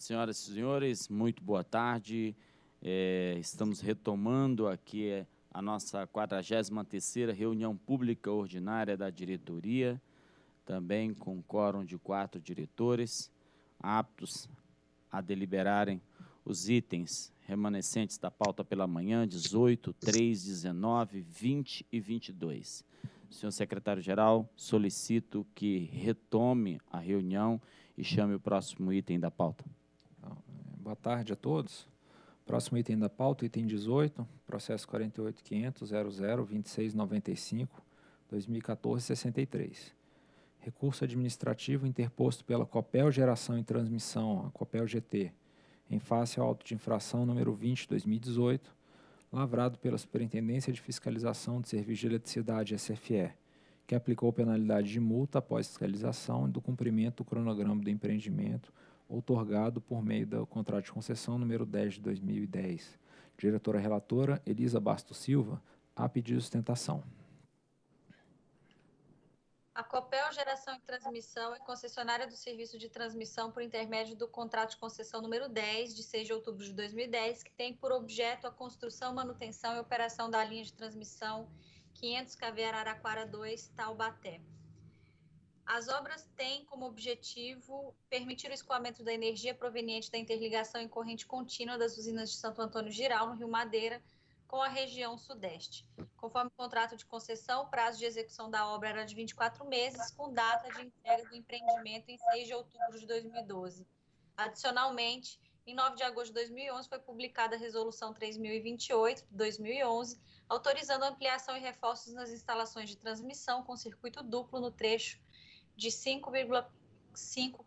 Senhoras e senhores, muito boa tarde. É, estamos retomando aqui a nossa 43ª reunião pública ordinária da diretoria, também com quórum de quatro diretores, aptos a deliberarem os itens remanescentes da pauta pela manhã, 18, 3, 19, 20 e 22. Senhor secretário-geral, solicito que retome a reunião e chame o próximo item da pauta. Boa tarde a todos. Próximo item da pauta, item 18, processo 48.500.00.2695, 2014-63. Recurso administrativo interposto pela Copel Geração e Transmissão, a Copel GT, em face ao auto de infração número 20-2018, lavrado pela Superintendência de Fiscalização de Serviços de Eletricidade, SFE, que aplicou penalidade de multa após fiscalização do cumprimento do cronograma do empreendimento outorgado por meio do contrato de concessão número 10 de 2010. Diretora relatora Elisa Bastos Silva, a pedido de sustentação. A Copel Geração e Transmissão é concessionária do serviço de transmissão por intermédio do contrato de concessão número 10, de 6 de outubro de 2010, que tem por objeto a construção, manutenção e operação da linha de transmissão 500 kV Araraquara 2, Taubaté. As obras têm como objetivo permitir o escoamento da energia proveniente da interligação em corrente contínua das usinas de Santo Antônio Giral, no Rio Madeira, com a região sudeste. Conforme o contrato de concessão, o prazo de execução da obra era de 24 meses, com data de entrega do empreendimento em 6 de outubro de 2012. Adicionalmente, em 9 de agosto de 2011, foi publicada a Resolução 3028 de 2011, autorizando ampliação e reforços nas instalações de transmissão com circuito duplo no trecho de 5,5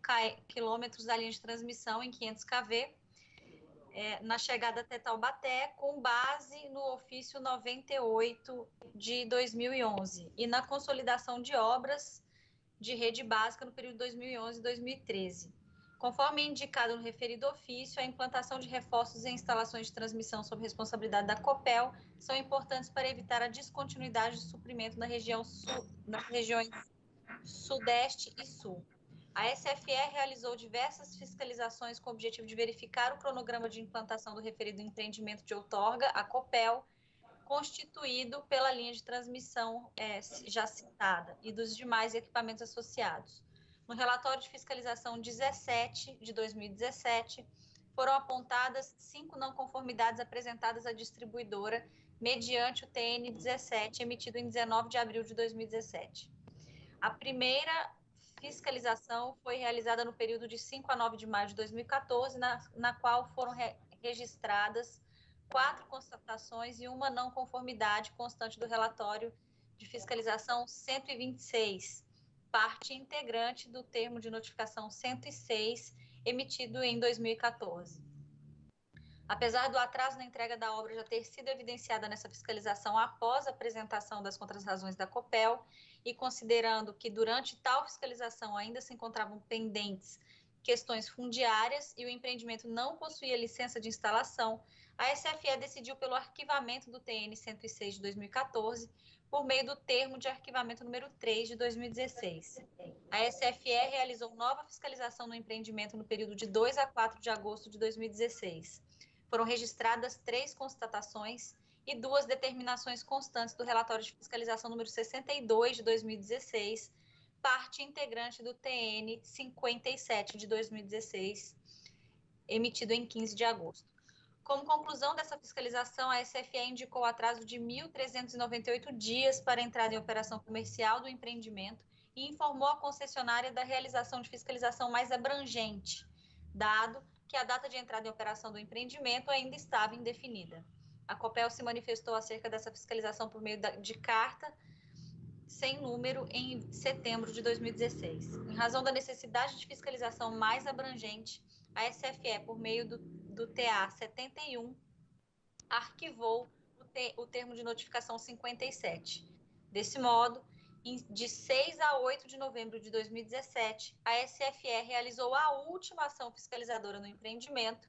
quilômetros da linha de transmissão em 500 kV, é, na chegada até Taubaté, com base no ofício 98 de 2011 e na consolidação de obras de rede básica no período 2011 e 2013. Conforme indicado no referido ofício, a implantação de reforços em instalações de transmissão sob responsabilidade da COPEL são importantes para evitar a descontinuidade de suprimento na região sul, nas regiões Sudeste e Sul. A SFE realizou diversas fiscalizações com o objetivo de verificar o cronograma de implantação do referido empreendimento de outorga, a COPEL, constituído pela linha de transmissão é, já citada e dos demais equipamentos associados. No relatório de fiscalização 17 de 2017, foram apontadas cinco não conformidades apresentadas à distribuidora mediante o TN 17, emitido em 19 de abril de 2017. A primeira fiscalização foi realizada no período de 5 a 9 de maio de 2014, na, na qual foram re, registradas quatro constatações e uma não conformidade constante do relatório de fiscalização 126, parte integrante do termo de notificação 106, emitido em 2014. Apesar do atraso na entrega da obra já ter sido evidenciada nessa fiscalização após a apresentação das contrarrazões da COPEL, e considerando que durante tal fiscalização ainda se encontravam pendentes questões fundiárias e o empreendimento não possuía licença de instalação, a SFE decidiu pelo arquivamento do TN 106 de 2014 por meio do termo de arquivamento número 3 de 2016. A SFE realizou nova fiscalização no empreendimento no período de 2 a 4 de agosto de 2016. Foram registradas três constatações e duas determinações constantes do relatório de fiscalização número 62 de 2016, parte integrante do TN 57 de 2016, emitido em 15 de agosto. Como conclusão dessa fiscalização, a SFE indicou atraso de 1.398 dias para entrada em operação comercial do empreendimento e informou a concessionária da realização de fiscalização mais abrangente, dado que a data de entrada em operação do empreendimento ainda estava indefinida. A COPEL se manifestou acerca dessa fiscalização por meio de carta sem número em setembro de 2016. Em razão da necessidade de fiscalização mais abrangente, a SFE, por meio do, do TA 71, arquivou o, te, o termo de notificação 57. Desse modo, de 6 a 8 de novembro de 2017, a SFE realizou a última ação fiscalizadora no empreendimento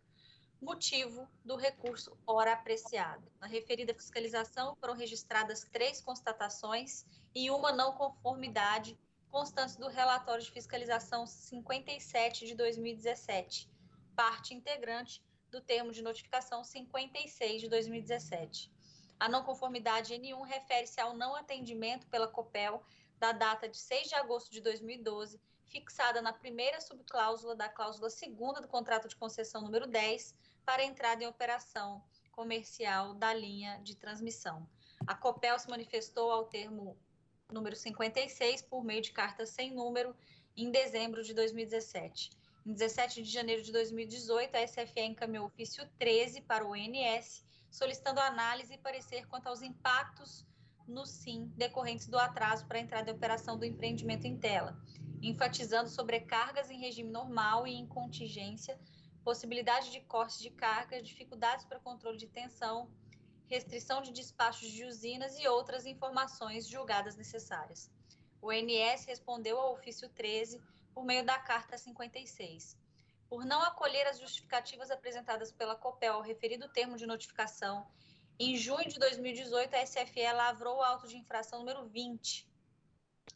motivo do recurso ora apreciado. Na referida fiscalização foram registradas três constatações e uma não conformidade constantes do relatório de fiscalização 57 de 2017, parte integrante do termo de notificação 56 de 2017. A não conformidade N1 refere-se ao não atendimento pela COPEL da data de 6 de agosto de 2012, fixada na primeira subcláusula da cláusula segunda do contrato de concessão número 10, para entrada em operação comercial da linha de transmissão. A COPEL se manifestou ao termo número 56 por meio de carta sem número em dezembro de 2017. Em 17 de janeiro de 2018, a SFE encaminhou ofício 13 para o ONS, solicitando análise e parecer quanto aos impactos no SIM decorrentes do atraso para a entrada em operação do empreendimento em tela, enfatizando sobrecargas em regime normal e em contingência, possibilidade de cortes de carga, dificuldades para controle de tensão, restrição de despachos de usinas e outras informações julgadas necessárias. O ONS respondeu ao ofício 13 por meio da Carta 56. Por não acolher as justificativas apresentadas pela COPEL ao referido termo de notificação, em junho de 2018, a SFE lavrou o auto de infração número 20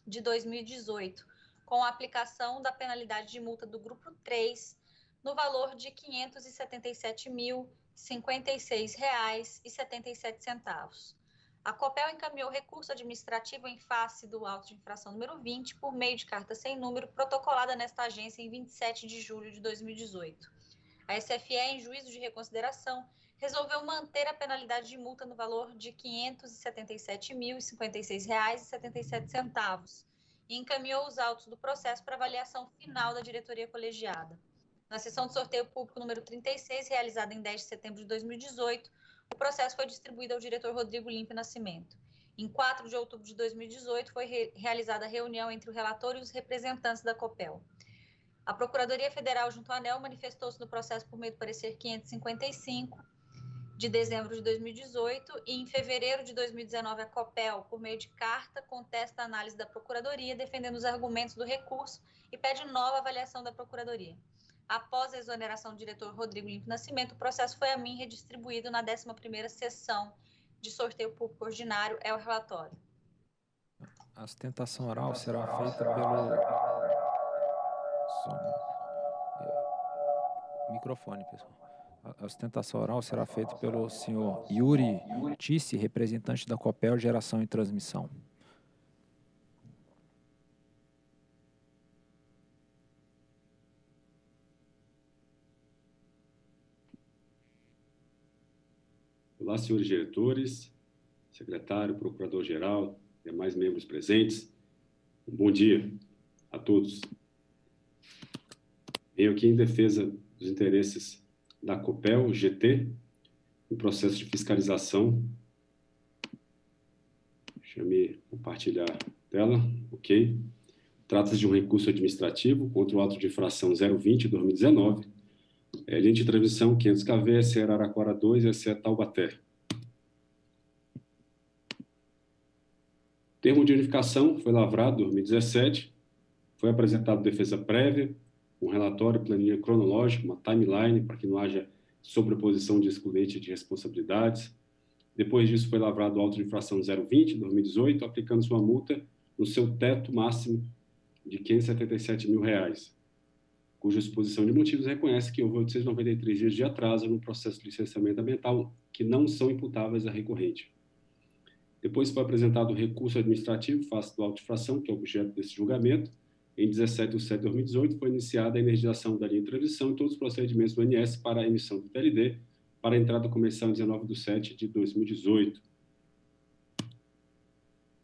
de 2018, com a aplicação da penalidade de multa do grupo 3 no valor de R$ 577.056,77. A COPEL encaminhou recurso administrativo em face do auto de infração número 20 por meio de carta sem número protocolada nesta agência em 27 de julho de 2018. A SFE, em juízo de reconsideração, resolveu manter a penalidade de multa no valor de R$ 577.056,77 e encaminhou os autos do processo para avaliação final da diretoria colegiada. Na sessão de sorteio público número 36, realizada em 10 de setembro de 2018, o processo foi distribuído ao diretor Rodrigo Limpe Nascimento. Em 4 de outubro de 2018, foi re realizada a reunião entre o relator e os representantes da COPEL. A Procuradoria Federal junto ao ANEL manifestou-se no processo por meio do parecer 555 de dezembro de 2018 e em fevereiro de 2019 a COPEL, por meio de carta, contesta a análise da Procuradoria, defendendo os argumentos do recurso e pede nova avaliação da Procuradoria. Após a exoneração do diretor Rodrigo Limpo Nascimento, o processo foi a mim redistribuído na 11ª sessão de sorteio público ordinário, é o relatório. A sustentação oral será feita pelo... Microfone, pessoal. A sustentação oral será feita pelo senhor Yuri Tissi, representante da Copel Geração e Transmissão. Olá, senhores diretores, secretário, procurador-geral, demais membros presentes. Um bom dia a todos. Venho aqui em defesa dos interesses da COPEL, GT, no processo de fiscalização. Deixa eu me compartilhar tela, ok. Trata-se de um recurso administrativo contra o auto de infração 020-2019 é, de transmissão 500 kV, SE Araraquara 2, SE Taubaté. Termo de unificação foi lavrado em 2017, foi apresentado defesa prévia, um relatório, planilha cronológica, uma timeline, para que não haja sobreposição de excludente de responsabilidades. Depois disso, foi lavrado o auto de infração 020, 2018, aplicando sua multa no seu teto máximo de 577 mil reais cuja exposição de motivos reconhece que houve 893 dias de atraso no processo de licenciamento ambiental que não são imputáveis à recorrente. Depois foi apresentado o recurso administrativo face do auto infração, que é objeto desse julgamento. Em 17 de setembro de 2018, foi iniciada a energização da linha de transmissão e todos os procedimentos do INS para a emissão do TLD para a entrada comercial em 19 de 7 de 2018.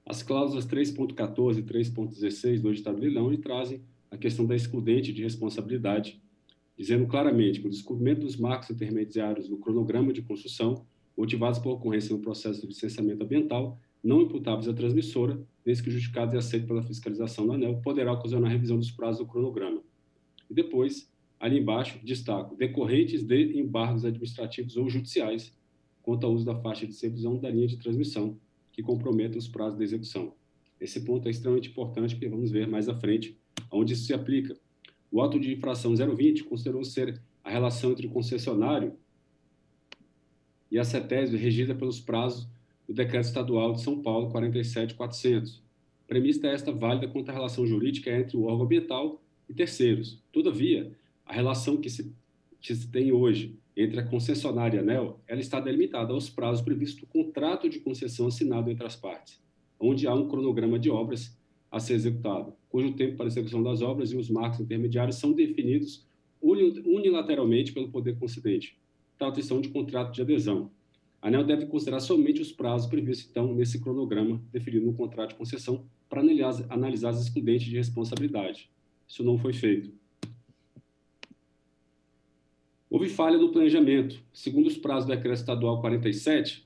As cláusulas 3.14 e 3.16 do Estado de Leilão trazem a questão da excludente de responsabilidade, dizendo claramente que o descobrimento dos marcos intermediários no cronograma de construção, motivados por ocorrência no processo de licenciamento ambiental, não imputáveis à transmissora, desde que justificados e aceitos pela fiscalização do ANEL, poderá ocasionar revisão dos prazos do cronograma. E depois, ali embaixo, destaco, decorrentes de embargos administrativos ou judiciais quanto ao uso da faixa de supervisão da linha de transmissão, que comprometam os prazos da execução. Esse ponto é extremamente importante, porque vamos ver mais à frente onde isso se aplica. O auto de infração 020 considerou ser a relação entre o concessionário e a CETESB regida pelos prazos do Decreto Estadual de São Paulo 47400. Premissa esta válida quanto à relação jurídica entre o órgão ambiental e terceiros. Todavia, a relação que, se, que se tem hoje entre a concessionária e a ANEL, ela está delimitada aos prazos previstos no contrato de concessão assinado entre as partes, onde há um cronograma de obras a ser executado, cujo tempo para execução das obras e os marcos intermediários são definidos unilateralmente pelo poder concedente. Trata-se de contrato de adesão. A ANEL deve considerar somente os prazos previstos, então, nesse cronograma definido no contrato de concessão para analisar, as excludentes de responsabilidade. Isso não foi feito. Houve falha no planejamento. Segundo os prazos do decreto estadual 47,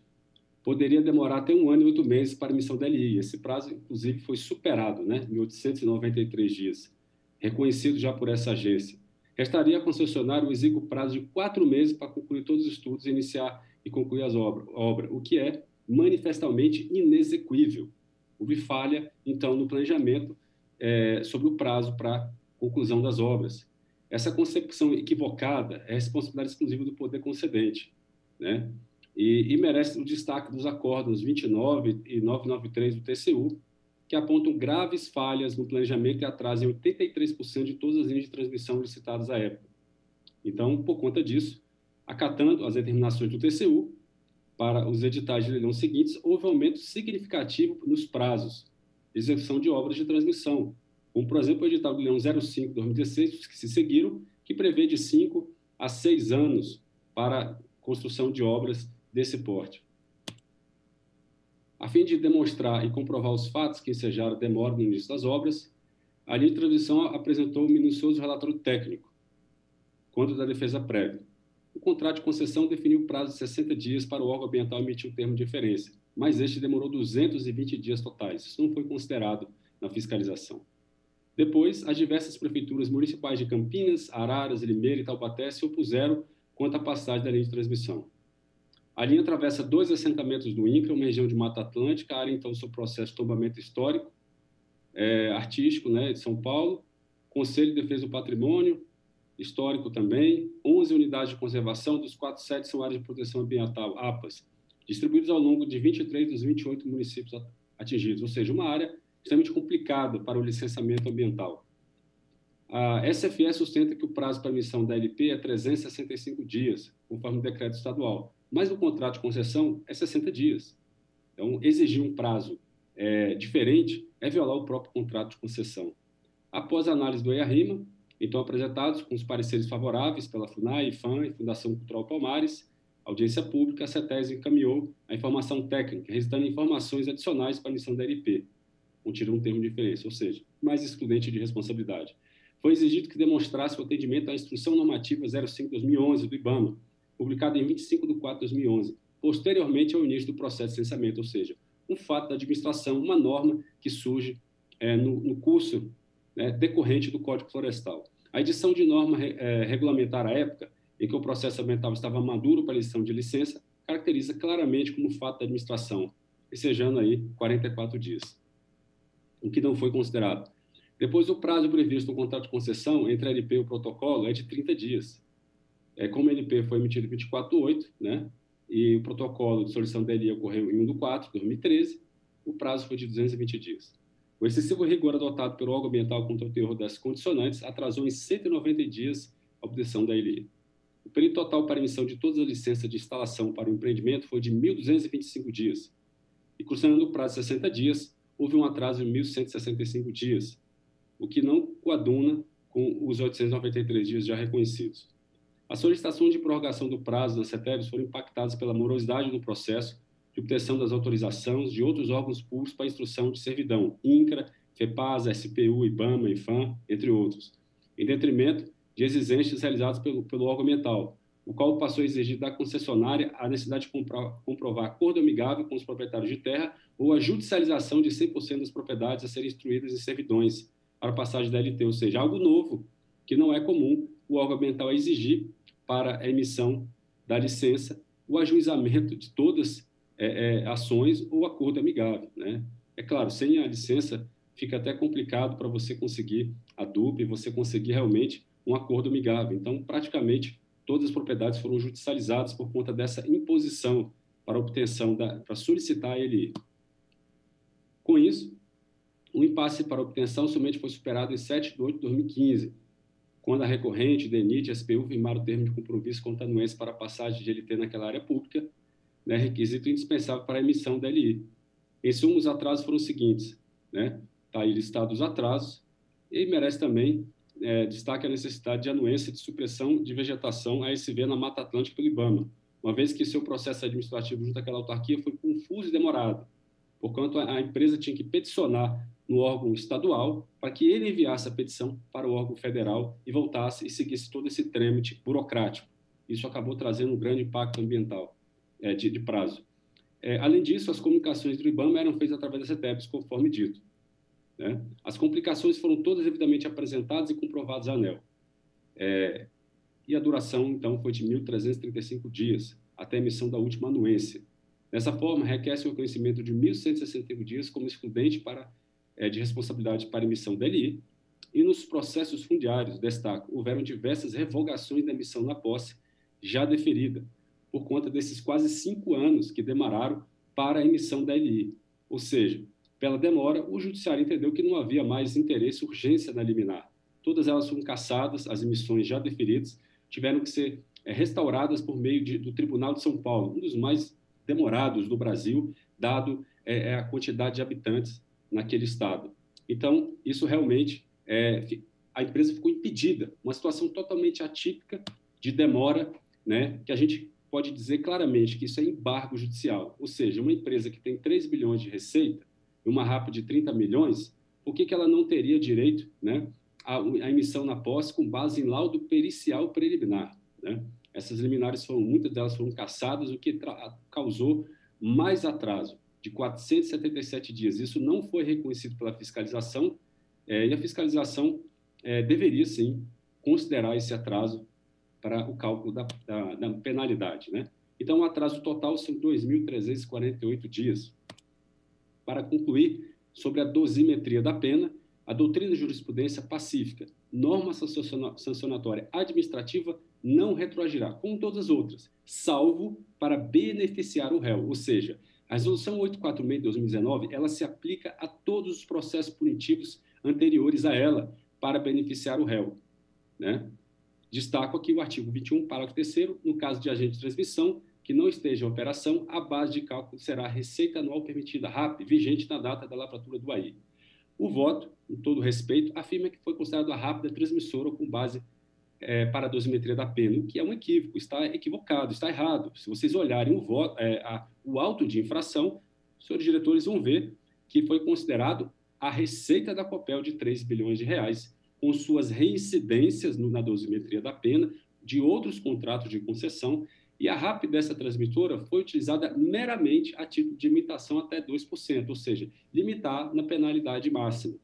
poderia demorar até um ano e oito meses para emissão da LI. Esse prazo, inclusive, foi superado, né, em 893 dias, reconhecido já por essa agência. Restaria a concessionária o exíguo prazo de quatro meses para concluir todos os estudos, iniciar e concluir as obras, obra, o que é manifestamente inexequível. Houve falha, então, no planejamento é, sobre o prazo para conclusão das obras. Essa concepção equivocada é responsabilidade exclusiva do poder concedente, né? E, e, merece o destaque dos acordos 29 e 993 do TCU, que apontam graves falhas no planejamento e atrasam 83% de todas as linhas de transmissão licitadas à época. Então, por conta disso, acatando as determinações do TCU, para os editais de leilão seguintes, houve aumento significativo nos prazos de execução de obras de transmissão, como, por exemplo, o edital do leilão 05 2016, que se seguiram, que prevê de 5 a 6 anos para construção de obras desse porte. A fim de demonstrar e comprovar os fatos que ensejaram demora no início das obras, a linha de transmissão apresentou um minucioso relatório técnico, quanto da defesa prévia. O contrato de concessão definiu o prazo de 60 dias para o órgão ambiental emitir o termo de referência, mas este demorou 220 dias totais. Isso não foi considerado na fiscalização. Depois, as diversas prefeituras municipais de Campinas, Araras, Limeira e Taubaté se opuseram quanto à passagem da linha de transmissão. A linha atravessa dois assentamentos do INCRA, uma região de Mata Atlântica, área, então, seu processo de tombamento histórico, é, artístico, né, de São Paulo, Conselho de Defesa do Patrimônio, histórico também, 11 unidades de conservação, dos quatro sete são áreas de proteção ambiental, APAS, distribuídos ao longo de 23 dos 28 municípios atingidos, ou seja, uma área extremamente complicada para o licenciamento ambiental. A SFE sustenta que o prazo para emissão da LP é 365 dias, conforme o decreto estadual, mas no contrato de concessão é 60 dias. Então, exigir um prazo é, diferente é violar o próprio contrato de concessão. Após a análise do EIA-RIMA, então apresentados com os pareceres favoráveis pela FUNAI, IFAM e Fundação Cultural Palmares, audiência pública, a CETES encaminhou a informação técnica, resultando informações adicionais para a emissão da LP, contido um termo de referência, ou seja, mais excludente de responsabilidade. Foi exigido que demonstrasse o atendimento à Instrução Normativa 05-2011 do IBAMA, publicada em 25 de 4 de 2011, posteriormente ao início do processo de licenciamento, ou seja, um fato da administração, uma norma que surge é, no, no curso né, decorrente do Código Florestal. A edição de norma é, regulamentar à época, em que o processo ambiental estava maduro para a edição de licença, caracteriza claramente como fato da administração, ensejando aí 44 dias, o que não foi considerado. Depois, o prazo previsto no contrato de concessão entre a LP e o protocolo é de 30 dias. É, como a LP foi emitido 24 de 8, né, e o protocolo de solução da LI ocorreu em 1 de 4 de 2013, o prazo foi de 220 dias. O excessivo rigor adotado pelo órgão ambiental contra o terror das condicionantes atrasou em 190 dias a obtenção da LI. O período total para emissão de todas as licenças de instalação para o empreendimento foi de 1.225 dias. E, cruzando o prazo de 60 dias, houve um atraso de 1.165 dias, o que não coaduna com os 893 dias já reconhecidos. As solicitações de prorrogação do prazo das CETEBs foram impactadas pela morosidade do processo de obtenção das autorizações de outros órgãos públicos para instrução de servidão, INCRA, FEPAS, SPU, IBAMA, IFAM, entre outros, em detrimento de exigências realizadas pelo, pelo órgão ambiental, o qual passou a exigir da concessionária a necessidade de comprovar acordo amigável com os proprietários de terra ou a judicialização de 100% das propriedades a serem instruídas em servidões para passagem da LT, ou seja, algo novo que não é comum o órgão ambiental exigir para a emissão da licença o ajuizamento de todas é, é, ações ou acordo amigável. Né? É claro, sem a licença fica até complicado para você conseguir a DUP, você conseguir realmente um acordo amigável. Então, praticamente, todas as propriedades foram judicializadas por conta dessa imposição para obtenção, da, para solicitar a LI. Com isso, o impasse para obtenção somente foi superado em 7 de 8 de 2015, quando a recorrente, DENIT e SPU firmaram o termo de compromisso a anuência para a passagem de LT naquela área pública, né, requisito indispensável para a emissão da LI. Em suma, os atrasos foram os seguintes, né? Está aí listado os atrasos, e merece também é, destaque a necessidade de anuência de supressão de vegetação ASV na Mata Atlântica pelo IBAMA, uma vez que seu processo administrativo junto àquela autarquia foi confuso e demorado. Portanto, a, a empresa tinha que peticionar no órgão estadual para que ele enviasse a petição para o órgão federal e voltasse e seguisse todo esse trâmite burocrático. Isso acabou trazendo um grande impacto ambiental é, de, de, prazo. É, além disso, as comunicações do IBAMA eram feitas através das CETEPs, conforme dito. Né? As complicações foram todas devidamente apresentadas e comprovadas à ANEL. É, e a duração, então, foi de 1.335 dias, até a emissão da última anuência. Dessa forma, requer-se o reconhecimento de 1.161 dias como excludente para, é, de responsabilidade para emissão da LI, e nos processos fundiários, destaco, houveram diversas revogações da emissão na posse já deferida, por conta desses quase cinco anos que demoraram para a emissão da LI. Ou seja, pela demora, o judiciário entendeu que não havia mais interesse, urgência na liminar. Todas elas foram cassadas, as emissões já deferidas tiveram que ser é, restauradas por meio de, do Tribunal de São Paulo, um dos mais demorados do Brasil, dado é, a quantidade de habitantes naquele estado. Então, isso realmente, é, a empresa ficou impedida, uma situação totalmente atípica de demora, né, que a gente pode dizer claramente que isso é embargo judicial. Ou seja, uma empresa que tem 3 bilhões de receita uma RAP de 30 milhões, por que, que ela não teria direito né, à, à emissão na posse com base em laudo pericial preliminar? Né? Essas liminares foram, muitas delas foram cassadas, o que causou mais atraso de 477 dias. Isso não foi reconhecido pela fiscalização é, e a fiscalização é, deveria sim considerar esse atraso para o cálculo da, da, da penalidade. Né? Então, o atraso total são 2.348 dias. Para concluir, sobre a dosimetria da pena, a doutrina de jurisprudência pacífica, norma sancionatória administrativa não retroagirá, como todas as outras, salvo para beneficiar o réu. Ou seja, a resolução 846 de 2019, ela se aplica a todos os processos punitivos anteriores a ela para beneficiar o réu, né? Destaco aqui o artigo 21, parágrafo 3 no caso de agente de transmissão que não esteja em operação, a base de cálculo será a receita anual permitida RAP, vigente na data da lavratura do AI. O voto, com todo respeito, afirma que foi considerado a RAP da transmissora com base é, para a dosimetria da pena, o que é um equívoco, está equivocado, está errado. Se vocês olharem o, voto, é, a, o auto de infração, os senhores diretores vão ver que foi considerado a receita da Copel de 3 bilhões de reais, com suas reincidências no, na dosimetria da pena de outros contratos de concessão, e a RAP dessa transmissora foi utilizada meramente a título de imitação até 2%, ou seja, limitar na penalidade máxima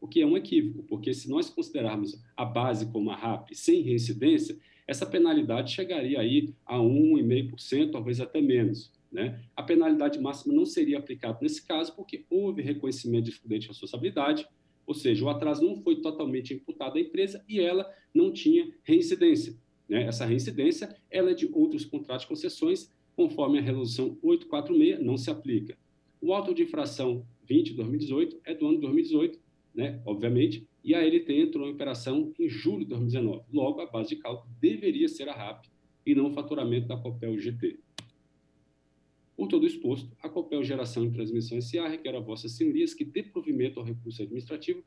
o que é um equívoco, porque se nós considerarmos a base como a RAP sem reincidência, essa penalidade chegaria aí a 1,5%, talvez até menos. Né? A penalidade máxima não seria aplicada nesse caso, porque houve reconhecimento de excludente de responsabilidade, ou seja, o atraso não foi totalmente imputado à empresa e ela não tinha reincidência. Né? Essa reincidência ela é de outros contratos de concessões, conforme a resolução 846, não se aplica. O auto de infração 20 de 2018 é do ano 2018, né, obviamente, e a LT entrou em operação em julho de 2019. Logo, a base de cálculo deveria ser a RAP e não o faturamento da Copel GT. Por todo exposto, a Copel Geração e Transmissão SA requer a vossas senhorias que dê provimento ao recurso administrativo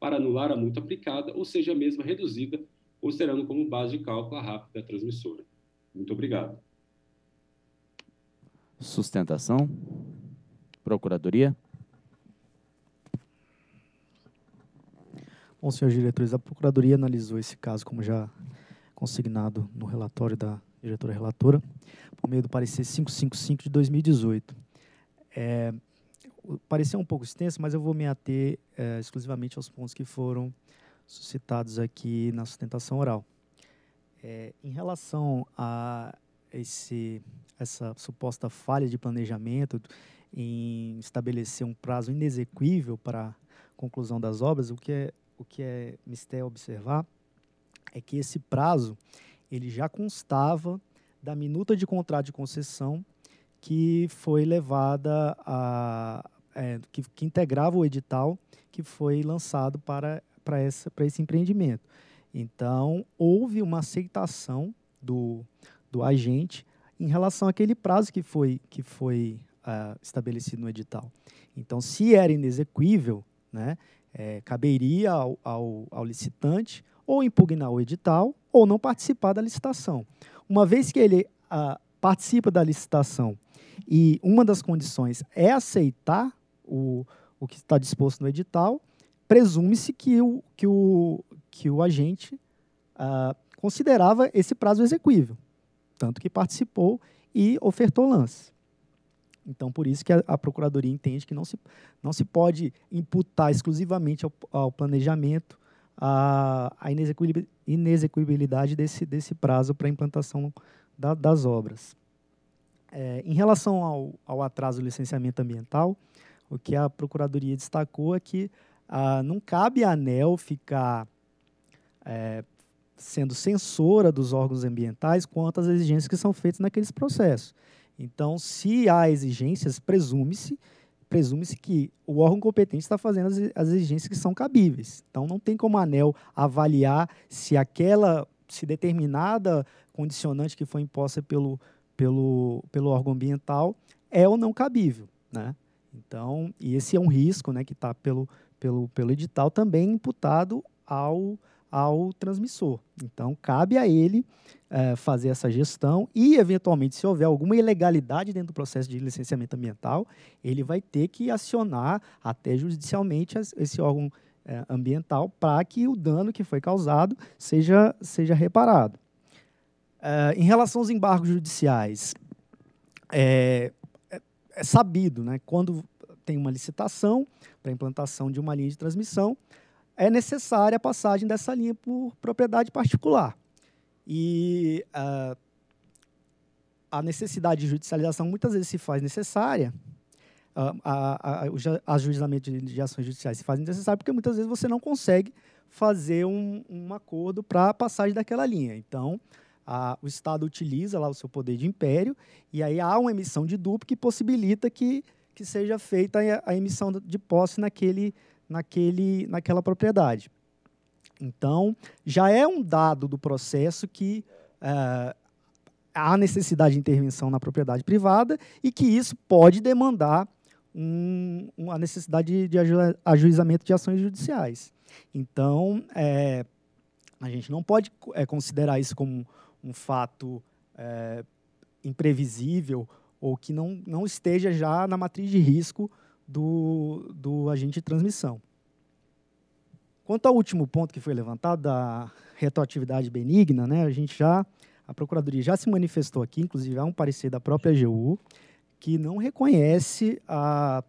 para anular a multa aplicada ou seja a mesma reduzida, considerando como base de cálculo a RAP da transmissora. Muito obrigado. Sustentação. Procuradoria. Bom, senhores diretores, a Procuradoria analisou esse caso, como já consignado no relatório da diretora relatora, por meio do parecer 555 de 2018. É, o parecer é um pouco extenso, mas eu vou me ater é, exclusivamente aos pontos que foram suscitados aqui na sustentação oral. É, em relação a esse, essa suposta falha de planejamento em estabelecer um prazo inexequível para a conclusão das obras, o que é o que é mistério observar é que esse prazo ele já constava da minuta de contrato de concessão que foi levada a é, que, que, integrava o edital que foi lançado para para essa para esse empreendimento Então, houve uma aceitação do, do agente em relação àquele prazo que foi, que foi uh, estabelecido no edital. Então, se era inexequível, né, é, caberia ao, ao, ao licitante ou impugnar o edital ou não participar da licitação. Uma vez que ele uh, participa da licitação e uma das condições é aceitar o, o que está disposto no edital, presume-se que o, que, o, que o agente uh, considerava esse prazo execuível, tanto que participou e ofertou lance. Então, por isso que a, a, Procuradoria entende que não se, não se pode imputar exclusivamente ao, ao planejamento a, a inexecuibilidade desse, desse prazo para implantação da, das obras. É, em relação ao, ao atraso do licenciamento ambiental, o que a Procuradoria destacou é que ah, não cabe à ANEL ficar é, sendo censora dos órgãos ambientais quanto às exigências que são feitas naqueles processos. Então, se há exigências, presume-se presume-se que o órgão competente está fazendo as, as, exigências que são cabíveis. Então, não tem como a ANEL avaliar se aquela, se determinada condicionante que foi imposta pelo, pelo, pelo órgão ambiental é ou não cabível, né? Então, e esse é um risco, né, que está pelo, pelo, pelo edital também imputado ao ao transmissor. Então, cabe a ele é, fazer essa gestão e, eventualmente, se houver alguma ilegalidade dentro do processo de licenciamento ambiental, ele vai ter que acionar até judicialmente esse órgão é, ambiental para que o dano que foi causado seja, seja reparado. É, em relação aos embargos judiciais, é, é, é sabido, né, quando tem uma licitação para implantação de uma linha de transmissão, é necessária a passagem dessa linha por propriedade particular. E uh, a necessidade de judicialização muitas vezes se faz necessária, uh, a, a, de, de, ações judiciais se faz necessário porque muitas vezes você não consegue fazer um, um acordo para a passagem daquela linha. Então, a, o Estado utiliza lá o seu poder de império e aí há uma emissão de duplo que possibilita que, que seja feita a, a emissão de posse naquele, naquele, naquela propriedade. Então, já é um dado do processo que uh, há necessidade de intervenção na propriedade privada e que isso pode demandar um, uma necessidade de, de ajuizamento de ações judiciais. Então, é, a gente não pode é, considerar isso como um fato é, imprevisível ou que não, não esteja já na matriz de risco do, do agente de transmissão. Quanto ao último ponto que foi levantado, da retroatividade benigna, né, a gente já, a Procuradoria já se manifestou aqui, inclusive há um parecer da própria AGU, que não reconhece a,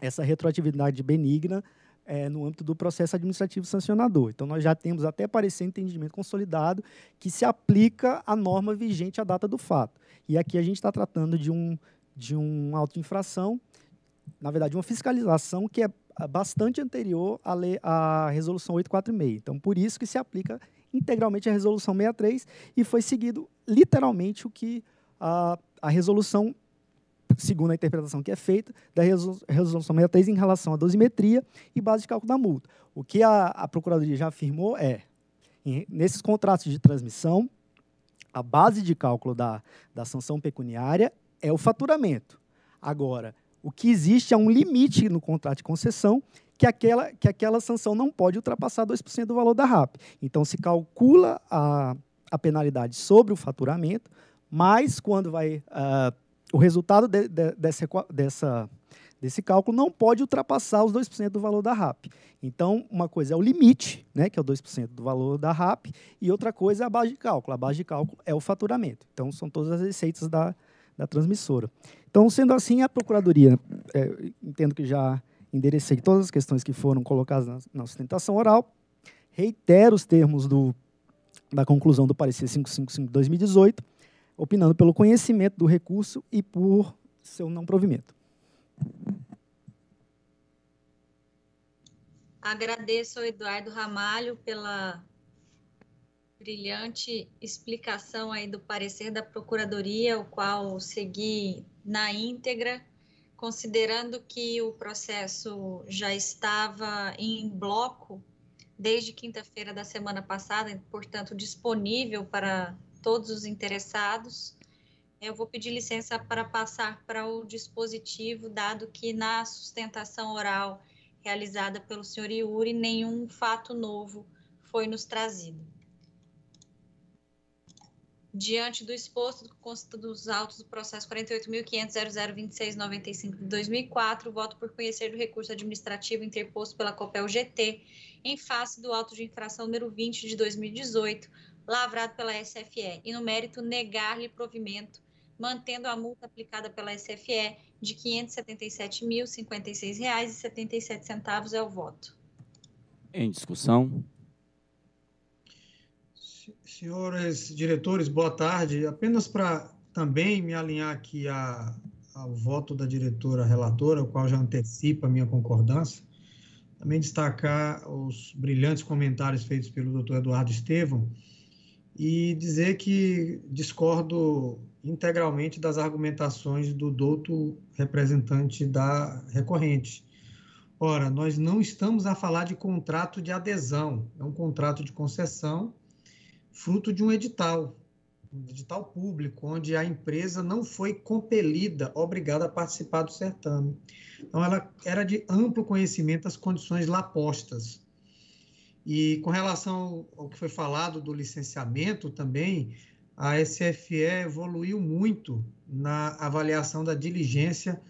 essa retroatividade benigna é, no âmbito do processo administrativo sancionador. Então, nós já temos até parecer entendimento consolidado que se aplica a norma vigente à data do fato. E aqui a gente está tratando de um, de um auto-infração na verdade, uma fiscalização que é bastante anterior à, lei, à resolução 846. Então, por isso que se aplica integralmente a resolução 63 e foi seguido literalmente o que a, a resolução, segundo a interpretação que é feita, da resolução 63 em relação à dosimetria e base de cálculo da multa. O que a, a Procuradoria já afirmou é, em, nesses contratos de transmissão, a base de cálculo da, da sanção pecuniária é o faturamento. Agora, o que existe é um limite no contrato de concessão que aquela, que aquela sanção não pode ultrapassar 2% do valor da RAP. Então, se calcula a, a penalidade sobre o faturamento, mas quando vai uh, o resultado de, de, dessa, dessa, desse cálculo não pode ultrapassar os 2% do valor da RAP. Então, uma coisa é o limite, né, que é o 2% do valor da RAP, e outra coisa é a base de cálculo. A base de cálculo é o faturamento. Então, são todas as receitas da, da transmissora. Então, sendo assim, a Procuradoria, é, entendo que já enderecei todas as questões que foram colocadas na, na sustentação oral, reitero os termos do, da conclusão do parecer 555 de 2018, opinando pelo conhecimento do recurso e por seu não provimento. Agradeço ao Eduardo Ramalho pela brilhante explicação aí do parecer da Procuradoria, o qual segui na íntegra, considerando que o processo já estava em bloco desde quinta-feira da semana passada, portanto, disponível para todos os interessados. Eu vou pedir licença para passar para o dispositivo, dado que na sustentação oral realizada pelo senhor Iuri, nenhum fato novo foi nos trazido. Diante do exposto, consta dos autos do processo 48.500.002695 de 2004, voto por conhecer do recurso administrativo interposto pela Copel GT em face do auto de infração número 20 de 2018, lavrado pela SFE, e no mérito negar-lhe provimento, mantendo a multa aplicada pela SFE de R$ 576.056,77 é o voto. Em discussão. Senhores diretores, boa tarde. Apenas para também me alinhar aqui a, ao voto da diretora relatora, o qual já antecipa a minha concordância, também destacar os brilhantes comentários feitos pelo doutor Eduardo Estevam e dizer que discordo integralmente das argumentações do douto representante da recorrente. Ora, nós não estamos a falar de contrato de adesão, é um contrato de concessão, fruto de um edital, um edital público, onde a empresa não foi compelida, obrigada a participar do certame. Então, ela era de amplo conhecimento das condições lá postas. E com relação ao que foi falado do licenciamento também, a SFE evoluiu muito na avaliação da diligência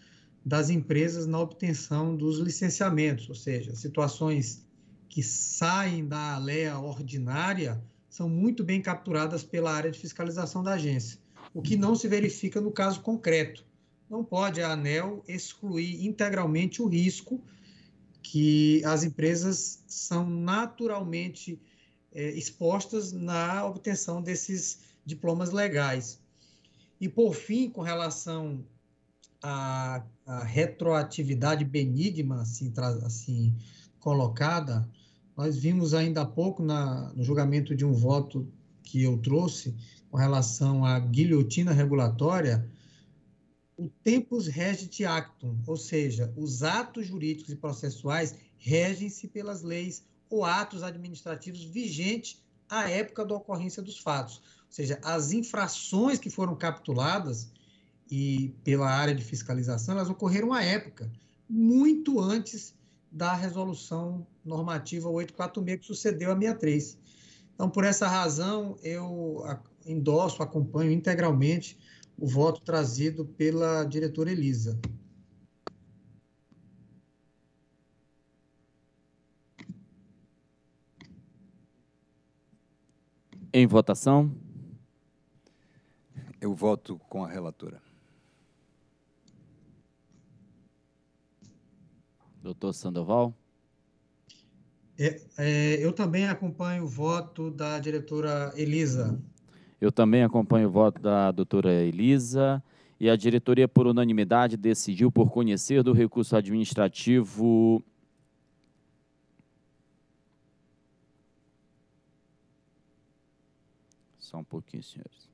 das empresas na obtenção dos licenciamentos, ou seja, situações que saem da lei ordinária são muito bem capturadas pela área de fiscalização da agência, o que não se verifica no caso concreto. Não pode a ANEL excluir integralmente o risco que as empresas são naturalmente é, expostas na obtenção desses diplomas legais. E, por fim, com relação à, à retroatividade benigna, assim, assim, colocada, nós vimos ainda há pouco na, no julgamento de um voto que eu trouxe com relação à guilhotina regulatória, o tempus regit actum, ou seja, os atos jurídicos e processuais regem-se pelas leis ou atos administrativos vigentes à época da ocorrência dos fatos. Seja, as infrações que foram capturadas e pela área de fiscalização, elas ocorreram à época, muito antes da resolução normativa 846 que sucedeu a 63. Então, por essa razão, eu endosso, acompanho integralmente o voto trazido pela diretora Elisa. Em votação. Eu voto com a relatora. Doutor Sandoval? É, é, eu também acompanho o voto da diretora Elisa. Eu também acompanho o voto da doutora Elisa. E a diretoria, por unanimidade, decidiu por conhecer do recurso administrativo. Só um pouquinho, senhores.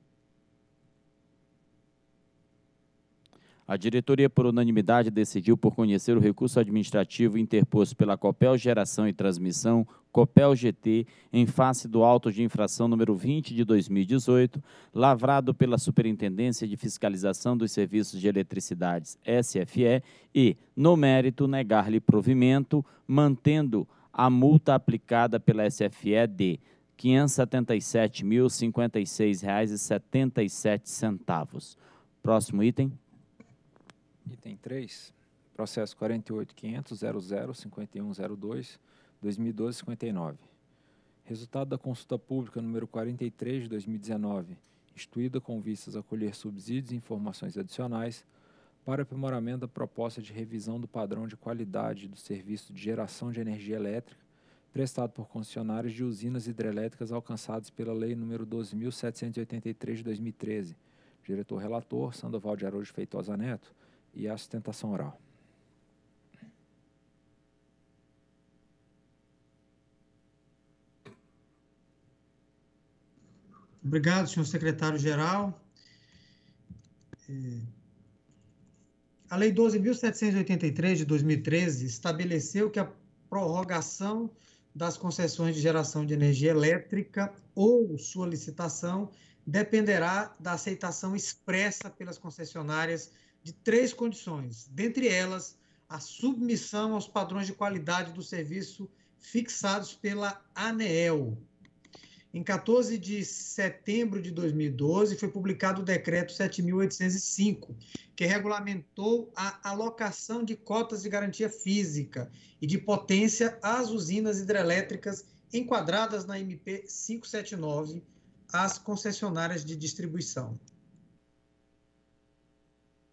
A diretoria, por unanimidade, decidiu por conhecer o recurso administrativo interposto pela Copel Geração e Transmissão, Copel GT, em face do auto de infração número 20 de 2018, lavrado pela Superintendência de Fiscalização dos Serviços de Eletricidades, SFE, e, no mérito, negar-lhe provimento, mantendo a multa aplicada pela SFE de R$ 577.056,77. Próximo item. Item 3, processo 48.500.00.5102, 2012-59. Resultado da consulta pública número 43 de 2019, instituída com vistas a colher subsídios e informações adicionais para aprimoramento da proposta de revisão do padrão de qualidade do serviço de geração de energia elétrica prestado por concessionários de usinas hidrelétricas alcançados pela Lei nº 12.783 de 2013. Diretor-relator, Sandoval de Araújo Feitosa Neto, e a sustentação oral. Obrigado, senhor secretário-geral. É, a Lei 12.783 de 2013 estabeleceu que a prorrogação das concessões de geração de energia elétrica ou sua licitação dependerá da aceitação expressa pelas concessionárias de três condições, dentre elas a submissão aos padrões de qualidade do serviço fixados pela ANEEL. Em 14 de setembro de 2012, foi publicado o decreto 7.805, que regulamentou a alocação de cotas de garantia física e de potência às usinas hidrelétricas enquadradas na MP 579, às concessionárias de distribuição.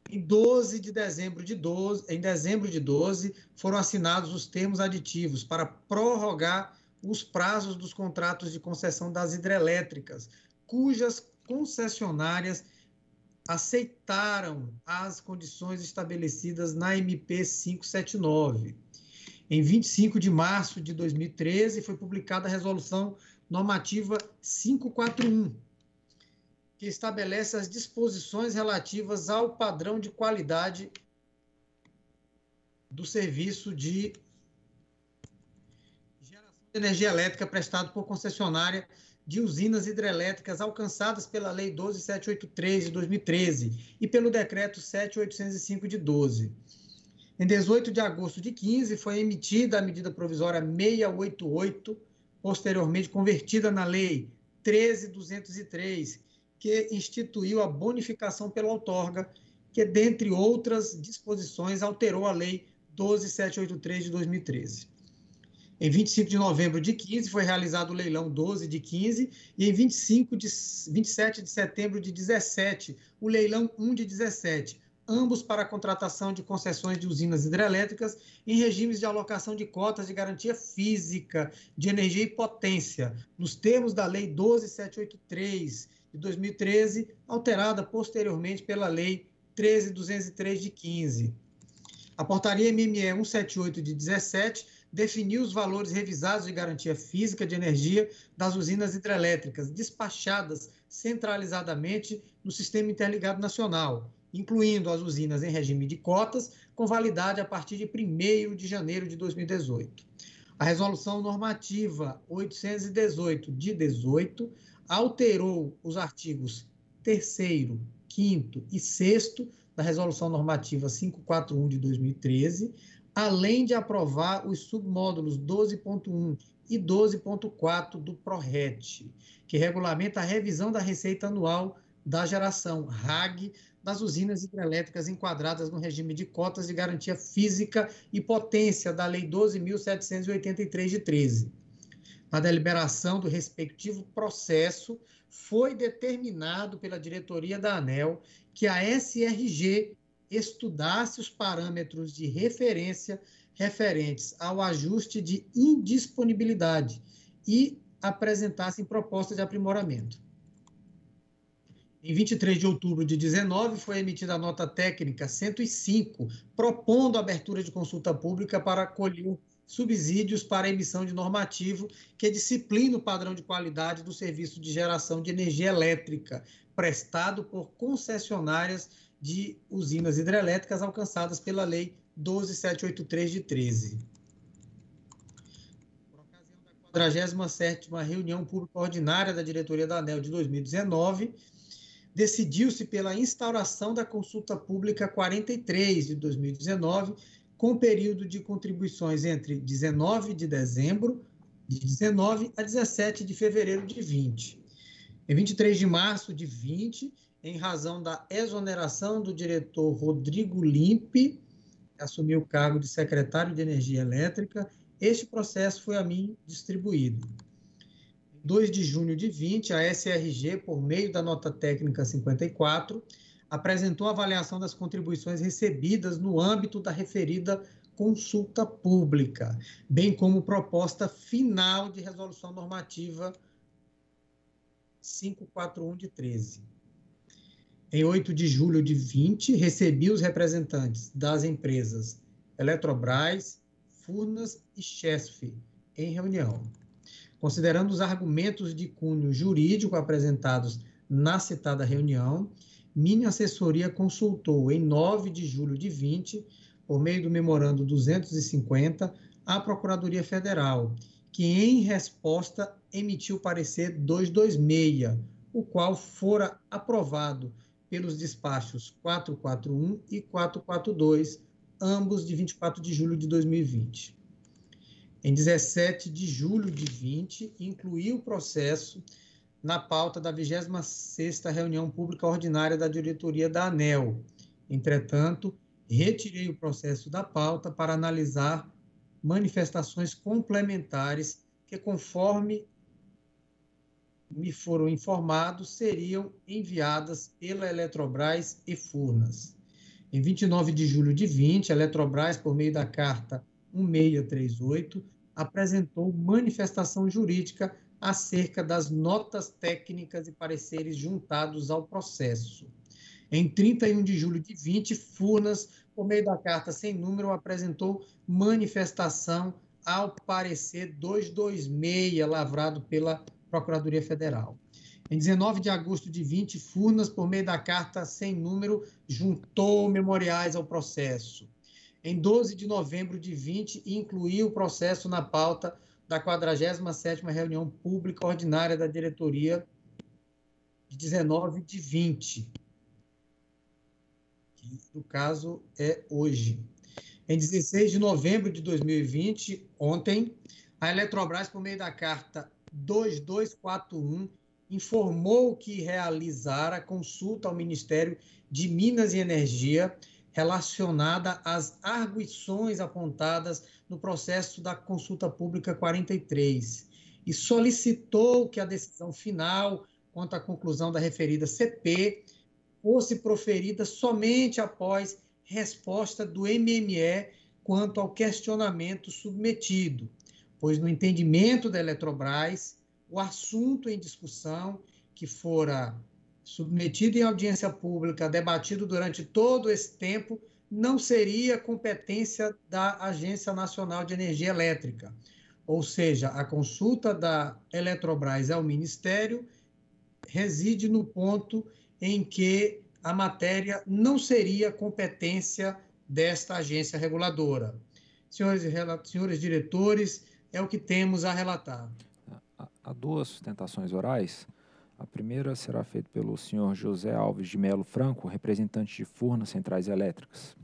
Em 12 de dezembro de 12, em dezembro de 12, foram assinados os termos aditivos para prorrogar os prazos dos contratos de concessão das hidrelétricas, cujas concessionárias aceitaram as condições estabelecidas na MP 579. Em 25 de março de 2013, foi publicada a resolução normativa 541, que estabelece as disposições relativas ao padrão de qualidade do serviço de geração de energia elétrica prestado por concessionária de usinas hidrelétricas alcançadas pela Lei 12783 de 2013 e pelo Decreto 7805 de 12. Em 18 de agosto de 15 foi emitida a medida provisória 688, posteriormente convertida na Lei 13203, que instituiu a bonificação pelo outorga, que, dentre outras disposições, alterou a Lei 12783 de 2013. Em 25 de novembro de 15 foi realizado o leilão 12 de 15 e em 25 de 27 de setembro de 17 o leilão 1 de 17, ambos para a contratação de concessões de usinas hidrelétricas em regimes de alocação de cotas de garantia física de energia e potência, nos termos da Lei 12783 de 2013, alterada posteriormente pela Lei 13203 de 15. A portaria MME 178 de 17 definiu os valores revisados de garantia física de energia das usinas hidrelétricas despachadas centralizadamente no Sistema Interligado Nacional, incluindo as usinas em regime de cotas, com validade a partir de 1 de janeiro de 2018. A Resolução Normativa 818 de 18 alterou os artigos 3, 5 e 6 da Resolução Normativa 541 de 2013, além de aprovar os submódulos 12.1 e 12.4 do PRORET, que regulamenta a revisão da receita anual da geração RAG das usinas hidrelétricas enquadradas no regime de cotas de garantia física e potência da Lei 12.783 de 13 na deliberação do respectivo processo, foi determinado pela diretoria da ANEL que a SRG estudasse os parâmetros de referência referentes ao ajuste de indisponibilidade e apresentassem proposta de aprimoramento. Em 23 de outubro de 19, foi emitida a nota técnica 105, propondo a abertura de consulta pública para acolher subsídios para emissão de normativo que disciplina o padrão de qualidade do serviço de geração de energia elétrica prestado por concessionárias de usinas hidrelétricas alcançadas pela Lei 12783 de 13. Por ocasião da 47ª reunião pública ordinária da diretoria da ANEL de 2019, decidiu-se pela instauração da consulta pública 43 de 2019, com período de contribuições entre 19 de dezembro de 19 a 17 de fevereiro de 20. Em 23 de março de 20, em razão da exoneração do diretor Rodrigo Limpe, que assumiu o cargo de secretário de Energia Elétrica, este processo foi a mim distribuído. Em 2 de junho de 20, a SRG, por meio da nota técnica 54, apresentou avaliação das contribuições recebidas no âmbito da referida consulta pública, bem como proposta final de resolução normativa 541 de 13. Em 8 de julho de 20, recebi os representantes das empresas Eletrobras, Furnas e Chesf em reunião. Considerando os argumentos de cunho jurídico apresentados na citada reunião, minha assessoria consultou em 9 de julho de 20, por meio do memorando 250, a Procuradoria Federal, que, em resposta, emitiu parecer 226, o qual fora aprovado pelos despachos 441 e 442, ambos de 24 de julho de 2020. Em 17 de julho de 20, incluiu o processo na pauta da 26ª reunião pública ordinária da diretoria da ANEL. Entretanto, retirei o processo da pauta para analisar manifestações complementares que, conforme me foram informados, seriam enviadas pela Eletrobras e Furnas. Em 29 de julho de 20, a Eletrobras, por meio da carta 1638, apresentou manifestação jurídica acerca das notas técnicas e pareceres juntados ao processo. Em 31 de julho de 20, Furnas, por meio da carta sem número, apresentou manifestação ao parecer 226, lavrado pela Procuradoria Federal. Em 19 de agosto de 20, Furnas, por meio da carta sem número, juntou memoriais ao processo. Em 12 de novembro de 20, incluiu o processo na pauta da 47ª reunião pública ordinária da diretoria de 19 de 20, que no caso é hoje. Em 16 de novembro de 2020, ontem, a Eletrobras, por meio da carta 2241, informou que realizara consulta ao Ministério de Minas e Energia relacionada às arguições apontadas no processo da consulta pública 43 e solicitou que a decisão final quanto à conclusão da referida CP fosse proferida somente após resposta do MME quanto ao questionamento submetido, pois no entendimento da Eletrobras, o assunto em discussão que fora submetido em audiência pública, debatido durante todo esse tempo, não seria competência da Agência Nacional de Energia Elétrica. Ou seja, a consulta da Eletrobras ao Ministério reside no ponto em que a matéria não seria competência desta agência reguladora. Senhores, senhores diretores, é o que temos a relatar. Há duas sustentações orais. A primeira será feita pelo senhor José Alves de Melo Franco, representante de Furnas Centrais Elétricas.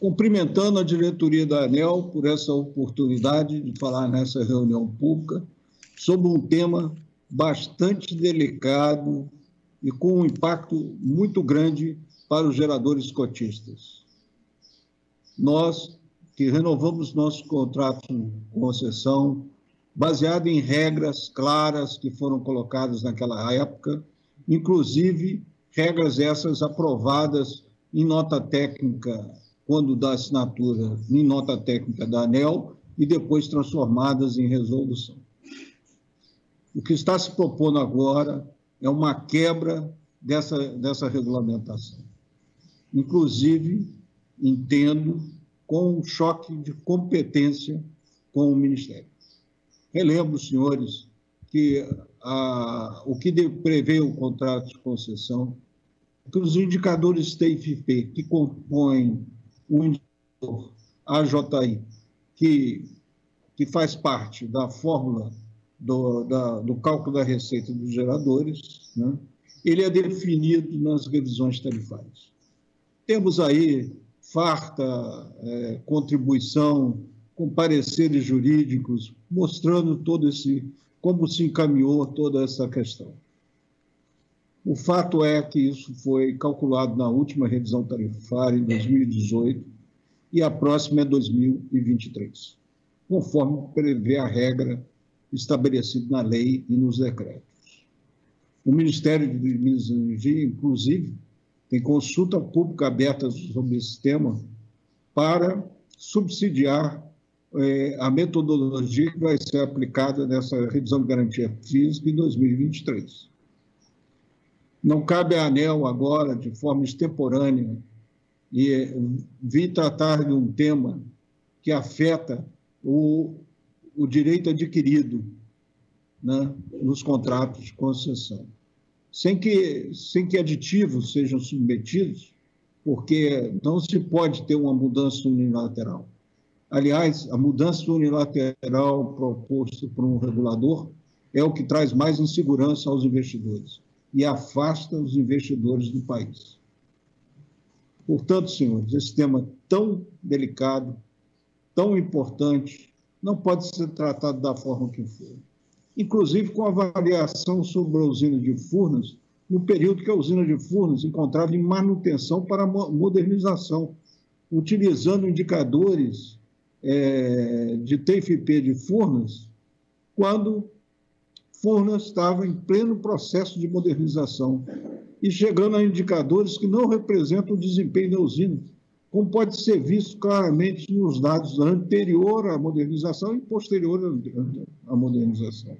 Cumprimentando a diretoria da ANEL por essa oportunidade de falar nessa reunião pública sobre um tema bastante delicado e com um impacto muito grande para os geradores cotistas nós que renovamos nosso contrato de concessão baseado em regras claras que foram colocadas naquela época, inclusive regras essas aprovadas em nota técnica, quando da assinatura, em nota técnica da ANEL, e depois transformadas em resolução. O que está se propondo agora é uma quebra dessa, dessa regulamentação. Inclusive, entendo, com um choque de competência com o Ministério. Relembro, senhores, que a, o que prevê o contrato de concessão, que os indicadores TIFP, que compõem o indicador AJI, que, que faz parte da fórmula do, da, do cálculo da receita dos geradores, né, ele é definido nas revisões tarifárias. Temos aí farta é, contribuição com pareceres jurídicos, mostrando todo esse como se encaminhou toda essa questão. O fato é que isso foi calculado na última revisão tarifária em 2018 e a próxima é 2023, conforme prevê a regra estabelecida na lei e nos decretos. O Ministério de Minas e Energia, inclusive, tem consulta pública aberta sobre esse tema para subsidiar é, a metodologia que vai ser aplicada nessa revisão de garantia física em 2023. Não cabe à ANEL agora, de forma extemporânea, e é, vir tratar de um tema que afeta o, o direito adquirido né, nos contratos de concessão. Sem que, sem que aditivos sejam submetidos, porque não se pode ter uma mudança unilateral. Aliás, a mudança unilateral proposta por um regulador é o que traz mais insegurança aos investidores e afasta os investidores do país. Portanto, senhores, esse tema tão delicado, tão importante, não pode ser tratado da forma que for. Inclusive com avaliação sobre a usina de Furnas, no período que a usina de Furnas encontrava em manutenção para modernização, utilizando indicadores é, de TFP de Furnas, quando Furnas estava em pleno processo de modernização e chegando a indicadores que não representam o desempenho da usina, como pode ser visto claramente nos dados anterior à modernização e posterior à modernização.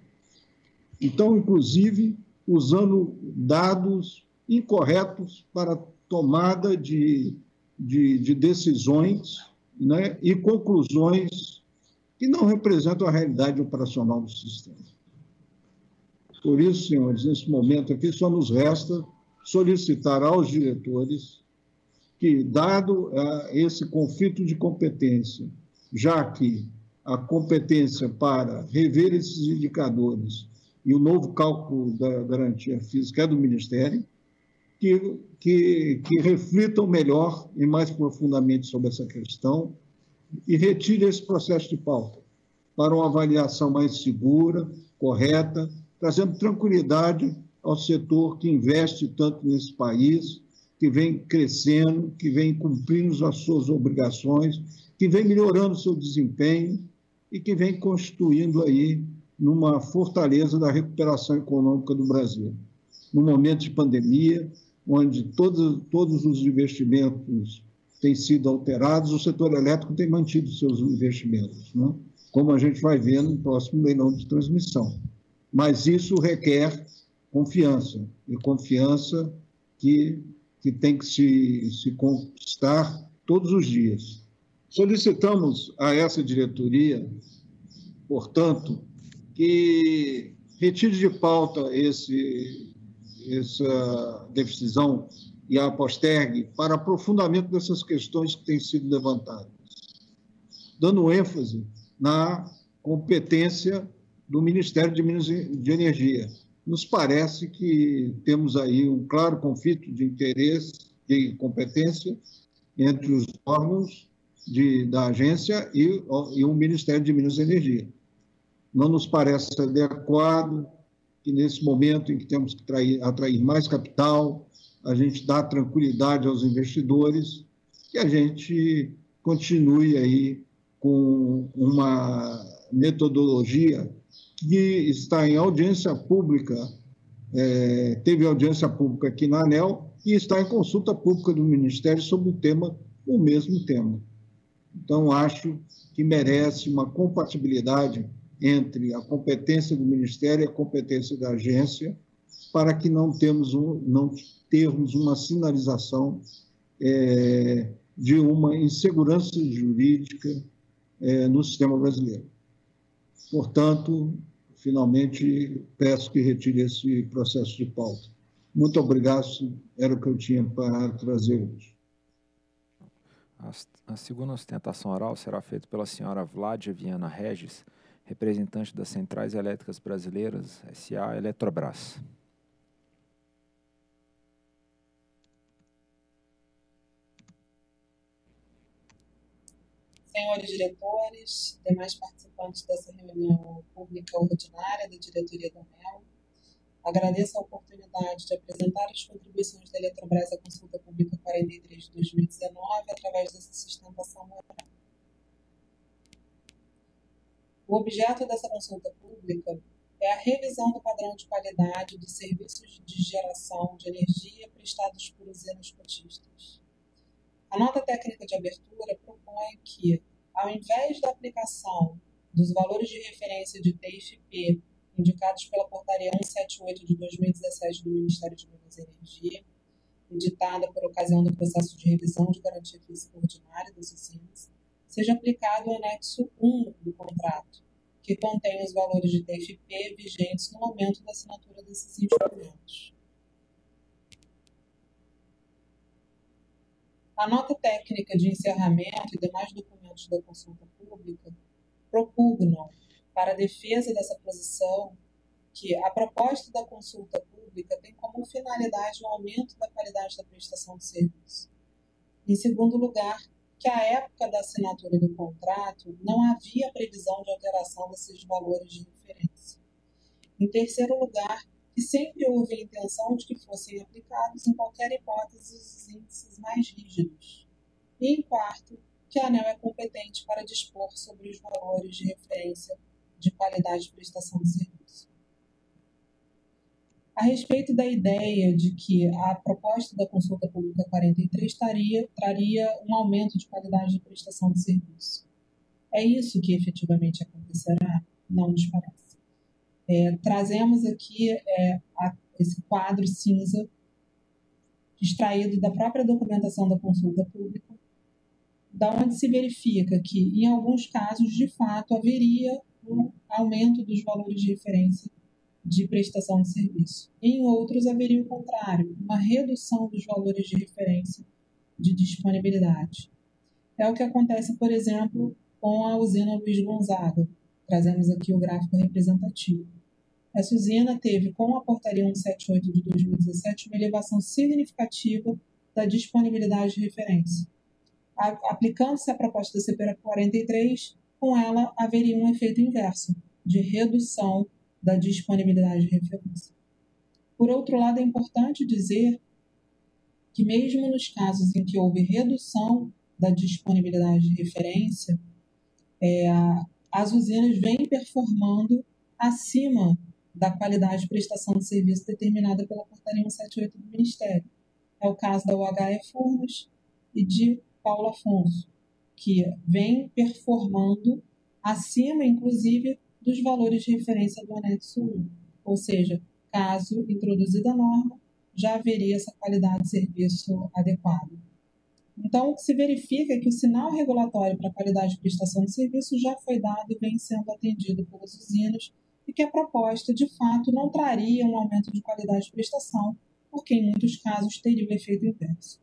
Então, inclusive, usando dados incorretos para tomada de, de, de decisões né, e conclusões que não representam a realidade operacional do sistema. Por isso, senhores, nesse momento aqui só nos resta solicitar aos diretores que, dado uh, esse conflito de competência, já que a competência para rever esses indicadores e o novo cálculo da garantia física é do Ministério, que, que, que reflitam melhor e mais profundamente sobre essa questão e retire esse processo de pauta para uma avaliação mais segura, correta, trazendo tranquilidade ao setor que investe tanto nesse país, que vem crescendo, que vem cumprindo as suas obrigações, que vem melhorando seu desempenho e que vem constituindo aí numa fortaleza da recuperação econômica do Brasil. No momento de pandemia, onde todos, todos os investimentos têm sido alterados, o setor elétrico tem mantido seus investimentos, né? como a gente vai ver no próximo leilão de transmissão. Mas isso requer confiança, e confiança que, que tem que se, se conquistar todos os dias. Solicitamos a essa diretoria, portanto, que retire de pauta esse, essa decisão e a postergue para aprofundamento dessas questões que têm sido levantadas, dando ênfase na competência do Ministério de Minas de Energia. Nos parece que temos aí um claro conflito de interesse e competência entre os órgãos de, da agência e, e o Ministério de Minas e Energia. Não nos parece adequado que nesse momento em que temos que trair, atrair mais capital, a gente dá tranquilidade aos investidores, que a gente continue aí com uma metodologia que está em audiência pública, é, teve audiência pública aqui na ANEL e está em consulta pública do Ministério sobre o tema, o mesmo tema. Então, acho que merece uma compatibilidade entre a competência do Ministério e a competência da agência, para que não, temos um, não termos uma sinalização é, de uma insegurança jurídica é, no sistema brasileiro. Portanto, finalmente, peço que retire esse processo de pauta. Muito obrigado, era o que eu tinha para trazer hoje. A segunda ostentação oral será feita pela senhora Vládia Viana Regis, representante das Centrais Elétricas Brasileiras, SA Eletrobras. Senhores diretores, demais participantes dessa reunião pública ordinária da diretoria da ANEL, agradeço a oportunidade de apresentar as contribuições da Eletrobras à consulta pública 43 de 2019 através dessa sustentação moral. O objeto dessa consulta pública é a revisão do padrão de qualidade dos serviços de geração de energia prestados por usinas cotistas. A nota técnica de abertura propõe que, ao invés da aplicação dos valores de referência de TFP indicados pela Portaria 178 de 2017 do Ministério de Minas e Energia, editada por ocasião do processo de revisão de garantia física ordinária das usinas, seja aplicado o anexo 1 do contrato, que contém os valores de TFP vigentes no momento da assinatura desses instrumentos. A nota técnica de encerramento e demais documentos da consulta pública propugnam, para a defesa dessa posição, que a proposta da consulta pública tem como finalidade o aumento da qualidade da prestação de serviço. Em segundo lugar, que à época da assinatura do contrato não havia previsão de alteração desses valores de referência. Em terceiro lugar, que sempre houve a intenção de que fossem aplicados, em qualquer hipótese, os índices mais rígidos. E, em quarto, que a ANEL é competente para dispor sobre os valores de referência de qualidade de prestação de serviço. A respeito da ideia de que a proposta da consulta pública 43 taria, traria um aumento de qualidade de prestação de serviço. É isso que efetivamente acontecerá? Não nos parece. É, trazemos aqui é, a, esse quadro cinza extraído da própria documentação da consulta pública, da onde se verifica que, em alguns casos, de fato, haveria um aumento dos valores de referência de prestação de serviço. Em outros, haveria o contrário, uma redução dos valores de referência de disponibilidade. É o que acontece, por exemplo, com a usina Luiz Gonzaga. Trazemos aqui o gráfico representativo. Essa usina teve, com a Portaria 178 de 2017, uma elevação significativa da disponibilidade de referência. Aplicando-se a proposta da CPR 43, com ela haveria um efeito inverso, de redução da disponibilidade de referência. Por outro lado, é importante dizer que, mesmo nos casos em que houve redução da disponibilidade de referência, é, as usinas vêm performando acima da qualidade de prestação de serviço determinada pela Portaria 178 do Ministério. É o caso da UHE Furnas e de Paulo Afonso, que vem performando acima, inclusive, dos valores de referência do anexo 1. Ou seja, caso introduzida a norma, já haveria essa qualidade de serviço adequada. Então, o que se verifica é que o sinal regulatório para a qualidade de prestação de serviço já foi dado e vem sendo atendido pelas usinas e que a proposta, de fato, não traria um aumento de qualidade de prestação, porque em muitos casos teria o efeito inverso.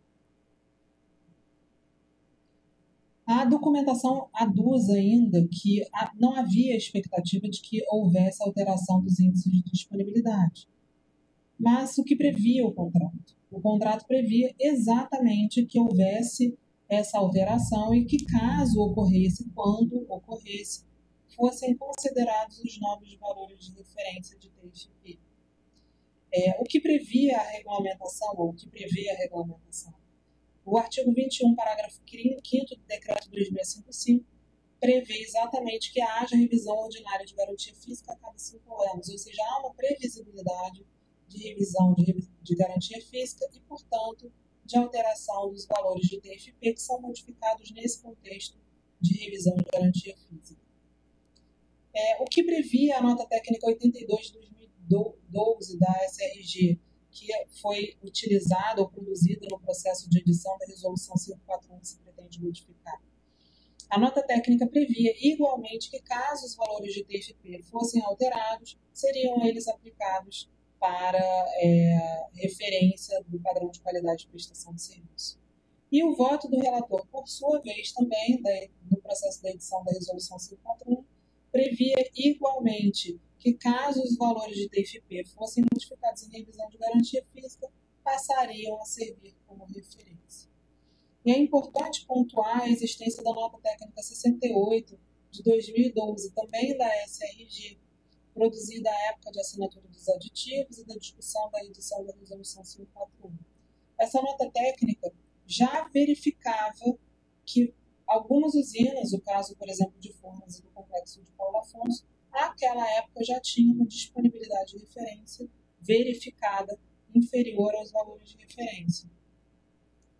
A documentação aduz ainda que não havia expectativa de que houvesse alteração dos índices de disponibilidade. Mas o que previa o contrato? O contrato previa exatamente que houvesse essa alteração e que, caso ocorresse, quando ocorresse, fossem considerados os novos valores de referência de TFP. É, o que previa a regulamentação, ou o que prevê a regulamentação? O artigo 21, parágrafo 5 do decreto 2655, prevê exatamente que haja revisão ordinária de garantia física a cada cinco anos, ou seja, há uma previsibilidade de revisão de, de garantia física e, portanto, de alteração dos valores de TFP que são modificados nesse contexto de revisão de garantia física. É, o que previa a nota técnica 82 de 2012 da SRG, que foi utilizada ou produzida no processo de edição da Resolução 541 que se pretende modificar. A nota técnica previa igualmente que, caso os valores de TFP fossem alterados, seriam eles aplicados para é, referência do padrão de qualidade de prestação de serviço. E o voto do relator, por sua vez, também, no processo da edição da Resolução 541, previa igualmente que, caso os valores de TFP fossem modificados em revisão de garantia física, passariam a servir como referência. E é importante pontuar a existência da nota técnica 68 de 2012, também da SRG, produzida à época de assinatura dos aditivos e da discussão da edição da Resolução 541. Essa nota técnica já verificava que Algumas usinas, o caso, por exemplo, de Furnas e do complexo de Paulo Afonso, naquela época já tinham uma disponibilidade de referência verificada inferior aos valores de referência.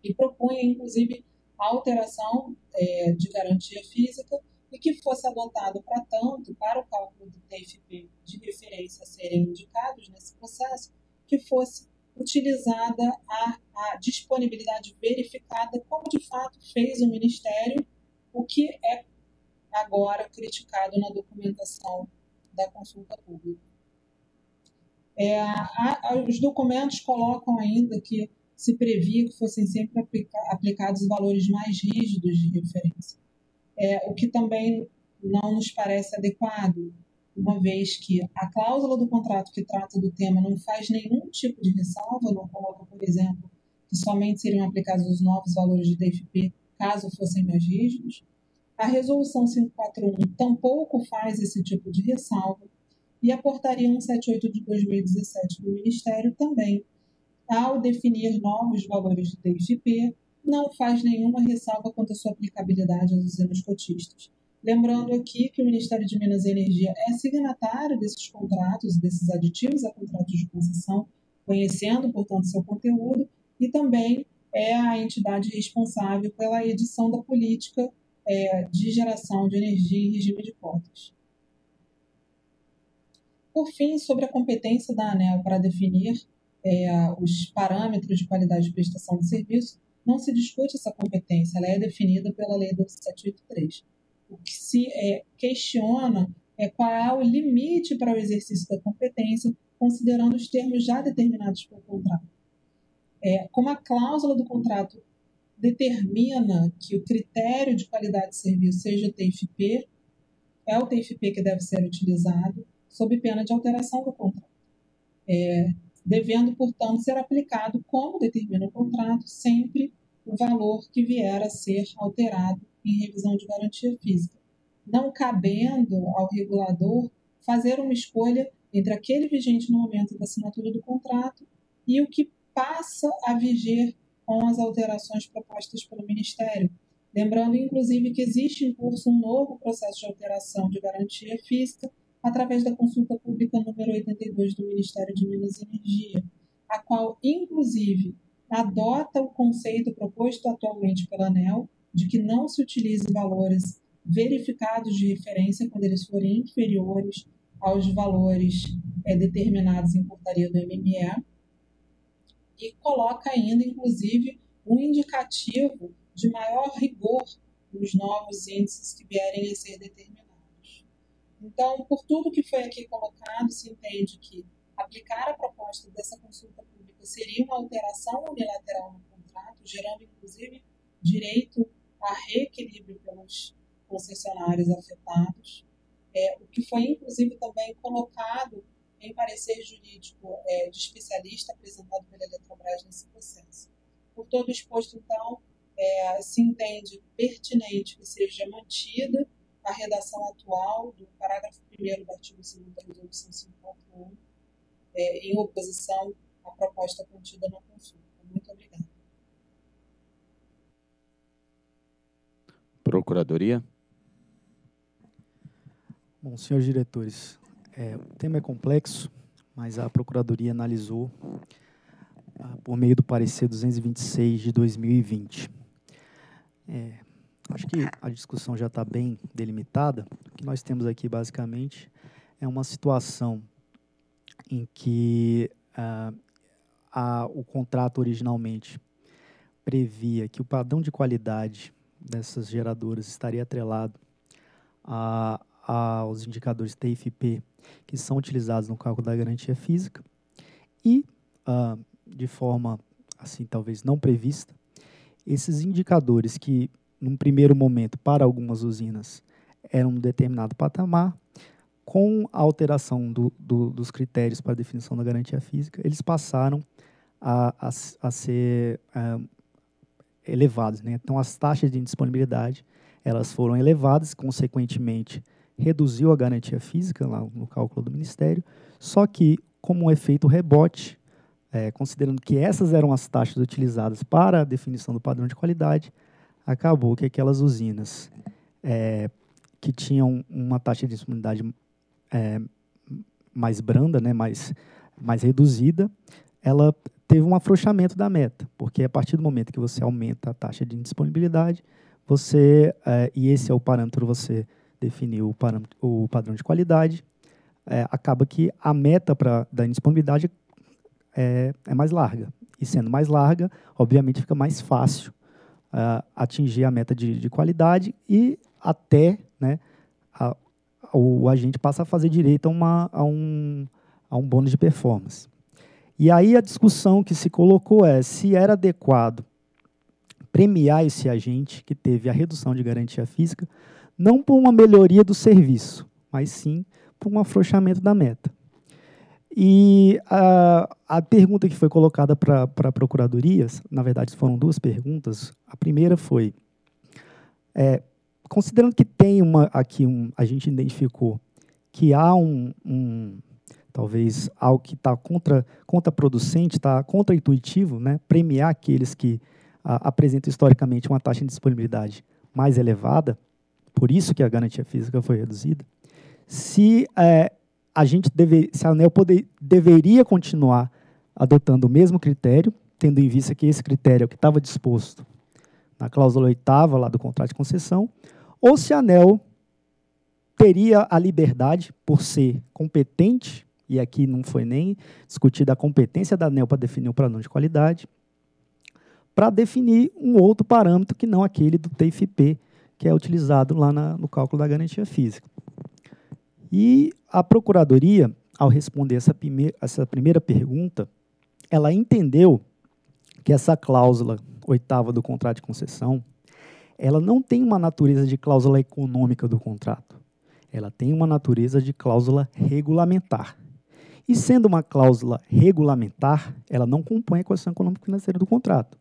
E propunha, inclusive, a alteração é, de garantia física e que fosse adotado para tanto, para o cálculo do TFP de referência serem indicados nesse processo, que fosse utilizada a, a disponibilidade verificada, como de fato fez o Ministério, o que é agora criticado na documentação da consulta pública. É, a, a, os documentos colocam ainda que se previa que fossem sempre aplica aplicados valores mais rígidos de referência, é, o que também não nos parece adequado, uma vez que a cláusula do contrato que trata do tema não faz nenhum tipo de ressalva, não coloca, por exemplo, que somente seriam aplicados os novos valores de DFP caso fossem mais rígidos. A Resolução 541 tampouco faz esse tipo de ressalva, e a Portaria 178 de 2017 do Ministério também, ao definir novos valores de DFP, não faz nenhuma ressalva quanto à sua aplicabilidade aos usinas cotistas. Lembrando aqui que o Ministério de Minas e Energia é signatário desses contratos, desses aditivos a contratos de concessão, conhecendo, portanto, seu conteúdo, e também é a entidade responsável pela edição da política é, de geração de energia em regime de cotas. Por fim, sobre a competência da ANEL para definir é, os parâmetros de qualidade de prestação de serviço, não se discute essa competência, ela é definida pela Lei 783. O que se é, questiona é qual é o limite para o exercício da competência, considerando os termos já determinados pelo contrato. É, como a cláusula do contrato determina que o critério de qualidade de serviço seja o TFP, é o TFP que deve ser utilizado, sob pena de alteração do contrato. É, devendo, portanto, ser aplicado, como determina o contrato, sempre o valor que vier a ser alterado em revisão de garantia física, não cabendo ao regulador fazer uma escolha entre aquele vigente no momento da assinatura do contrato e o que passa a viger com as alterações propostas pelo Ministério. Lembrando, inclusive, que existe em curso um novo processo de alteração de garantia física através da consulta pública número 82 do Ministério de Minas e Energia, a qual, inclusive, adota o conceito proposto atualmente pela ANEL de que não se utilizem valores verificados de referência quando eles forem inferiores aos valores é, determinados em portaria do MME, e coloca ainda, inclusive, um indicativo de maior rigor nos novos índices que vierem a ser determinados. Então, por tudo que foi aqui colocado, se entende que aplicar a proposta dessa consulta pública seria uma alteração unilateral no contrato, gerando, inclusive, direito a reequilíbrio pelos concessionários afetados, é, o que foi, inclusive, também colocado em parecer jurídico é, de especialista apresentado pela Eletrobras nesse processo. Por todo exposto, então, é, se entende pertinente que seja mantida a redação atual do parágrafo 1 do artigo 2 da Resolução 541, é, em oposição à proposta contida na consulta. Muito obrigada. Procuradoria. Bom, senhores diretores, é, o tema é complexo, mas a Procuradoria analisou ah, por meio do parecer 226 de 2020. É, acho que a discussão já está bem delimitada. O que nós temos aqui, basicamente, é uma situação em que ah, a, o contrato originalmente previa que o padrão de qualidade dessas geradoras estaria atrelado a, aos indicadores TFP que são utilizados no cálculo da garantia física e, ah, de forma assim talvez não prevista, esses indicadores que, num primeiro momento, para algumas usinas, eram um determinado patamar, com a alteração do, do, dos critérios para a definição da garantia física, eles passaram a, a, a ser ah, elevados. Né? Então, as taxas de indisponibilidade elas foram elevadas, consequentemente, reduziu a garantia física lá no cálculo do Ministério, só que, como um efeito rebote, é, considerando que essas eram as taxas utilizadas para a definição do padrão de qualidade, acabou que aquelas usinas é, que tinham uma taxa de disponibilidade é, mais branda, né, mais, mais reduzida, ela teve um afrouxamento da meta, porque a partir do momento que você aumenta a taxa de indisponibilidade, você, é, e esse é o parâmetro, você definiu o, parâmetro, o padrão de qualidade, é, acaba que a meta pra, da indisponibilidade é, é, mais larga. E sendo mais larga, obviamente fica mais fácil uh, atingir a meta de, de, qualidade e até né, a, o agente passa a fazer direito a, uma, a, um, a um bônus de performance. E aí a discussão que se colocou é se era adequado premiar esse agente que teve a redução de garantia física, não por uma melhoria do serviço, mas sim por um afrouxamento da meta. E a, a pergunta que foi colocada para a na verdade foram duas perguntas. A primeira foi, é, considerando que tem uma, aqui, um, a gente identificou que há um, um talvez algo que está contra, contraproducente, está contraintuitivo, né? premiar aqueles que a, apresentam historicamente uma taxa de disponibilidade mais elevada, por isso que a garantia física foi reduzida, se é, a gente deve, se a ANEL poder, deveria continuar adotando o mesmo critério, tendo em vista que esse critério é o que estava disposto na cláusula oitava lá do contrato de concessão, ou se a ANEL teria a liberdade, por ser competente, e aqui não foi nem discutida a competência da ANEL para definir o padrão de qualidade, para definir um outro parâmetro que não aquele do TIFP, que é utilizado lá na, no cálculo da garantia física. E a Procuradoria, ao responder essa, primeira, essa primeira pergunta, ela entendeu que essa cláusula oitava do contrato de concessão, ela não tem uma natureza de cláusula econômica do contrato. Ela tem uma natureza de cláusula regulamentar. E sendo uma cláusula regulamentar, ela não compõe a equação econômico-financeira do contrato.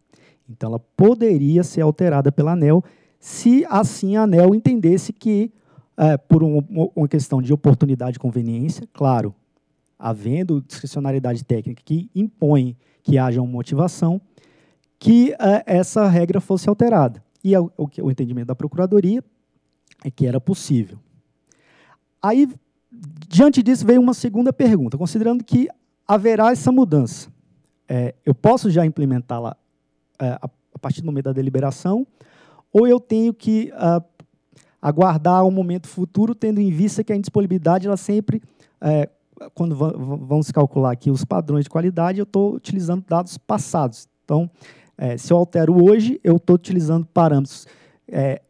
Então, ela poderia ser alterada pela ANEL se assim a ANEL entendesse que, é, por um, uma questão de oportunidade e conveniência, claro, havendo discricionariedade técnica que impõe que haja uma motivação, que é, essa regra fosse alterada. E o, o, o entendimento da Procuradoria é que era possível. Aí, diante disso, veio uma segunda pergunta, considerando que haverá essa mudança. É, eu posso já implementá-la é, a partir do momento da deliberação, ou eu tenho que uh, aguardar um momento futuro, tendo em vista que a indisponibilidade, ela sempre, é, quando vamos calcular aqui os padrões de qualidade, eu estou utilizando dados passados. Então, é, se eu altero hoje, eu estou utilizando parâmetros é,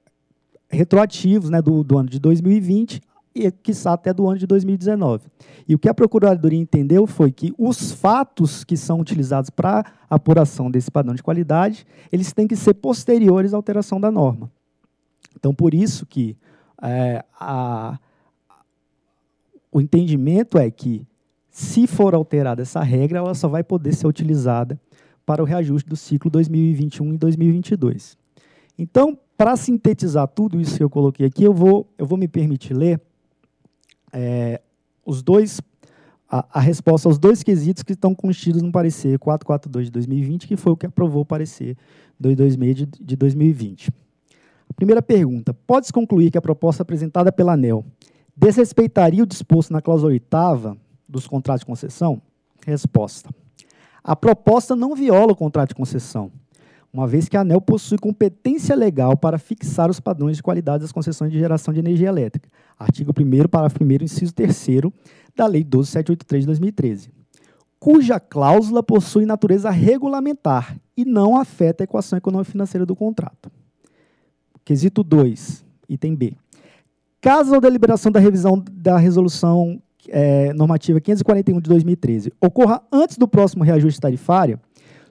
retroativos né, do, do ano de 2020 e, quiçá, até do ano de 2019. E o que a Procuradoria entendeu foi que os fatos que são utilizados para apuração desse padrão de qualidade, eles têm que ser posteriores à alteração da norma. Então, por isso que é, a, o entendimento é que, se for alterada essa regra, ela só vai poder ser utilizada para o reajuste do ciclo 2021 e 2022. Então, para sintetizar tudo isso que eu coloquei aqui, eu vou, eu vou me permitir ler é, os dois, a, a, resposta aos dois quesitos que estão contidos no parecer 442 de 2020, que foi o que aprovou o parecer 226 de, de 2020. Primeira pergunta: pode-se concluir que a proposta apresentada pela ANEL desrespeitaria o disposto na cláusula oitava dos contratos de concessão? Resposta: a proposta não viola o contrato de concessão, uma vez que a ANEL possui competência legal para fixar os padrões de qualidade das concessões de geração de energia elétrica. Artigo 1 parágrafo 1 inciso 3 da Lei 12783 de 2013, cuja cláusula possui natureza regulamentar e não afeta a equação econômica financeira do contrato. Quesito 2, item B. Caso a deliberação da revisão da resolução é, normativa 541 de 2013 ocorra antes do próximo reajuste tarifário,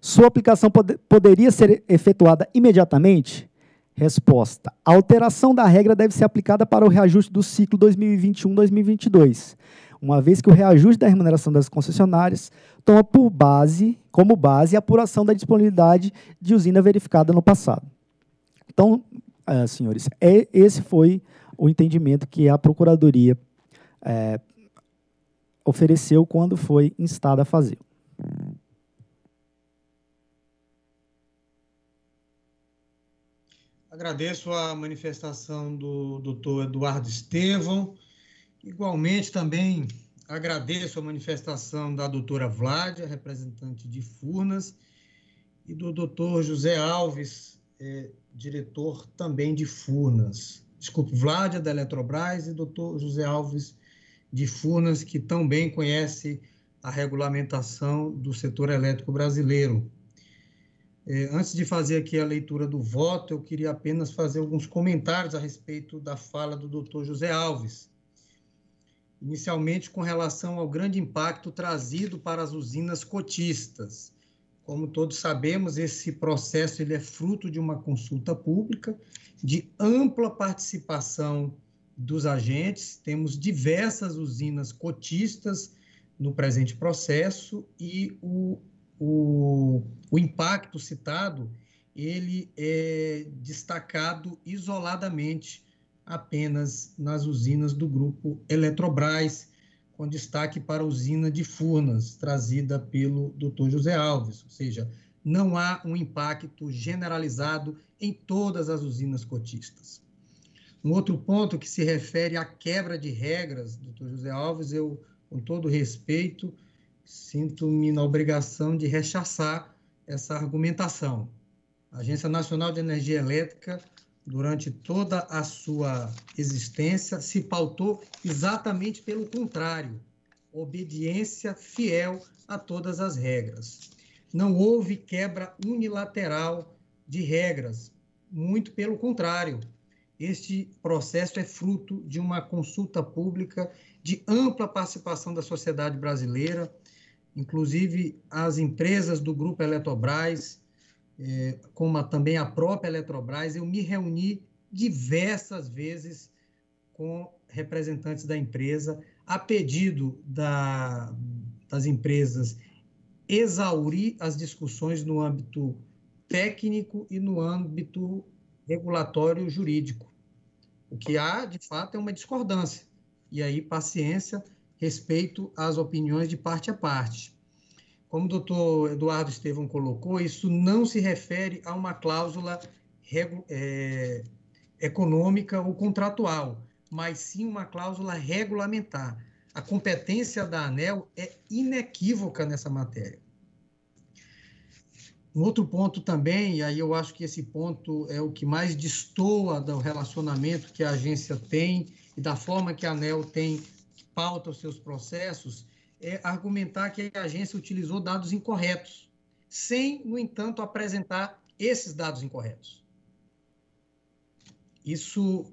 sua aplicação pode, poderia ser efetuada imediatamente? Resposta: a alteração da regra deve ser aplicada para o reajuste do ciclo 2021-2022, uma vez que o reajuste da remuneração das concessionárias toma por base, como base, a apuração da disponibilidade de usina verificada no passado. Então, é, senhores, é, esse foi o entendimento que a Procuradoria é, ofereceu quando foi instada a fazer. Agradeço a manifestação do doutor Eduardo Estevão. Igualmente, também agradeço a manifestação da doutora Vládia, representante de Furnas, e do doutor José Alves, é, diretor também de Furnas. Desculpe, Vládia, da Eletrobras, e doutor José Alves, de Furnas, que também conhece a regulamentação do setor elétrico brasileiro. É, antes de fazer aqui a leitura do voto, eu queria apenas fazer alguns comentários a respeito da fala do doutor José Alves. inicialmente com relação ao grande impacto trazido para as usinas cotistas. Como todos sabemos, esse processo ele é fruto de uma consulta pública, de ampla participação dos agentes. Temos diversas usinas cotistas no presente processo e o, o, o impacto citado ele é destacado isoladamente apenas nas usinas do grupo Eletrobras, com destaque para a usina de Furnas, trazida pelo Dr. José Alves, ou seja, não há um impacto generalizado em todas as usinas cotistas. Um outro ponto que se refere à quebra de regras, doutor José Alves, eu, com todo respeito, sinto-me na obrigação de rechaçar essa argumentação. A Agência Nacional de Energia Elétrica, durante toda a sua existência, se pautou exatamente pelo contrário, obediência fiel a todas as regras. Não houve quebra unilateral de regras, muito pelo contrário este processo é fruto de uma consulta pública de ampla participação da sociedade brasileira, inclusive as empresas do Grupo Eletrobras, eh, como também a própria Eletrobras. Eu me reuni diversas vezes com representantes da empresa, a pedido da, das empresas exaurir as discussões no âmbito técnico e no âmbito regulatório jurídico. O que há, de fato, é uma discordância. E aí, paciência, respeito às opiniões de parte a parte. Como o doutor Eduardo Estevão colocou, isso não se refere a uma cláusula é, econômica ou contratual, mas sim uma cláusula regulamentar. A competência da ANEL é inequívoca nessa matéria. Um outro ponto também, e aí eu acho que esse ponto é o que mais destoa do relacionamento que a agência tem e da forma que a ANEL tem pauta os seus processos, é argumentar que a agência utilizou dados incorretos, sem, no entanto, apresentar esses dados incorretos. Isso,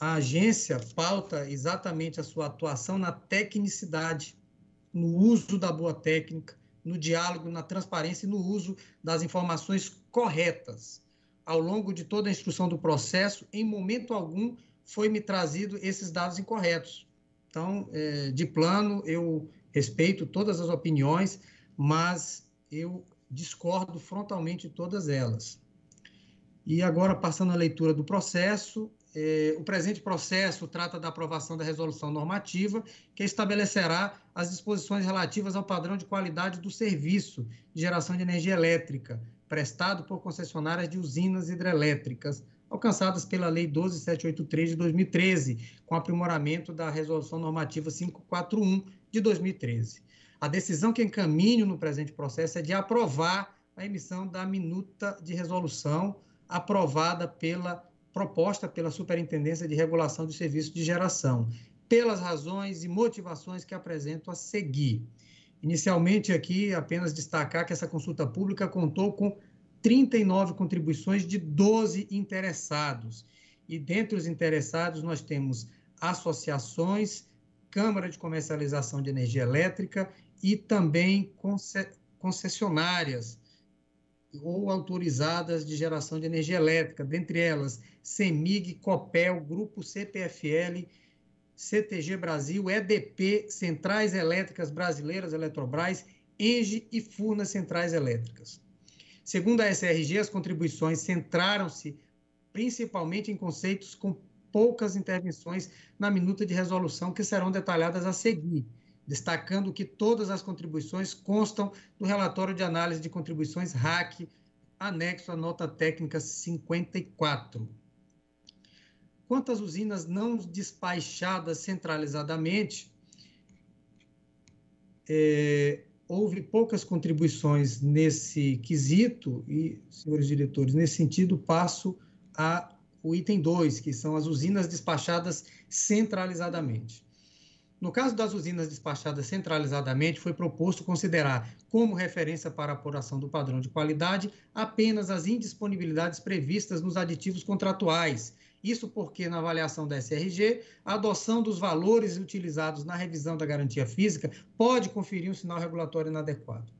a agência pauta exatamente a sua atuação na tecnicidade, no uso da boa técnica, no diálogo, na transparência e no uso das informações corretas. Ao longo de toda a instrução do processo, em momento algum foi-me trazido esses dados incorretos. Então, é, de plano, eu respeito todas as opiniões, mas eu discordo frontalmente de todas elas. E agora, passando à leitura do processo, é, o presente processo trata da aprovação da resolução normativa, que estabelecerá as disposições relativas ao padrão de qualidade do serviço de geração de energia elétrica prestado por concessionárias de usinas hidrelétricas, alcançadas pela Lei 12783 de 2013, com aprimoramento da Resolução Normativa 541 de 2013. A decisão que encaminho no presente processo é de aprovar a emissão da minuta de resolução aprovada pela proposta pela Superintendência de Regulação do Serviço de Geração, pelas razões e motivações que apresento a seguir. Inicialmente, aqui, apenas destacar que essa consulta pública contou com 39 contribuições de 12 interessados. E dentre os interessados, nós temos associações, Câmara de Comercialização de Energia Elétrica e também concessionárias, ou autorizadas de geração de energia elétrica, dentre elas CEMIG, COPEL, Grupo CPFL, CTG Brasil, EDP, Centrais Elétricas Brasileiras, Eletrobras, ENGE e Furnas Centrais Elétricas. Segundo a SRG, as contribuições centraram-se principalmente em conceitos com poucas intervenções na minuta de resolução que serão detalhadas a seguir destacando que todas as contribuições constam do relatório de análise de contribuições RAC, anexo à nota técnica 54. Quanto às usinas não despachadas centralizadamente, é, houve poucas contribuições nesse quesito, e, senhores diretores, nesse sentido, passo a o item 2, que são as usinas despachadas centralizadamente. No caso das usinas despachadas centralizadamente, foi proposto considerar como referência para a apuração do padrão de qualidade apenas as indisponibilidades previstas nos aditivos contratuais, Isso porque, na avaliação da SRG, a adoção dos valores utilizados na revisão da garantia física pode conferir um sinal regulatório inadequado.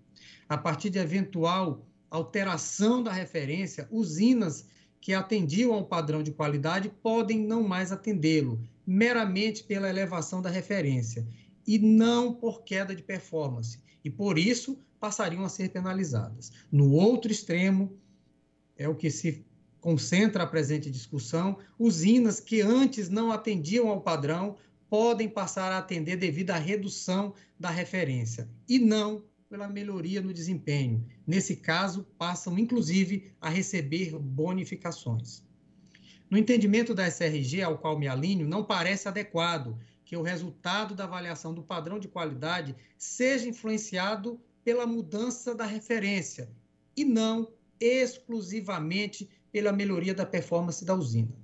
A partir de eventual alteração da referência, usinas que atendiam ao padrão de qualidade podem não mais atendê-lo, meramente pela elevação da referência, e não por queda de performance, e por isso passariam a ser penalizadas. No outro extremo, é o que se concentra a presente discussão, usinas que antes não atendiam ao padrão podem passar a atender devido à redução da referência, e não pela melhoria no desempenho. Nesse caso, passam inclusive a receber bonificações. No entendimento da SRG, ao qual me alinho, não parece adequado que o resultado da avaliação do padrão de qualidade seja influenciado pela mudança da referência e não exclusivamente pela melhoria da performance da usina.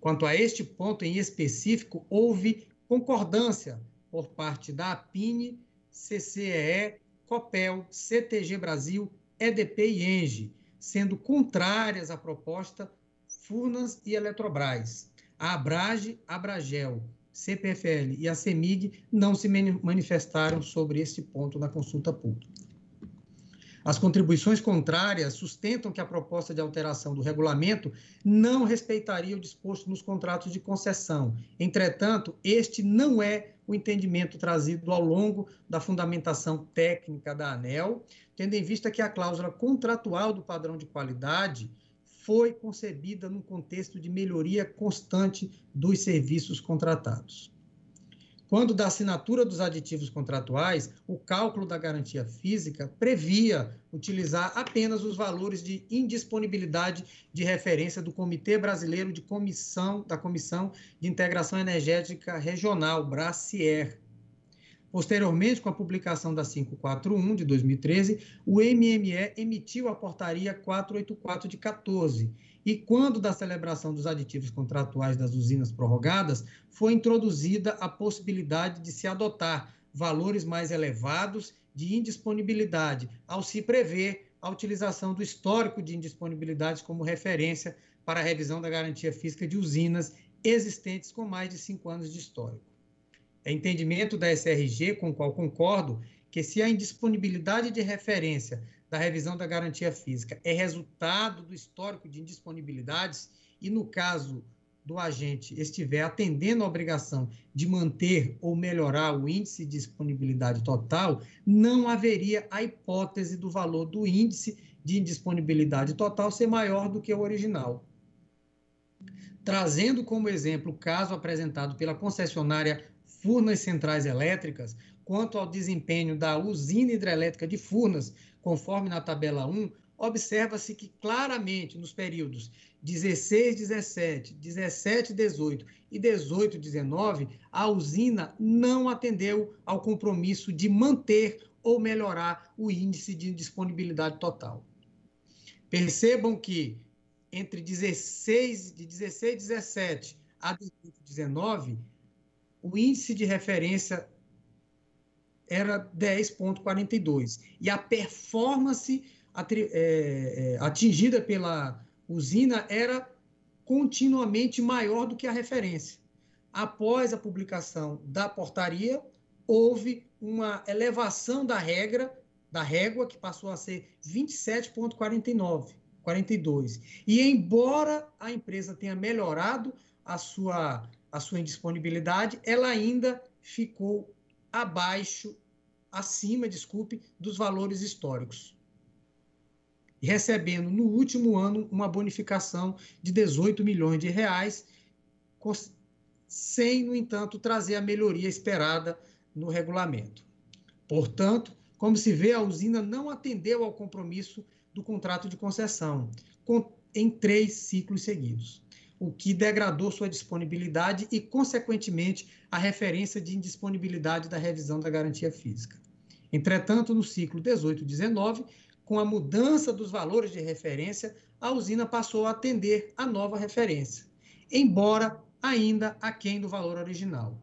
Quanto a este ponto em específico, houve concordância por parte da APINE, CCEE COPEL, CTG Brasil, EDP e ENGE, sendo contrárias à proposta Furnas e Eletrobras. A Abrage, Abragel, CPFL e a CEMIG não se manifestaram sobre esse ponto na consulta pública. As contribuições contrárias sustentam que a proposta de alteração do regulamento não respeitaria o disposto nos contratos de concessão. Entretanto, este não é o entendimento trazido ao longo da fundamentação técnica da ANEL, tendo em vista que a cláusula contratual do padrão de qualidade foi concebida num contexto de melhoria constante dos serviços contratados. Quando da assinatura dos aditivos contratuais, o cálculo da garantia física previa utilizar apenas os valores de indisponibilidade de referência do Comitê Brasileiro de Comissão da Comissão de Integração Energética Regional, BRACIER. Posteriormente, com a publicação da 541 de 2013, o MME emitiu a portaria 484 de 14, e quando da celebração dos aditivos contratuais das usinas prorrogadas, foi introduzida a possibilidade de se adotar valores mais elevados de indisponibilidade, ao se prever a utilização do histórico de indisponibilidade como referência para a revisão da garantia física de usinas existentes com mais de cinco anos de histórico. É entendimento da SRG, com o qual concordo, que se a indisponibilidade de referência da revisão da garantia física é resultado do histórico de indisponibilidades e, no caso do agente estiver atendendo a obrigação de manter ou melhorar o índice de disponibilidade total, não haveria a hipótese do valor do índice de indisponibilidade total ser maior do que o original. Trazendo como exemplo o caso apresentado pela concessionária Furnas Centrais Elétricas, quanto ao desempenho da usina hidrelétrica de Furnas, conforme na tabela 1, observa-se que claramente nos períodos 16, 17, 17, 18 e 18, 19, a usina não atendeu ao compromisso de manter ou melhorar o índice de disponibilidade total. Percebam que entre 16, de 16, 17 a 18, 19, o índice de referência era 10,42. E a performance é, é, atingida pela usina era continuamente maior do que a referência. Após a publicação da portaria, houve uma elevação da regra, da régua, que passou a ser 27,49, 42. E embora a empresa tenha melhorado a sua, a sua indisponibilidade, ela ainda ficou abaixo, acima, desculpe, dos valores históricos. Recebendo no último ano uma bonificação de 18 milhões de reais, sem, no entanto, trazer a melhoria esperada no regulamento. Portanto, como se vê, a usina não atendeu ao compromisso do contrato de concessão em três ciclos seguidos o que degradou sua disponibilidade e, consequentemente, a referência de indisponibilidade da revisão da garantia física. Entretanto, no ciclo 18-19, com a mudança dos valores de referência, a usina passou a atender a nova referência, embora ainda aquém do valor original,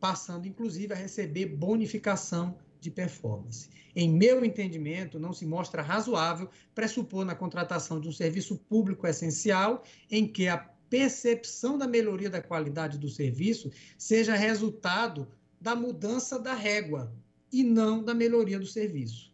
passando inclusive a receber bonificação de performance. Em meu entendimento, não se mostra razoável pressupor na contratação de um serviço público essencial em que a percepção da melhoria da qualidade do serviço seja resultado da mudança da régua e não da melhoria do serviço.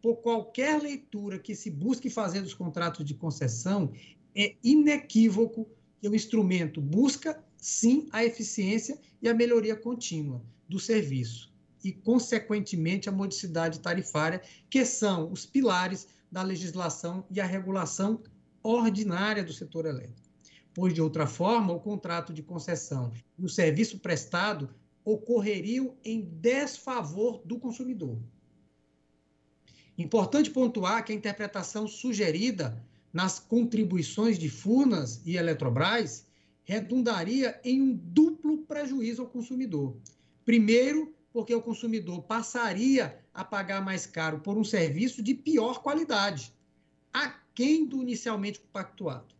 Por qualquer leitura que se busque fazer dos contratos de concessão, é inequívoco que o instrumento busca, sim, a eficiência e a melhoria contínua do serviço e, consequentemente, a modicidade tarifária, que são os pilares da legislação e a regulação ordinária do setor elétrico. Pois, de outra forma, o contrato de concessão e o serviço prestado ocorreriam em desfavor do consumidor. Importante pontuar que a interpretação sugerida nas contribuições de Furnas e Eletrobras redundaria em um duplo prejuízo ao consumidor. Primeiro, porque o consumidor passaria a pagar mais caro por um serviço de pior qualidade, aquém do inicialmente pactuado.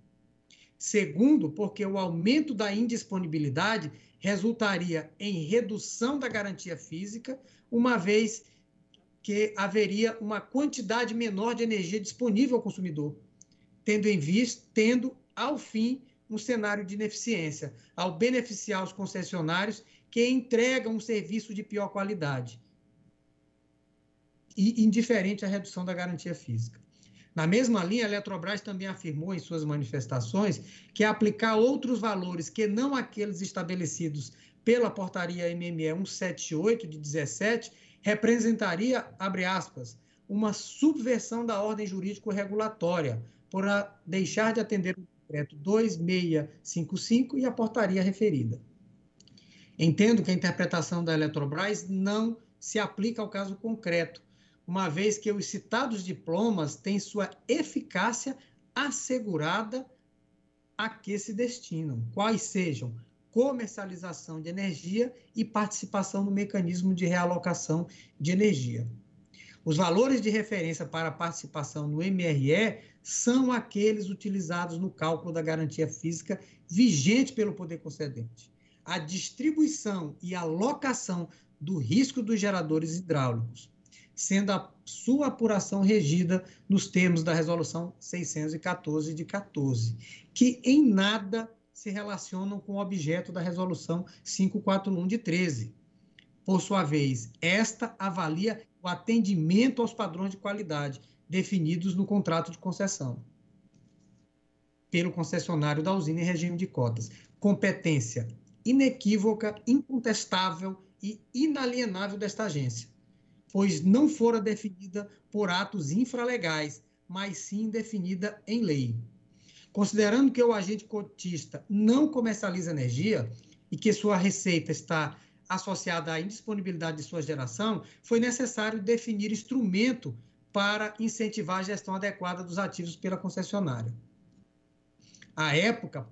Segundo, porque o aumento da indisponibilidade resultaria em redução da garantia física, uma vez que haveria uma quantidade menor de energia disponível ao consumidor, tendo em vista, tendo ao fim um cenário de ineficiência, ao beneficiar os concessionários que entregam um serviço de pior qualidade e indiferente à redução da garantia física. Na mesma linha, a Eletrobras também afirmou em suas manifestações que aplicar outros valores que não aqueles estabelecidos pela portaria MME 178 de 17 representaria, abre aspas, uma subversão da ordem jurídico-regulatória, por deixar de atender o decreto 2655 e a portaria referida. Entendo que a interpretação da Eletrobras não se aplica ao caso concreto, uma vez que os citados diplomas têm sua eficácia assegurada a que se destinam, quais sejam comercialização de energia e participação no mecanismo de realocação de energia. Os valores de referência para a participação no MRE são aqueles utilizados no cálculo da garantia física vigente pelo poder concedente. A distribuição e alocação do risco dos geradores hidráulicos, sendo a sua apuração regida nos termos da resolução 614 de 14, que em nada se relacionam com o objeto da resolução 541 de 13. Por sua vez, esta avalia o atendimento aos padrões de qualidade definidos no contrato de concessão pelo concessionário da usina em regime de cotas. Competência inequívoca, incontestável e inalienável desta agência, pois não fora definida por atos infralegais, mas sim definida em lei. Considerando que o agente cotista não comercializa energia e que sua receita está associada à indisponibilidade de sua geração, foi necessário definir instrumento para incentivar a gestão adequada dos ativos pela concessionária. A época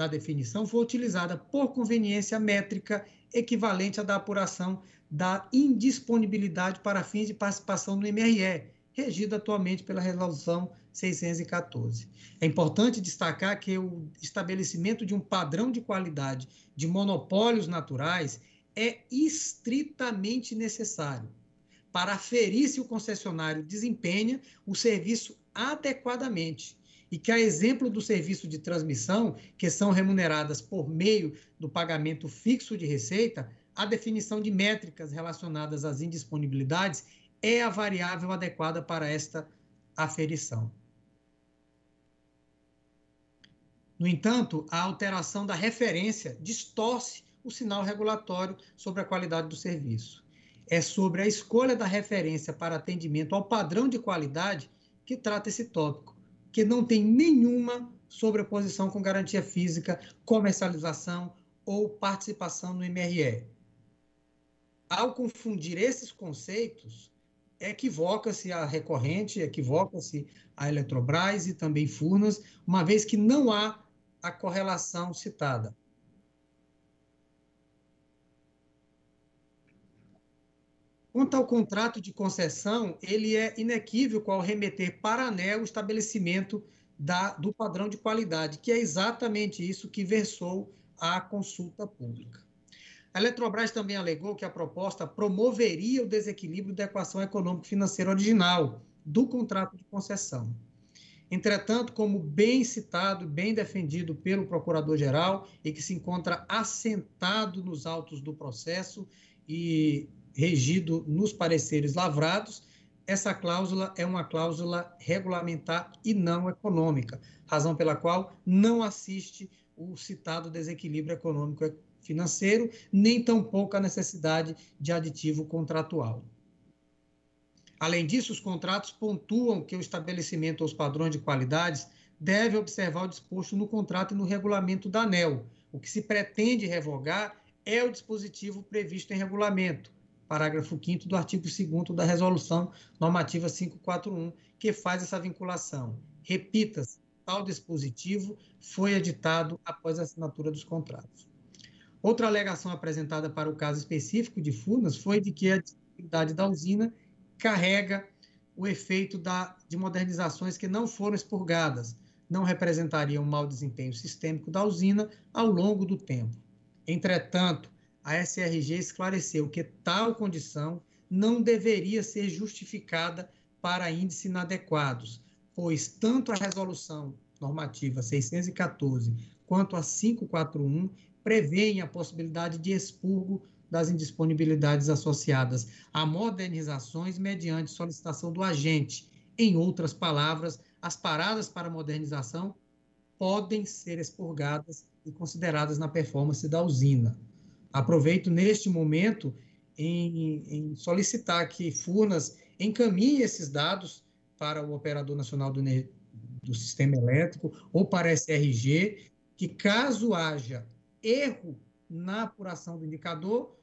da definição foi utilizada por conveniência métrica equivalente à da apuração da indisponibilidade para fins de participação no MRE, regida atualmente pela Resolução 614. É importante destacar que o estabelecimento de um padrão de qualidade de monopólios naturais é estritamente necessário para aferir se o concessionário desempenha o serviço adequadamente e que, a exemplo do serviço de transmissão, que são remuneradas por meio do pagamento fixo de receita, a definição de métricas relacionadas às indisponibilidades é a variável adequada para esta aferição. No entanto, a alteração da referência distorce o sinal regulatório sobre a qualidade do serviço. É sobre a escolha da referência para atendimento ao padrão de qualidade que trata esse tópico, que não tem nenhuma sobreposição com garantia física, comercialização ou participação no MRE. Ao confundir esses conceitos, equivoca-se a recorrente, equivoca-se a Eletrobras e também Furnas, uma vez que não há a correlação citada. Quanto ao contrato de concessão, ele é inequívoco ao remeter para a ANEL o estabelecimento da, do padrão de qualidade, que é exatamente isso que versou a consulta pública. A Eletrobras também alegou que a proposta promoveria o desequilíbrio da equação econômico-financeira original do contrato de concessão. Entretanto, como bem citado, bem defendido pelo Procurador-Geral e que se encontra assentado nos autos do processo e regido nos pareceres lavrados, essa cláusula é uma cláusula regulamentar e não econômica, razão pela qual não assiste o citado desequilíbrio econômico financeiro, nem tampouco a necessidade de aditivo contratual. Além disso, os contratos pontuam que o estabelecimento aos padrões de qualidades deve observar o disposto no contrato e no regulamento da ANEL. O que se pretende revogar é o dispositivo previsto em regulamento, parágrafo 5 do artigo 2 da Resolução Normativa 541, que faz essa vinculação. Repita-se, tal dispositivo foi editado após a assinatura dos contratos. Outra alegação apresentada para o caso específico de Furnas foi de que a disponibilidade da usina carrega o efeito da, de modernizações que não foram expurgadas, não representariam um mau desempenho sistêmico da usina ao longo do tempo. Entretanto, a SRG esclareceu que tal condição não deveria ser justificada para índices inadequados, pois tanto a resolução normativa 614 quanto a 541 prevêem a possibilidade de expurgo das indisponibilidades associadas a modernizações mediante solicitação do agente. Em outras palavras, as paradas para modernização podem ser expurgadas e consideradas na performance da usina. Aproveito neste momento em, em solicitar que Furnas encaminhe esses dados para o Operador Nacional do, do Sistema Elétrico ou para a SRG, que caso haja erro na apuração do indicador,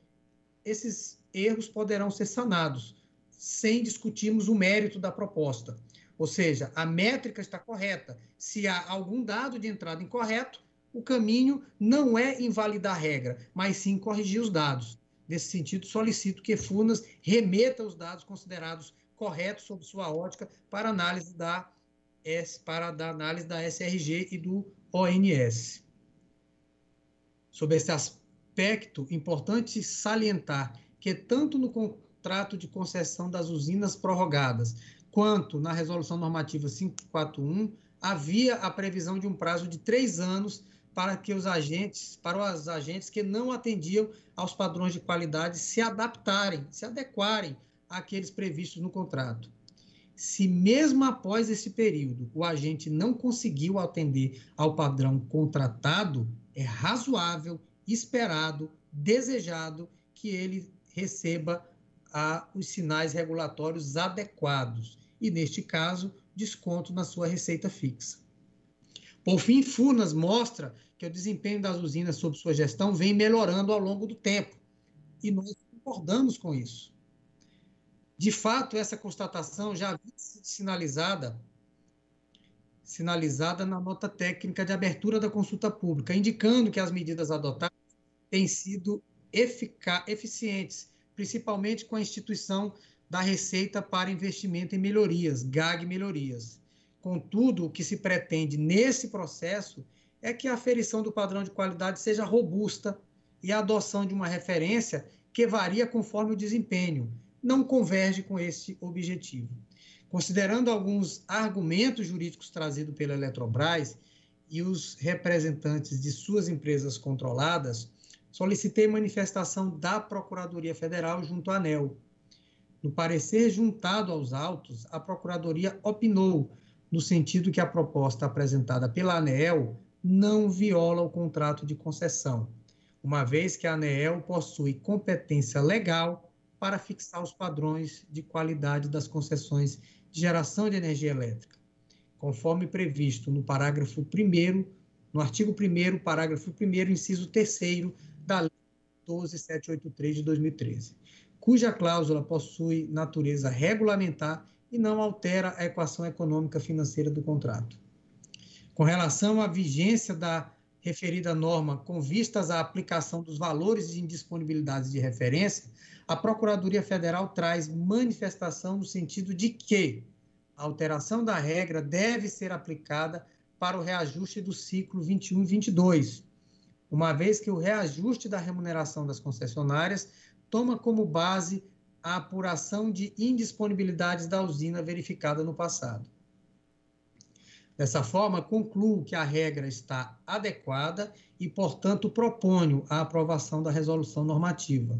esses erros poderão ser sanados, sem discutirmos o mérito da proposta. Ou seja, a métrica está correta. Se há algum dado de entrada incorreto, o caminho não é invalidar a regra, mas sim corrigir os dados. Nesse sentido, solicito que Furnas remeta os dados considerados corretos sob sua ótica para análise da, para da análise da SRG e do ONS. Sobre esse aspecto, importante salientar que tanto no contrato de concessão das usinas prorrogadas, quanto na resolução normativa 541, havia a previsão de um prazo de três anos para que os agentes, para os agentes que não atendiam aos padrões de qualidade se adaptarem, se adequarem àqueles previstos no contrato. Se mesmo após esse período o agente não conseguiu atender ao padrão contratado, é razoável, esperado, desejado que ele receba a, os sinais regulatórios adequados e, neste caso, desconto na sua receita fixa. Por fim, Furnas mostra que o desempenho das usinas sob sua gestão vem melhorando ao longo do tempo. E nós concordamos com isso. De fato, essa constatação já havia sido sinalizada, sinalizada na nota técnica de abertura da consulta pública, indicando que as medidas adotadas têm sido eficientes, principalmente com a instituição da Receita para Investimento em Melhorias, GAG Melhorias. Contudo, o que se pretende nesse processo é que a aferição do padrão de qualidade seja robusta e a adoção de uma referência que varia conforme o desempenho, não converge com esse objetivo. Considerando alguns argumentos jurídicos trazidos pela Eletrobras e os representantes de suas empresas controladas, solicitei manifestação da Procuradoria Federal junto à ANEL. No parecer juntado aos autos, a Procuradoria opinou no sentido que a proposta apresentada pela ANEL não viola o contrato de concessão, uma vez que a ANEEL possui competência legal para fixar os padrões de qualidade das concessões de geração de energia elétrica, conforme previsto no parágrafo 1 no artigo 1 parágrafo 1 inciso 3 da Lei 12783 de 2013, cuja cláusula possui natureza regulamentar e não altera a equação econômica financeira do contrato. Com relação à vigência da referida norma com vistas à aplicação dos valores de indisponibilidade de referência, a Procuradoria Federal traz manifestação no sentido de que a alteração da regra deve ser aplicada para o reajuste do ciclo 21 e 22, uma vez que o reajuste da remuneração das concessionárias toma como base a apuração de indisponibilidades da usina verificada no passado. Dessa forma, concluo que a regra está adequada e, portanto, proponho a aprovação da resolução normativa,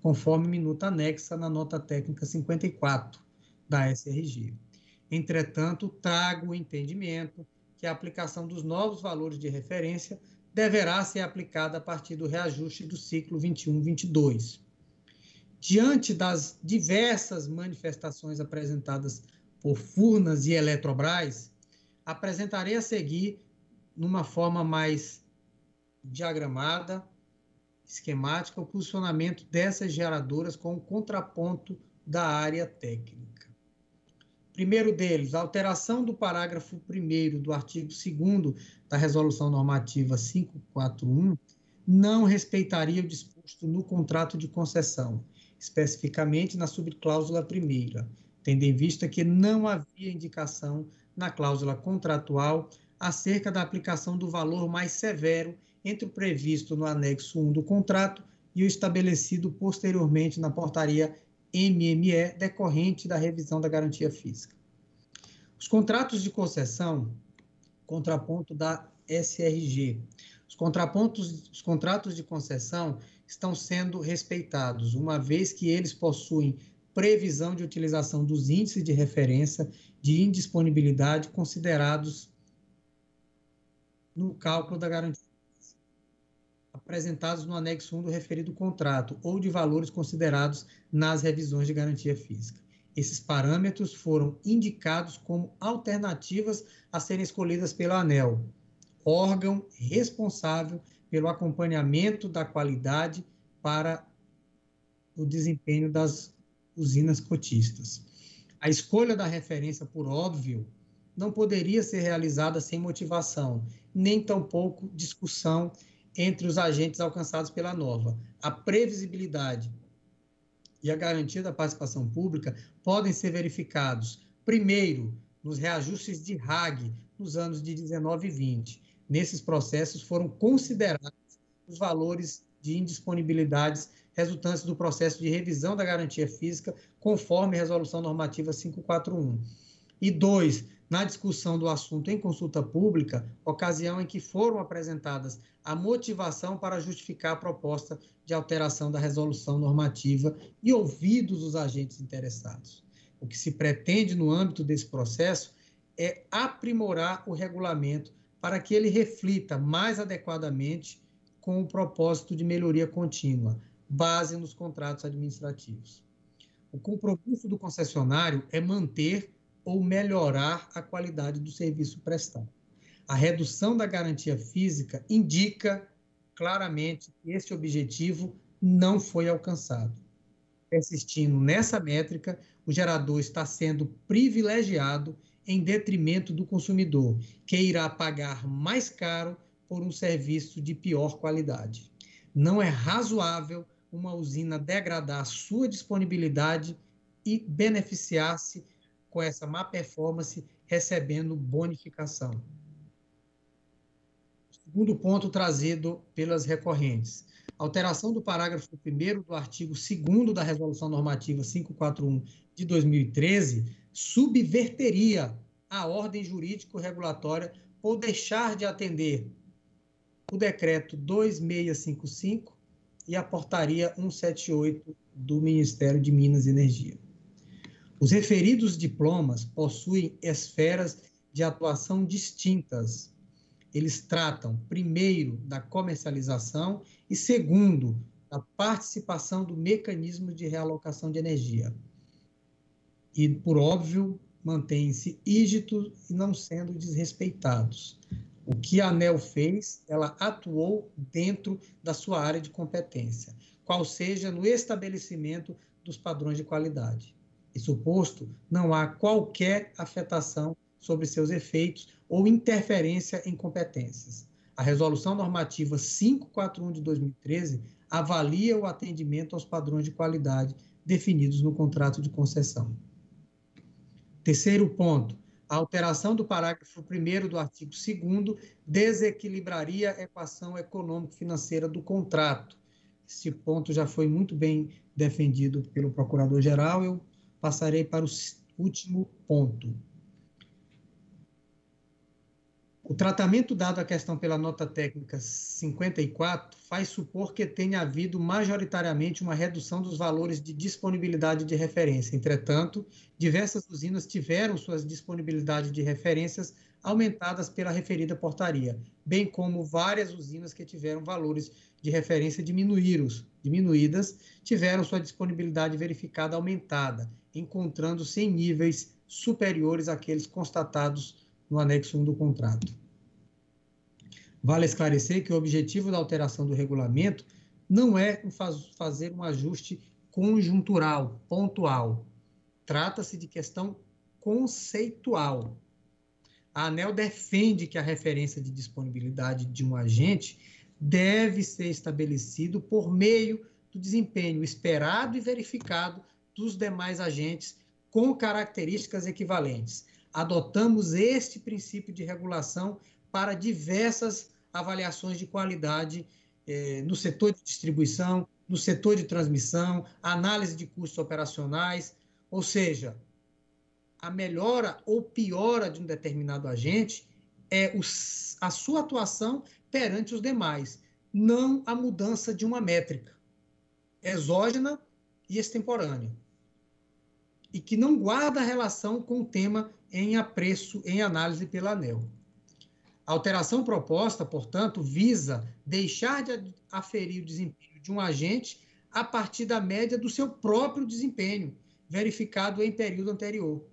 conforme minuta anexa na nota técnica 54 da SRG. Entretanto, trago o entendimento que a aplicação dos novos valores de referência deverá ser aplicada a partir do reajuste do ciclo 21-22. Diante das diversas manifestações apresentadas por Furnas e Eletrobras, apresentarei a seguir, numa forma mais diagramada, esquemática, o posicionamento dessas geradoras com o contraponto da área técnica. Primeiro deles, a alteração do parágrafo 1 do artigo 2 da Resolução Normativa 541 não respeitaria o disposto no contrato de concessão, especificamente na subcláusula primeira, tendo em vista que não havia indicação na cláusula contratual acerca da aplicação do valor mais severo entre o previsto no anexo 1 do contrato e o estabelecido posteriormente na portaria MME decorrente da revisão da garantia física. Os contratos de concessão, contraponto da SRG. Os contrapontos, os contratos de concessão estão sendo respeitados, uma vez que eles possuem previsão de utilização dos índices de referência de indisponibilidade considerados no cálculo da garantia apresentados no anexo 1 do referido contrato ou de valores considerados nas revisões de garantia física. Esses parâmetros foram indicados como alternativas a serem escolhidas pela ANEL, órgão responsável pelo acompanhamento da qualidade para o desempenho das usinas cotistas. A escolha da referência, por óbvio, não poderia ser realizada sem motivação, nem tampouco discussão entre os agentes alcançados pela nova. A previsibilidade e a garantia da participação pública podem ser verificados, primeiro, nos reajustes de RAG nos anos de 19 e 20. Nesses processos foram considerados os valores de indisponibilidades resultantes do processo de revisão da garantia física, conforme Resolução Normativa 541. E dois, na discussão do assunto em consulta pública, ocasião em que foram apresentadas a motivação para justificar a proposta de alteração da resolução normativa e ouvidos os agentes interessados. O que se pretende no âmbito desse processo é aprimorar o regulamento para que ele reflita mais adequadamente com o propósito de melhoria contínua, base nos contratos administrativos. O compromisso do concessionário é manter ou melhorar a qualidade do serviço prestado. A redução da garantia física indica claramente que esse objetivo não foi alcançado. Persistindo nessa métrica, o gerador está sendo privilegiado em detrimento do consumidor, que irá pagar mais caro por um serviço de pior qualidade. Não é razoável uma usina degradar sua disponibilidade e beneficiar-se com essa má performance recebendo bonificação. Segundo ponto trazido pelas recorrentes. Alteração do parágrafo 1 do artigo 2 da Resolução Normativa 541 de 2013 subverteria a ordem jurídico-regulatória por deixar de atender o decreto 2655 e a portaria 178 do Ministério de Minas e Energia. Os referidos diplomas possuem esferas de atuação distintas. Eles tratam, primeiro, da comercialização e, segundo, da participação do mecanismo de realocação de energia. E, por óbvio, mantêm-se ígitos e não sendo desrespeitados. O que a ANEL fez, ela atuou dentro da sua área de competência, qual seja no estabelecimento dos padrões de qualidade. Isso posto, não há qualquer afetação sobre seus efeitos ou interferência em competências. A Resolução Normativa 541 de 2013 avalia o atendimento aos padrões de qualidade definidos no contrato de concessão. Terceiro ponto, A alteração do parágrafo 1 do artigo 2 desequilibraria a equação econômico-financeira do contrato. Esse ponto já foi muito bem defendido pelo Procurador-Geral. Eu passarei para o último ponto. O tratamento dado à questão pela nota técnica 54 faz supor que tenha havido majoritariamente uma redução dos valores de disponibilidade de referência. Entretanto, diversas usinas tiveram suas disponibilidades de referências aumentadas pela referida portaria, bem como várias usinas que tiveram valores de referência diminuídos, diminuídas, tiveram sua disponibilidade verificada aumentada, encontrando-se em níveis superiores àqueles constatados no anexo 1 do contrato. Vale esclarecer que o objetivo da alteração do regulamento não é fazer um ajuste conjuntural, pontual. Trata-se de questão conceitual. A ANEL defende que a referência de disponibilidade de um agente deve ser estabelecido por meio do desempenho esperado e verificado dos demais agentes com características equivalentes, adotamos este princípio de regulação para diversas avaliações de qualidade eh, no setor de distribuição, no setor de transmissão, análise de custos operacionais, ou seja, a melhora ou piora de um determinado agente é a sua atuação perante os demais, não a mudança de uma métrica exógena e extemporânea e que não guarda relação com o tema em apreço, em análise pela ANEL. A alteração proposta, portanto, visa deixar de aferir o desempenho de um agente a partir da média do seu próprio desempenho, verificado em período anterior.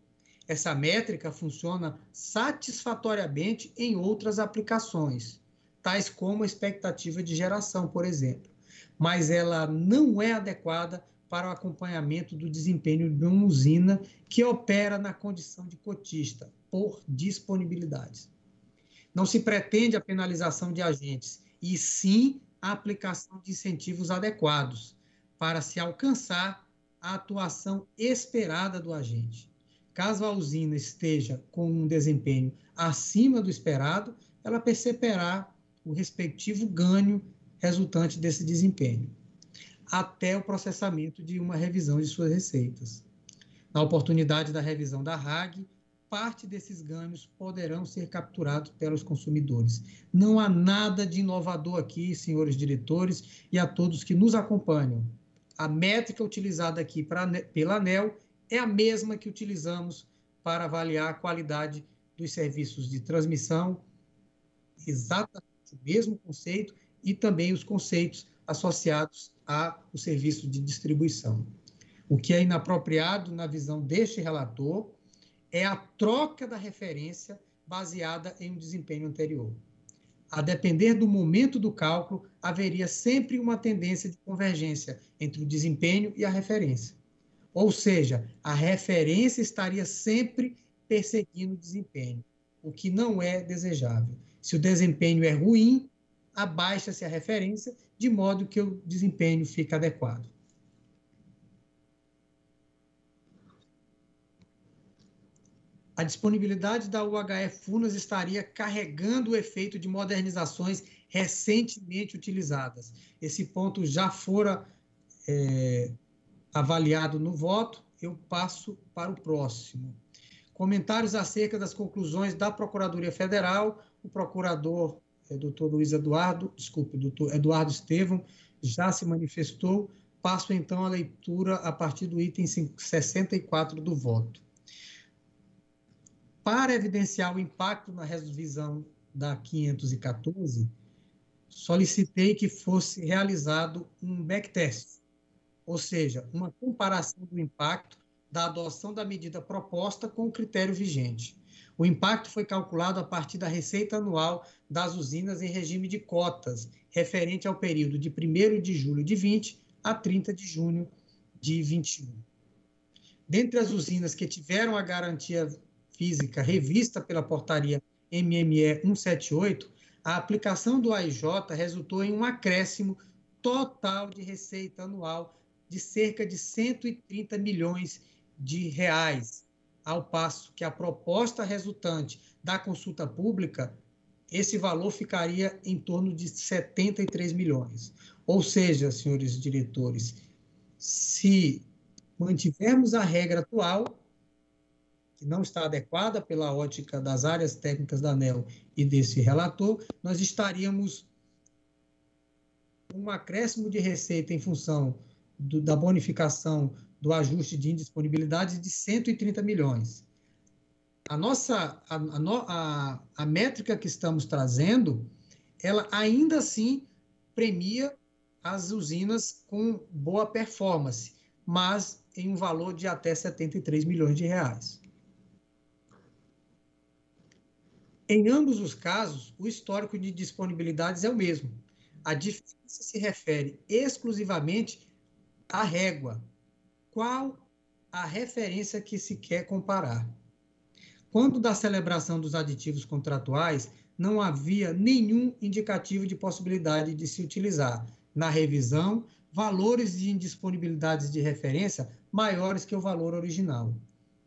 Essa métrica funciona satisfatoriamente em outras aplicações, tais como a expectativa de geração, por exemplo, mas ela não é adequada para o acompanhamento do desempenho de uma usina que opera na condição de cotista, por disponibilidades. Não se pretende a penalização de agentes, e sim a aplicação de incentivos adequados para se alcançar a atuação esperada do agente. Caso a usina esteja com um desempenho acima do esperado, ela perceberá o respectivo ganho resultante desse desempenho até o processamento de uma revisão de suas receitas. Na oportunidade da revisão da RAG, parte desses ganhos poderão ser capturados pelos consumidores. Não há nada de inovador aqui, senhores diretores, e a todos que nos acompanham. A métrica utilizada aqui pra, pela ANEL é a mesma que utilizamos para avaliar a qualidade dos serviços de transmissão, exatamente o mesmo conceito, e também os conceitos associados ao serviço de distribuição. O que é inapropriado, na visão deste relator, é a troca da referência baseada em um desempenho anterior. A depender do momento do cálculo, haveria sempre uma tendência de convergência entre o desempenho e a referência. Ou seja, a referência estaria sempre perseguindo o desempenho, o que não é desejável. Se o desempenho é ruim, abaixa-se a referência, de modo que o desempenho fica adequado. A disponibilidade da UHF Funas estaria carregando o efeito de modernizações recentemente utilizadas. Esse ponto já fora é, avaliado no voto, eu passo para o próximo. Comentários acerca das conclusões da Procuradoria Federal. O procurador é, doutor Luiz Eduardo, desculpe, doutor Eduardo Estevam, já se manifestou. Passo então a leitura a partir do item 64 do voto. Para evidenciar o impacto na revisão da 514, solicitei que fosse realizado um backtest, ou seja, uma comparação do impacto da adoção da medida proposta com o critério vigente. O impacto foi calculado a partir da receita anual das usinas em regime de cotas, referente ao período de 1 de julho de 20 a 30 de junho de 21. Dentre as usinas que tiveram a garantia física revista pela portaria MME 178, a aplicação do AIJ resultou em um acréscimo total de receita anual de cerca de 130 milhões de reais, ao passo que a proposta resultante da consulta pública, esse valor ficaria em torno de 73 milhões. Ou seja, senhores diretores, se mantivermos a regra atual, que não está adequada pela ótica das áreas técnicas da ANEL e desse relator, nós estaríamos um acréscimo de receita em função do, da bonificação do ajuste de indisponibilidade de 130 milhões. A nossa a, a, a métrica que estamos trazendo, ela ainda assim premia as usinas com boa performance, mas em um valor de até 73 milhões de reais. Em ambos os casos, o histórico de disponibilidades é o mesmo. A diferença se refere exclusivamente à régua. Qual a referência que se quer comparar? Quando da celebração dos aditivos contratuais, não havia nenhum indicativo de possibilidade de se utilizar, na revisão, valores de indisponibilidades de referência maiores que o valor original.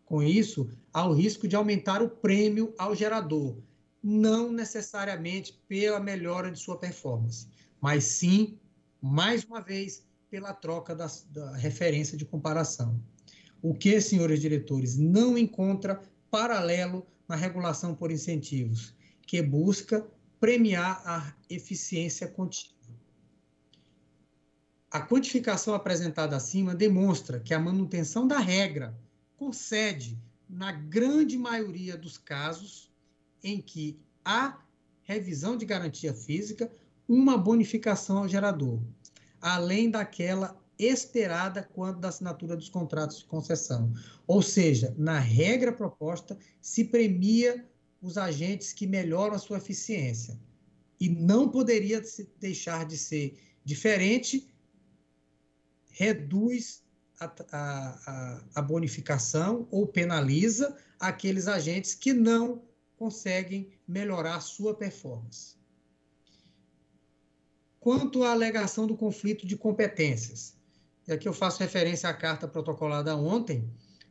Com isso, há o risco de aumentar o prêmio ao gerador, não necessariamente pela melhora de sua performance, mas sim, mais uma vez, pela troca da, da referência de comparação. O que, senhores diretores, não encontra paralelo na regulação por incentivos, que busca premiar a eficiência contínua. A quantificação apresentada acima demonstra que a manutenção da regra concede, na grande maioria dos casos, em que há revisão de garantia física, uma bonificação ao gerador, além daquela esperada quando da assinatura dos contratos de concessão. Ou seja, na regra proposta, se premia os agentes que melhoram a sua eficiência. E não poderia deixar de ser diferente, reduz a, a, a bonificação ou penaliza aqueles agentes que não conseguem melhorar sua performance. Quanto à alegação do conflito de competências, e aqui eu faço referência à carta protocolada ontem,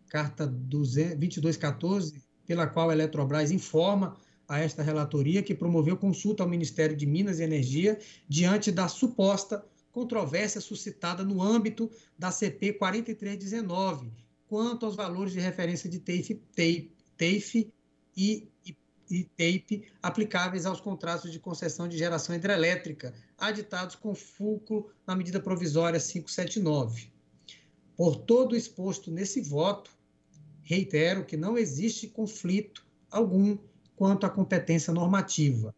carta 2214, pela qual a Eletrobras informa a esta relatoria que promoveu consulta ao Ministério de Minas e Energia diante da suposta controvérsia suscitada no âmbito da CP 4319, quanto aos valores de referência de TEIF, TEIF, TEIF e e TAPE aplicáveis aos contratos de concessão de geração hidrelétrica, aditados com fulcro na medida provisória 579. Por todo exposto nesse voto, reitero que não existe conflito algum quanto à competência normativa.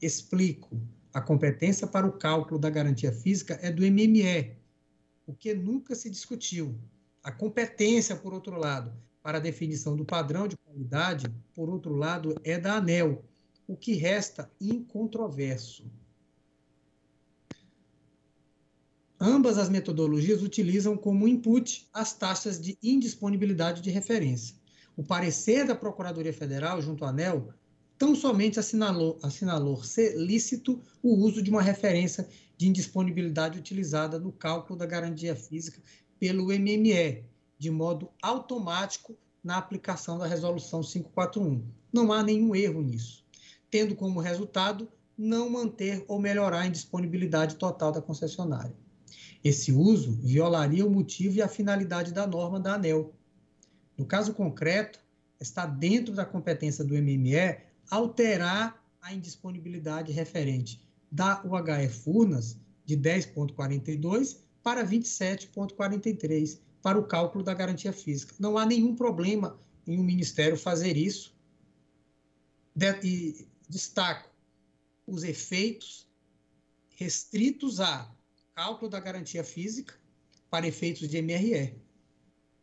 Explico. A competência para o cálculo da garantia física é do MME, o que nunca se discutiu. A competência, por outro lado, para a definição do padrão de qualidade, por outro lado, é da ANEL, o que resta incontroverso. Ambas as metodologias utilizam como input as taxas de indisponibilidade de referência. O parecer da Procuradoria Federal, junto à ANEL, tão somente assinalou, assinalou ser lícito o uso de uma referência de indisponibilidade utilizada no cálculo da garantia física pelo MME, de modo automático na aplicação da resolução 541. Não há nenhum erro nisso, tendo como resultado não manter ou melhorar a indisponibilidade total da concessionária. Esse uso violaria o motivo e a finalidade da norma da ANEL. No caso concreto, está dentro da competência do MME alterar a indisponibilidade referente da UHE Furnas de 10.42 para 27.43, para o cálculo da garantia física. Não há nenhum problema em um Ministério fazer isso. E destaco os efeitos restritos a cálculo da garantia física para efeitos de MRE.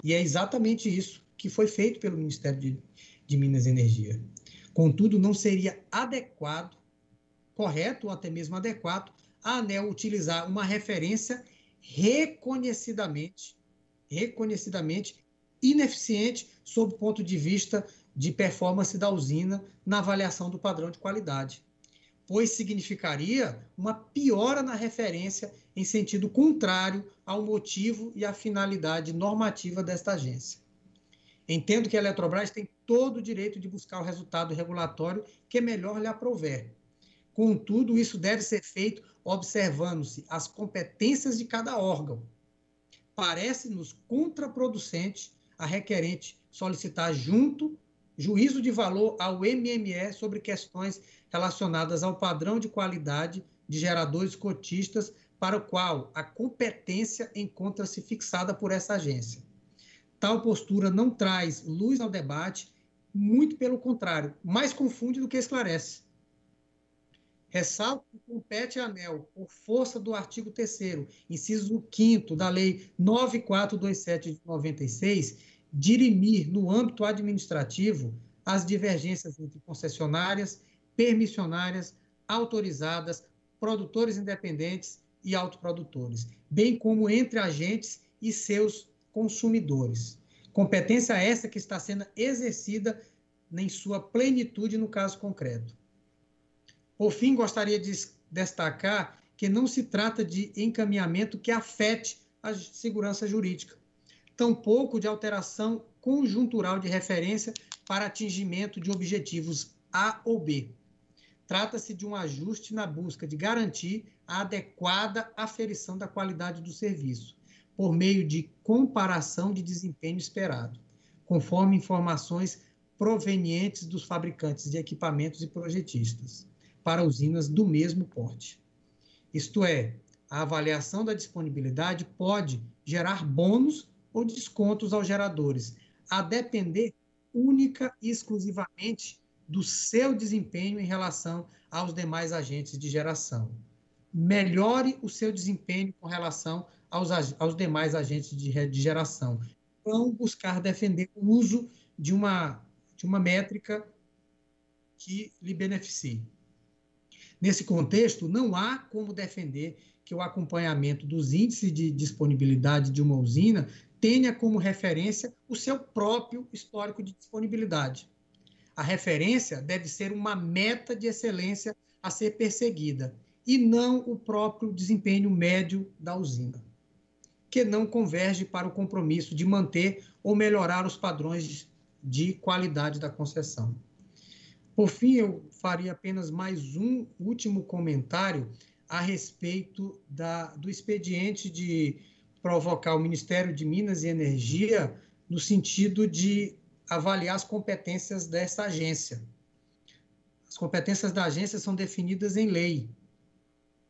E é exatamente isso que foi feito pelo Ministério de, de Minas e Energia. Contudo, não seria adequado, correto ou até mesmo adequado, a ANEL utilizar uma referência reconhecidamente reconhecidamente ineficiente sob o ponto de vista de performance da usina na avaliação do padrão de qualidade, pois significaria uma piora na referência em sentido contrário ao motivo e à finalidade normativa desta agência. Entendo que a Eletrobras tem todo o direito de buscar o resultado regulatório que melhor lhe aprouver. Contudo, isso deve ser feito observando-se as competências de cada órgão. Parece-nos contraproducente a requerente solicitar junto juízo de valor ao MME sobre questões relacionadas ao padrão de qualidade de geradores cotistas para o qual a competência encontra-se fixada por essa agência. Tal postura não traz luz ao debate, muito pelo contrário, mais confunde do que esclarece. Ressalto que compete à ANEL, por força do artigo 3 inciso 5 da Lei 9427 de 96, dirimir no âmbito administrativo as divergências entre concessionárias, permissionárias, autorizadas, produtores independentes e autoprodutores, bem como entre agentes e seus consumidores. Competência essa que está sendo exercida em sua plenitude no caso concreto. Por fim, gostaria de destacar que não se trata de encaminhamento que afete a segurança jurídica, tampouco de alteração conjuntural de referência para atingimento de objetivos A ou B. Trata-se de um ajuste na busca de garantir a adequada aferição da qualidade do serviço, por meio de comparação de desempenho esperado, conforme informações provenientes dos fabricantes de equipamentos e projetistas, para usinas do mesmo porte. Isto é, a avaliação da disponibilidade pode gerar bônus ou descontos aos geradores, a depender única e exclusivamente do seu desempenho em relação aos demais agentes de geração. Melhore o seu desempenho com relação aos, aos demais agentes de, de geração. Não buscar defender o uso de uma, de uma métrica que lhe beneficie. Nesse contexto, não há como defender que o acompanhamento dos índices de disponibilidade de uma usina tenha como referência o seu próprio histórico de disponibilidade. A referência deve ser uma meta de excelência a ser perseguida e não o próprio desempenho médio da usina, que não converge para o compromisso de manter ou melhorar os padrões de qualidade da concessão. Por fim, eu faria apenas mais um último comentário a respeito da, do expediente de provocar o Ministério de Minas e Energia no sentido de avaliar as competências dessa agência. As competências da agência são definidas em lei.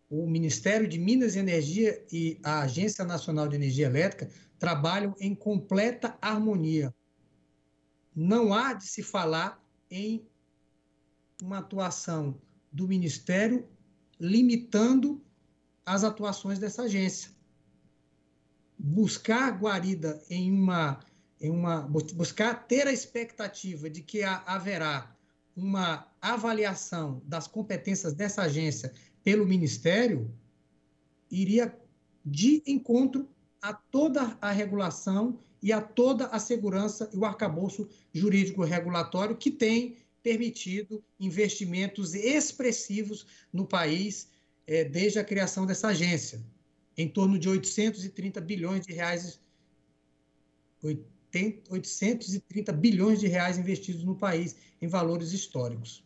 O Ministério de Minas e Energia e a Agência Nacional de Energia Elétrica trabalham em completa harmonia. Não há de se falar em uma atuação do Ministério limitando as atuações dessa agência. Buscar guarida em uma, em uma buscar ter a expectativa de que haverá uma avaliação das competências dessa agência pelo Ministério, iria de encontro a toda a regulação e a toda a segurança e o arcabouço jurídico regulatório que tem permitido investimentos expressivos no país eh, desde a criação dessa agência em torno de 830 bilhões de reais 830 bilhões de reais investidos no país em valores históricos.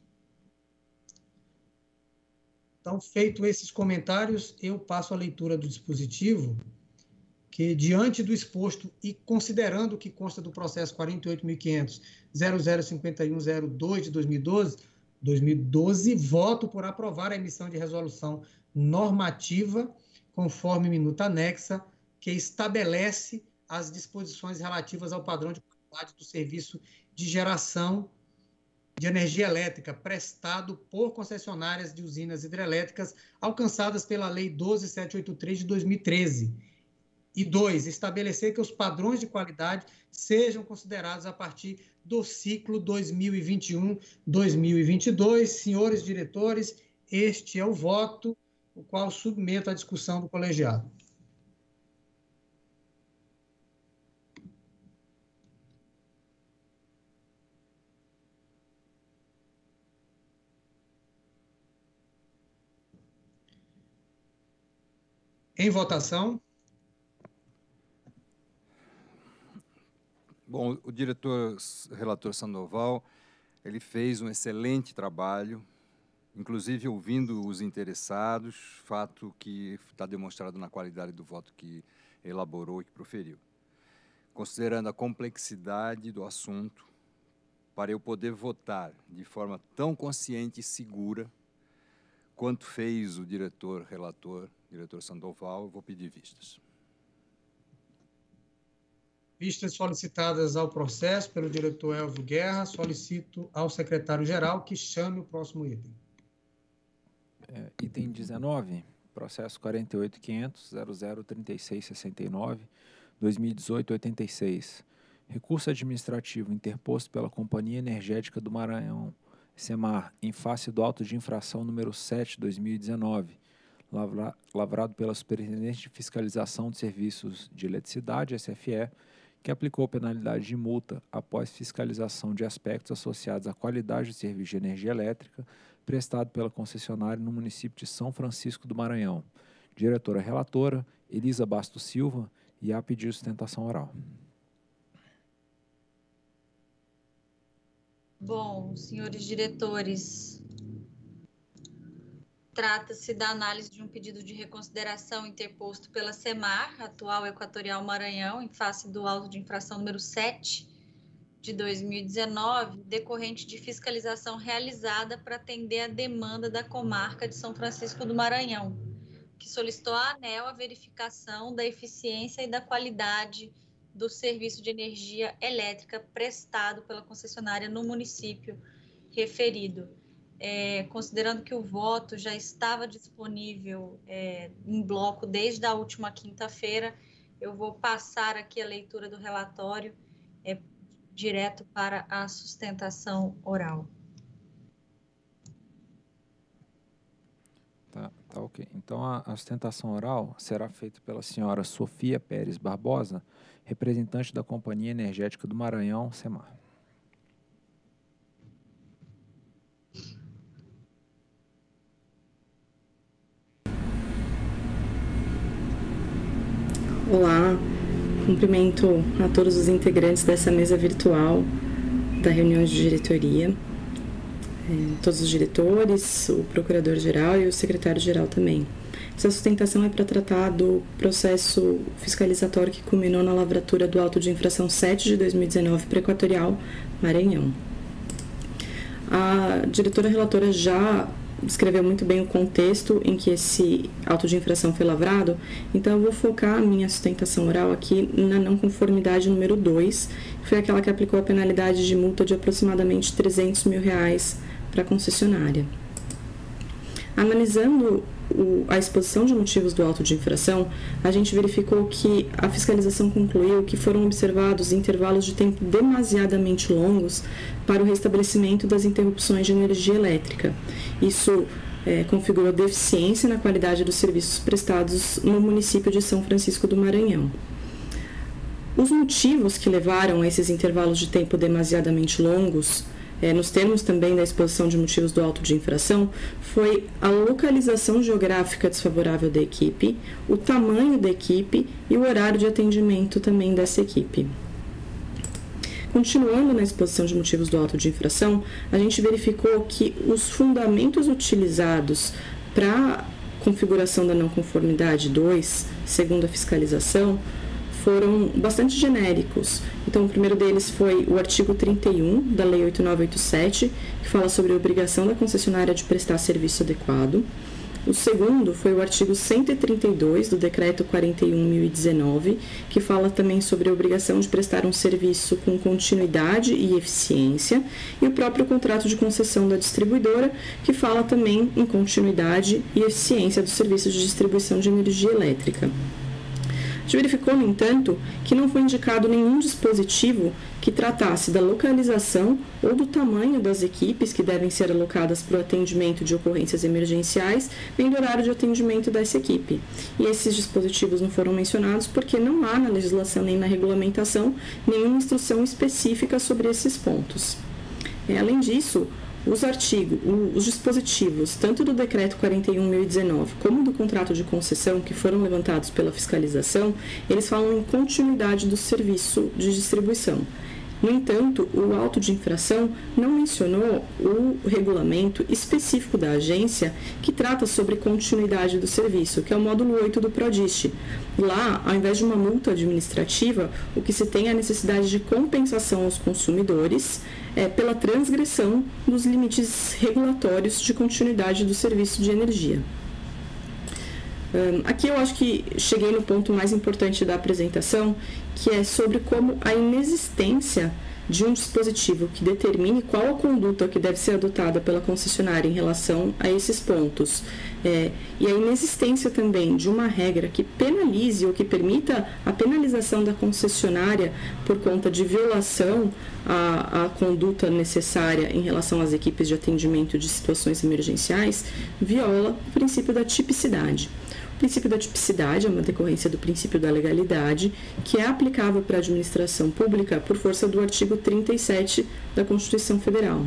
Então, feito esses comentários, eu passo a leitura do dispositivo, que diante do exposto e considerando o que consta do processo 48.500.005102 de 2012, 2012, voto por aprovar a emissão de resolução normativa conforme minuta anexa, que estabelece as disposições relativas ao padrão de qualidade do serviço de geração de energia elétrica prestado por concessionárias de usinas hidrelétricas alcançadas pela Lei 12783 de 2013. E dois, estabelecer que os padrões de qualidade sejam considerados a partir do ciclo 2021-2022. Senhores diretores, este é o voto o qual submeto à discussão do colegiado. Em votação. Bom, o diretor relator Sandoval, ele fez um excelente trabalho, inclusive ouvindo os interessados, fato que está demonstrado na qualidade do voto que elaborou e que proferiu. Considerando a complexidade do assunto, para eu poder votar de forma tão consciente e segura quanto fez o diretor relator, diretor Sandoval, eu vou pedir vistas. Vistas solicitadas ao processo pelo diretor Elvio Guerra, solicito ao secretário-geral que chame o próximo item. É, item 19, processo 48.500.003669, 2018-86. Recurso administrativo interposto pela Companhia Energética do Maranhão, SEMAR, em face do auto de infração número 7, 2019, lavrado pela Superintendente de Fiscalização de Serviços de Eletricidade, SFE, que aplicou penalidade de multa após fiscalização de aspectos associados à qualidade do serviço de energia elétrica prestado pela concessionária no município de São Francisco do Maranhão. Diretora relatora, Elisa Bastos Silva, e a pedido de sustentação oral. Bom, senhores diretores, Trata-se da análise de um pedido de reconsideração interposto pela SEMAR, atual Equatorial Maranhão, em face do auto de infração número 7 de 2019, decorrente de fiscalização realizada para atender a demanda da comarca de São Francisco do Maranhão, que solicitou à ANEL a verificação da eficiência e da qualidade do serviço de energia elétrica prestado pela concessionária no município referido é, considerando que o voto já estava disponível é, em bloco desde a última quinta-feira, eu vou passar aqui a leitura do relatório é, direto para a sustentação oral. Tá, tá ok. Então, a, a sustentação oral será feita pela senhora Sofia Pérez Barbosa, representante da Companhia Energética do Maranhão, SEMAR. Olá, cumprimento a todos os integrantes dessa mesa virtual da reunião de diretoria, é, todos os diretores, o procurador-geral e o secretário-geral também. Essa sustentação é para tratar do processo fiscalizatório que culminou na lavratura do auto de infração 7 de 2019 para Equatorial Maranhão. A diretora relatora já descreveu muito bem o contexto em que esse auto de infração foi lavrado, então eu vou focar a minha sustentação oral aqui na não conformidade número 2, que foi aquela que aplicou a penalidade de multa de aproximadamente 300 mil reais para a concessionária. Analisando o, a exposição de motivos do auto de infração, a gente verificou que a fiscalização concluiu que foram observados intervalos de tempo demasiadamente longos para o restabelecimento das interrupções de energia elétrica. Isso é, configurou deficiência na qualidade dos serviços prestados no município de São Francisco do Maranhão. Os motivos que levaram a esses intervalos de tempo demasiadamente longos é, nos termos também da exposição de motivos do auto de infração, foi a localização geográfica desfavorável da equipe, o tamanho da equipe e o horário de atendimento também dessa equipe. Continuando na exposição de motivos do auto de infração, a gente verificou que os fundamentos utilizados para configuração da não conformidade 2, segundo a fiscalização, foram bastante genéricos. Então, o primeiro deles foi o artigo 31 da Lei 8987, que fala sobre a obrigação da concessionária de prestar serviço adequado. O segundo foi o artigo 132 do Decreto 41.019, que fala também sobre a obrigação de prestar um serviço com continuidade e eficiência, e o próprio contrato de concessão da distribuidora, que fala também em continuidade e eficiência dos serviços de distribuição de energia elétrica. Gente verificou, no entanto, que não foi indicado nenhum dispositivo que tratasse da localização ou do tamanho das equipes que devem ser alocadas para o atendimento de ocorrências emergenciais, nem do horário de atendimento dessa equipe. E esses dispositivos não foram mencionados porque não há na legislação nem na regulamentação nenhuma instrução específica sobre esses pontos. É, além disso, os artigos, os dispositivos, tanto do decreto 41.019 como do contrato de concessão que foram levantados pela fiscalização, eles falam em continuidade do serviço de distribuição. No entanto, o auto de infração não mencionou o regulamento específico da agência que trata sobre continuidade do serviço, que é o módulo 8 do PRODIST. Lá, ao invés de uma multa administrativa, o que se tem é a necessidade de compensação aos consumidores é, pela transgressão dos limites regulatórios de continuidade do serviço de energia. Um, aqui eu acho que cheguei no ponto mais importante da apresentação, que é sobre como a inexistência de um dispositivo que determine qual a conduta que deve ser adotada pela concessionária em relação a esses pontos. É, e a inexistência também de uma regra que penalize ou que permita a penalização da concessionária por conta de violação à, à conduta necessária em relação às equipes de atendimento de situações emergenciais, viola o princípio da tipicidade. O princípio da tipicidade é uma decorrência do princípio da legalidade, que é aplicável para a administração pública por força do artigo 37 da Constituição Federal.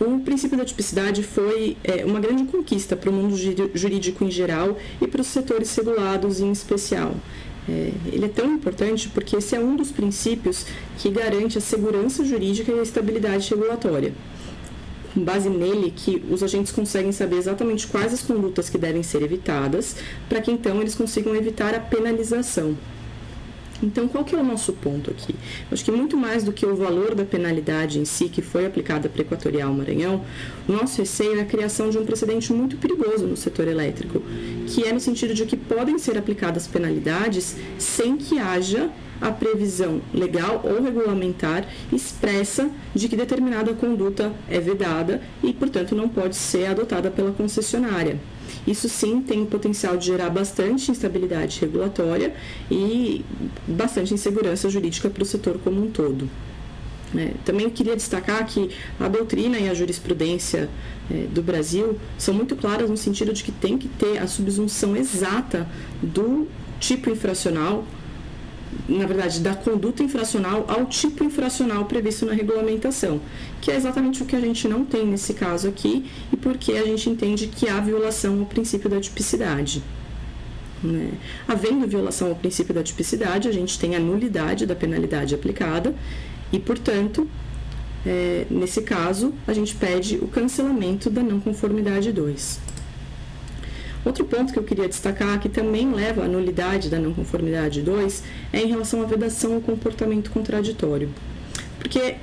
O princípio da tipicidade foi é, uma grande conquista para o mundo jurídico em geral e para os setores regulados em especial. É, ele é tão importante porque esse é um dos princípios que garante a segurança jurídica e a estabilidade regulatória com base nele que os agentes conseguem saber exatamente quais as condutas que devem ser evitadas, para que então eles consigam evitar a penalização. Então, qual que é o nosso ponto aqui? Eu acho que muito mais do que o valor da penalidade em si, que foi aplicada para Equatorial Maranhão, o nosso receio é a criação de um precedente muito perigoso no setor elétrico, que é no sentido de que podem ser aplicadas penalidades sem que haja a previsão legal ou regulamentar expressa de que determinada conduta é vedada e, portanto, não pode ser adotada pela concessionária. Isso sim tem o potencial de gerar bastante instabilidade regulatória e bastante insegurança jurídica para o setor como um todo. É, também queria destacar que a doutrina e a jurisprudência é, do Brasil são muito claras no sentido de que tem que ter a subsunção exata do tipo infracional na verdade, da conduta infracional ao tipo infracional previsto na regulamentação, que é exatamente o que a gente não tem nesse caso aqui e porque a gente entende que há violação ao princípio da tipicidade. Né? Havendo violação ao princípio da tipicidade, a gente tem a nulidade da penalidade aplicada e, portanto, é, nesse caso, a gente pede o cancelamento da não conformidade 2. Outro ponto que eu queria destacar, que também leva à nulidade da não conformidade 2, é em relação à vedação ao comportamento contraditório. Porque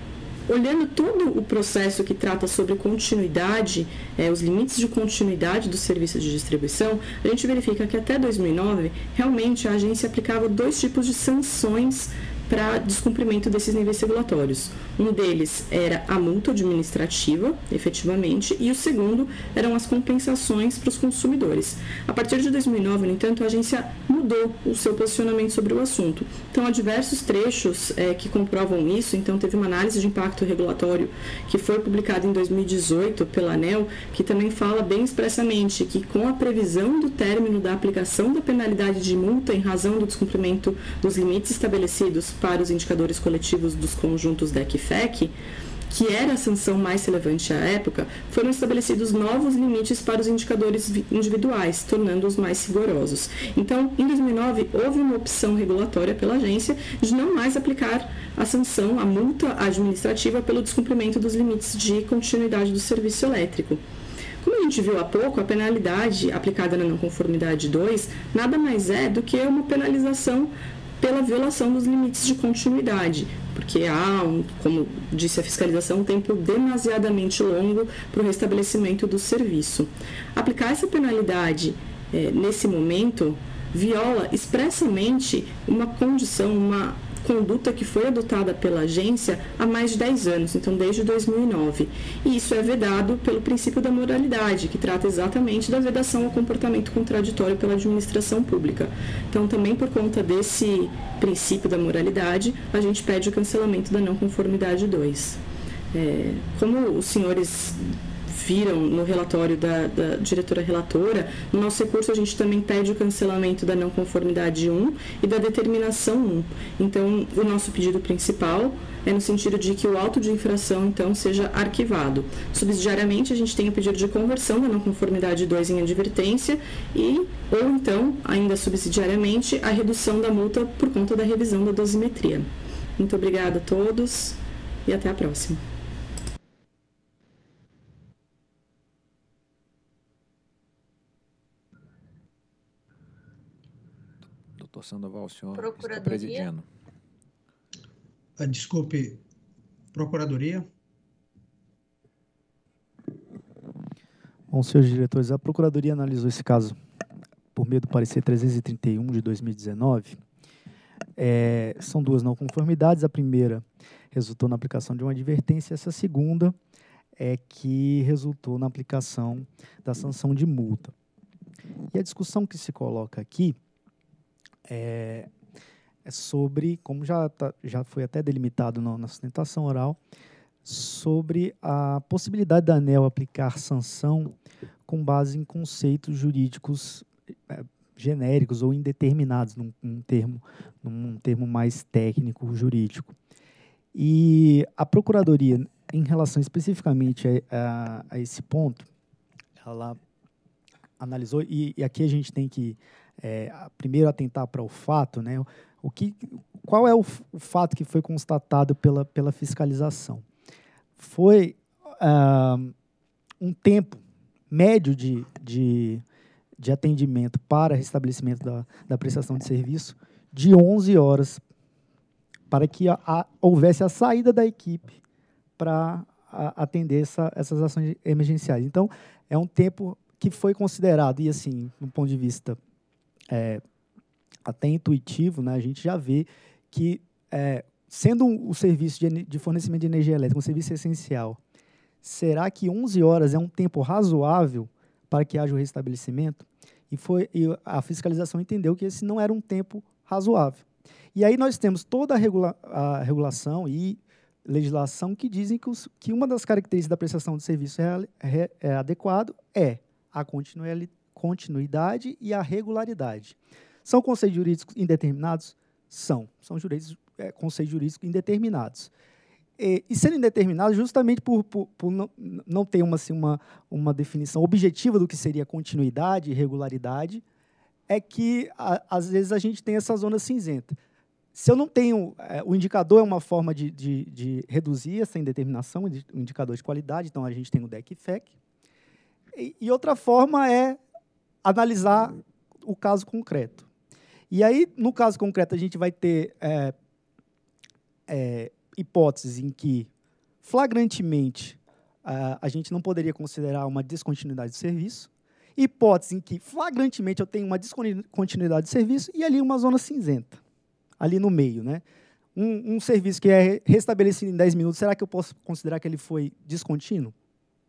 olhando todo o processo que trata sobre continuidade, é, os limites de continuidade do serviço de distribuição, a gente verifica que até 2009, realmente a agência aplicava dois tipos de sanções para descumprimento desses níveis regulatórios. Um deles era a multa administrativa, efetivamente, e o segundo eram as compensações para os consumidores. A partir de 2009, no entanto, a agência mudou o seu posicionamento sobre o assunto. Então, há diversos trechos é, que comprovam isso. Então, teve uma análise de impacto regulatório que foi publicada em 2018 pela ANEL, que também fala bem expressamente que, com a previsão do término da aplicação da penalidade de multa em razão do descumprimento dos limites estabelecidos para os indicadores coletivos dos conjuntos Que era a sanção mais relevante à época, foram estabelecidos novos limites para os indicadores individuais, tornando-os mais rigorosos. Então, em 2009, houve uma opção regulatória pela agência de não mais aplicar a sanção, a multa administrativa pelo descumprimento dos limites de continuidade do serviço elétrico. Como a gente viu há pouco, a penalidade aplicada na não conformidade 2 nada mais é do que uma penalização pela violação dos limites de continuidade, porque há, um, como disse a fiscalização, um tempo demasiadamente longo para o restabelecimento do serviço. Aplicar essa penalidade é, nesse momento viola expressamente uma condição, uma conduta que foi adotada pela agência há mais de 10 anos, então desde 2009. E isso é vedado pelo princípio da moralidade, que trata exatamente da vedação ao comportamento contraditório pela administração pública. Então, também por conta desse princípio da moralidade, a gente pede o cancelamento da não conformidade 2. É, como os senhores viram no relatório da, da, diretora relatora, no nosso recurso a gente também pede o cancelamento da não conformidade 1 e da determinação 1. Então, o nosso pedido principal é no sentido de que o auto de infração, então, seja arquivado. Subsidiariamente, a gente tem o pedido de conversão da não conformidade 2 em advertência e, ou então, ainda subsidiariamente, a redução da multa por conta da revisão da dosimetria. Muito obrigada a todos e até a próxima. Doutor Sandoval, o senhor está presidindo. Ah, desculpe, Procuradoria. Bom, senhores diretores, a Procuradoria analisou esse caso por meio do parecer 331 de 2019. É, são duas não conformidades. A primeira resultou na aplicação de uma advertência, essa segunda é que resultou na aplicação da sanção de multa. E a discussão que se coloca aqui é é sobre, como já, tá, já foi até delimitado no, na sustentação oral, sobre a possibilidade da ANEL aplicar sanção com base em conceitos jurídicos é, genéricos ou indeterminados, num, num, termo, num termo mais técnico jurídico. E a Procuradoria, em relação especificamente a, a, a esse ponto, ela analisou, e, e, aqui a gente tem que é, primeiro atentar para o fato, né, o que, qual é o, o fato que foi constatado pela, pela fiscalização? Foi uh, um tempo médio de, de, de atendimento para restabelecimento da, da prestação de serviço de 11 horas, para que a, a, houvesse a saída da equipe para atender essa, essas ações emergenciais. Então, é um tempo que foi considerado, e assim, do ponto de vista é, até intuitivo, né, a gente já vê que, é, sendo o serviço de, de, fornecimento de energia elétrica um serviço essencial, será que 11 horas é um tempo razoável para que haja o restabelecimento? E, foi, e a fiscalização entendeu que esse não era um tempo razoável. E aí nós temos toda a, regula a regulação e legislação que dizem que, os, que, uma das características da prestação de serviço é, é, é adequado é a continuidade e a regularidade. São conceitos jurídicos indeterminados? São. São jurídicos, é, conceitos jurídicos indeterminados. E, e sendo indeterminados justamente por, por, por não, não, ter uma, assim, uma, uma definição objetiva do que seria continuidade e regularidade, é que, a, às vezes, a gente tem essa zona cinzenta. Se eu não tenho. É, o indicador é uma forma de, de, de reduzir essa indeterminação, o indicador de qualidade, então a gente tem o DEC-FEC. E, e outra forma é analisar o caso concreto. E aí, no caso concreto, a gente vai ter é, é, hipóteses em que, flagrantemente, a, gente não poderia considerar uma descontinuidade de serviço, hipóteses em que, flagrantemente, eu tenho uma descontinuidade de serviço e ali uma zona cinzenta, ali no meio. Né? Um, um serviço que é restabelecido em 10 minutos, será que eu posso considerar que ele foi descontínuo?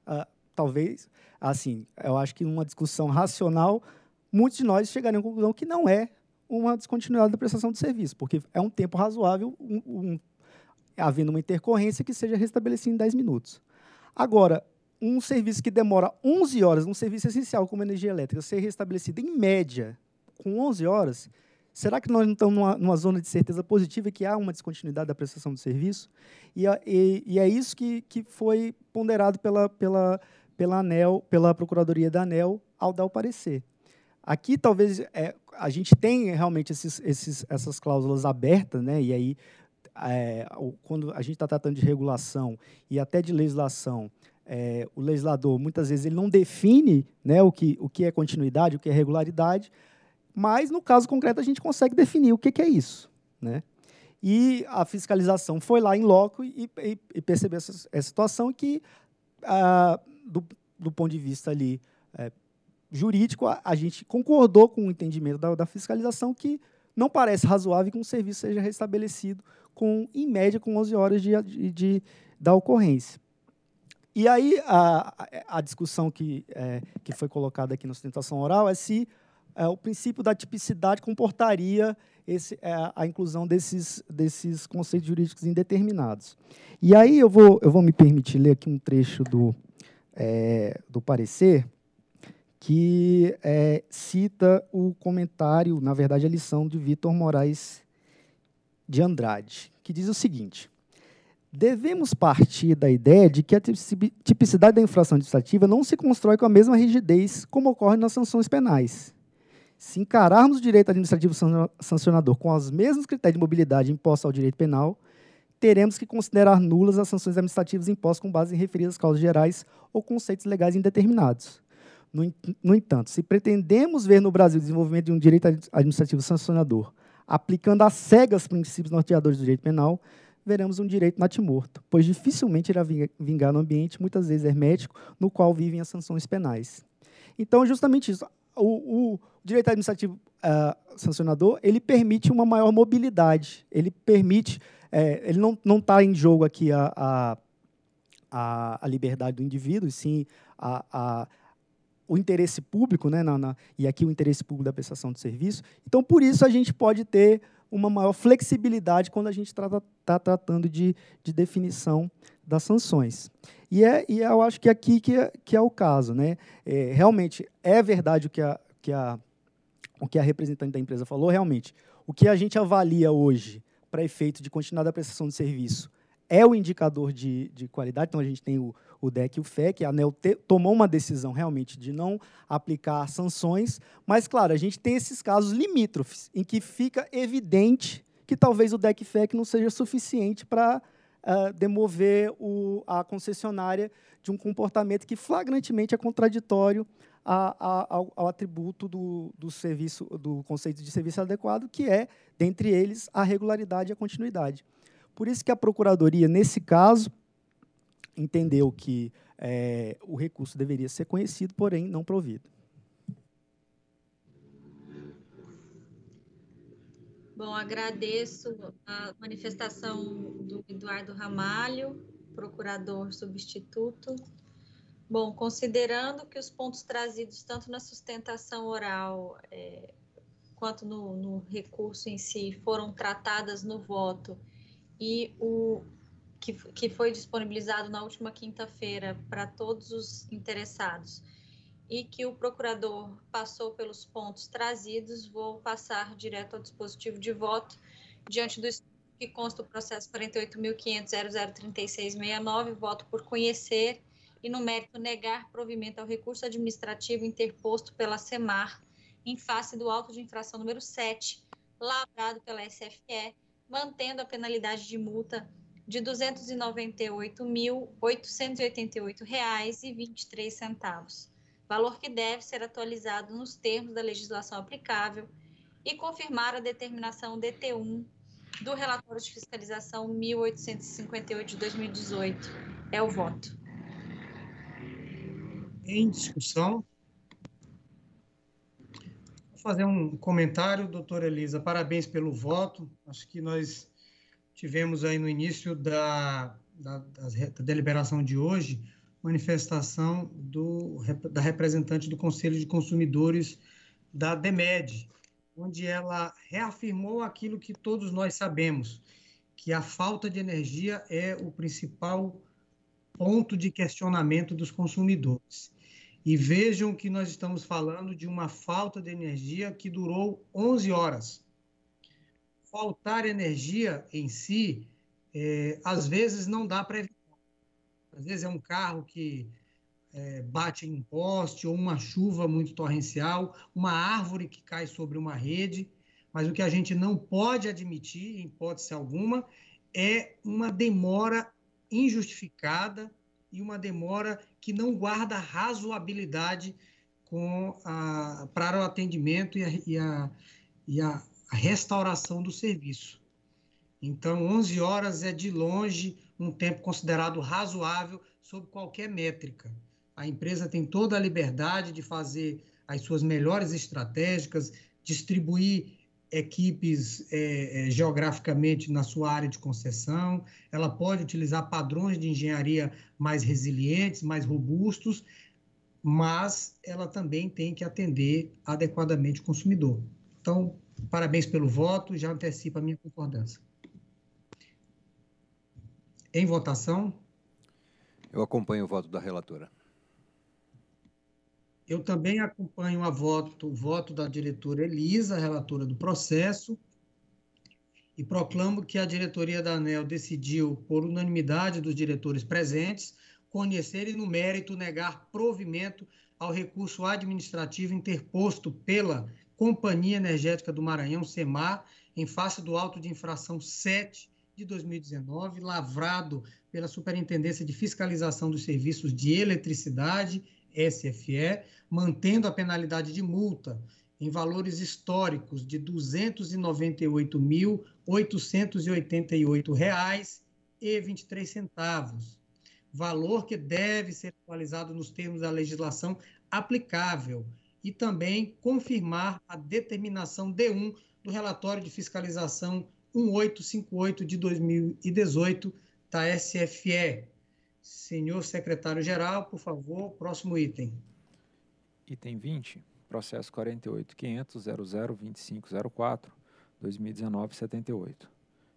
Uh, talvez, assim, eu acho que numa discussão racional, muitos de nós chegariam à conclusão que não é uma descontinuidade da prestação de serviço, porque é um tempo razoável, um, um, havendo uma intercorrência que seja restabelecida em 10 minutos. Agora, um serviço que demora 11 horas, um serviço essencial como energia elétrica, ser restabelecido em média com 11 horas, será que nós não estamos numa, numa zona de certeza positiva que há uma descontinuidade da prestação de serviço? E, e, e é isso que, que foi ponderado pela, pela, pela ANEL, pela Procuradoria da ANEL, ao dar o parecer. Aqui, talvez, é, a gente tem realmente esses, esses, essas cláusulas abertas, né? e aí, é, quando a gente está tratando de regulação e até de legislação, é, o legislador, muitas vezes, ele não define né, o, que, o que é continuidade, o que é regularidade, mas, no caso concreto, a gente consegue definir o que, que é isso. Né? E a fiscalização foi lá em loco e, e, e percebeu essa, essa situação que, ah, do, do ponto de vista ali, é, jurídico, a, a, gente concordou com o entendimento da, da, fiscalização que não parece razoável que um serviço seja restabelecido com, em média, com 11 horas de, de, de da ocorrência. E aí a, a discussão que, é, que foi colocada aqui na sustentação oral é se é, o princípio da tipicidade comportaria esse, é, a inclusão desses, desses conceitos jurídicos indeterminados. E aí eu vou, eu vou me permitir ler aqui um trecho do, é, do parecer que é, cita o comentário, na verdade, a lição de Vitor Moraes de Andrade, que diz o seguinte: devemos partir da ideia de que a tipicidade da infração administrativa não se constrói com a mesma rigidez como ocorre nas sanções penais. Se encararmos o direito administrativo sancionador com os mesmos critérios de mobilidade impostos ao direito penal, teremos que considerar nulas as sanções administrativas impostas com base em referidas causas gerais ou conceitos legais indeterminados. No, no entanto, se pretendemos ver no Brasil o desenvolvimento de um direito administrativo sancionador aplicando às cegas princípios norteadores do direito penal, veremos um direito natimorto, pois dificilmente irá vingar no ambiente, muitas vezes hermético, no qual vivem as sanções penais. Então, justamente isso. O, o direito administrativo uh, sancionador ele permite uma maior mobilidade, ele permite, é, ele não está em jogo aqui a, a, a, a liberdade do indivíduo, e sim a, a o interesse público, né, na, na, e aqui o interesse público da prestação de serviço. Então, por isso, a gente pode ter uma maior flexibilidade quando a gente está tá tratando de, de definição das sanções. E, é, e eu acho que aqui que é, que é o caso. Né? É, realmente, é verdade o que, a, que a, o que a representante da empresa falou, realmente. O que a gente avalia hoje para efeito de continuar da prestação de serviço é o indicador de, de qualidade. Então, a gente tem o, o DEC e o FEC, a ANEL te, tomou uma decisão realmente de não aplicar sanções, mas, claro, a gente tem esses casos limítrofes, em que fica evidente que talvez o DEC e FEC não seja suficiente para uh, demover o, a concessionária de um comportamento que flagrantemente é contraditório a, a, ao, ao, atributo do, do, serviço, do conceito de serviço adequado, que é, dentre eles, a regularidade e a continuidade. Por isso que a Procuradoria, nesse caso, entendeu que é, o recurso deveria ser conhecido, porém não provido. Bom, agradeço a manifestação do Eduardo Ramalho, procurador substituto. Bom, considerando que os pontos trazidos tanto na sustentação oral é, quanto no, no recurso em si foram tratadas no voto e o que, que foi disponibilizado na última quinta-feira para todos os interessados e que o procurador passou pelos pontos trazidos, vou passar direto ao dispositivo de voto diante do que consta o processo 48.500.003669, voto por conhecer e, no mérito, negar provimento ao recurso administrativo interposto pela SEMAR em face do auto de infração número 7, lavrado pela SFE, mantendo a penalidade de multa de R$ 298.888,23, valor que deve ser atualizado nos termos da legislação aplicável e confirmar a determinação DT1 do relatório de fiscalização 1858 de 2018. É o voto. Em discussão, fazer um comentário, doutora Elisa. Parabéns pelo voto. Acho que nós tivemos aí no início da, da, da deliberação de hoje manifestação do, da representante do Conselho de Consumidores da DEMED, onde ela reafirmou aquilo que todos nós sabemos, que a falta de energia é o principal ponto de questionamento dos consumidores. E vejam que nós estamos falando de uma falta de energia que durou 11 horas. Faltar energia em si, é, às vezes não dá para evitar. Às vezes é um carro que é, bate em um poste, ou uma chuva muito torrencial, uma árvore que cai sobre uma rede. Mas o que a gente não pode admitir, em hipótese alguma, é uma demora injustificada e uma demora que não guarda razoabilidade com a, para o atendimento e a, e a, e a restauração do serviço. Então, 11 horas é de longe um tempo considerado razoável sob qualquer métrica. A empresa tem toda a liberdade de fazer as suas melhores estratégicas, distribuir equipes é, é, geograficamente na sua área de concessão, ela pode utilizar padrões de engenharia mais resilientes, mais robustos, mas ela também tem que atender adequadamente o consumidor. Então, parabéns pelo voto, já antecipa a minha concordância. Em votação. Eu acompanho o voto da relatora. Eu também acompanho a voto, o voto da diretora Elisa, relatora do processo, e proclamo que a diretoria da ANEL decidiu, por unanimidade dos diretores presentes, conhecer e, no mérito, negar provimento ao recurso administrativo interposto pela Companhia Energética do Maranhão, SEMAR, em face do auto de infração 7 de 2019, lavrado pela Superintendência de Fiscalização dos Serviços de Eletricidade, SFE, mantendo a penalidade de multa em valores históricos de R$ 298.888,23, valor que deve ser atualizado nos termos da legislação aplicável e também confirmar a determinação D1 do relatório de fiscalização 1858 de 2018 da SFE. Senhor secretário-geral, por favor, próximo item. Item 20, processo 48.500.002504, 2019-78.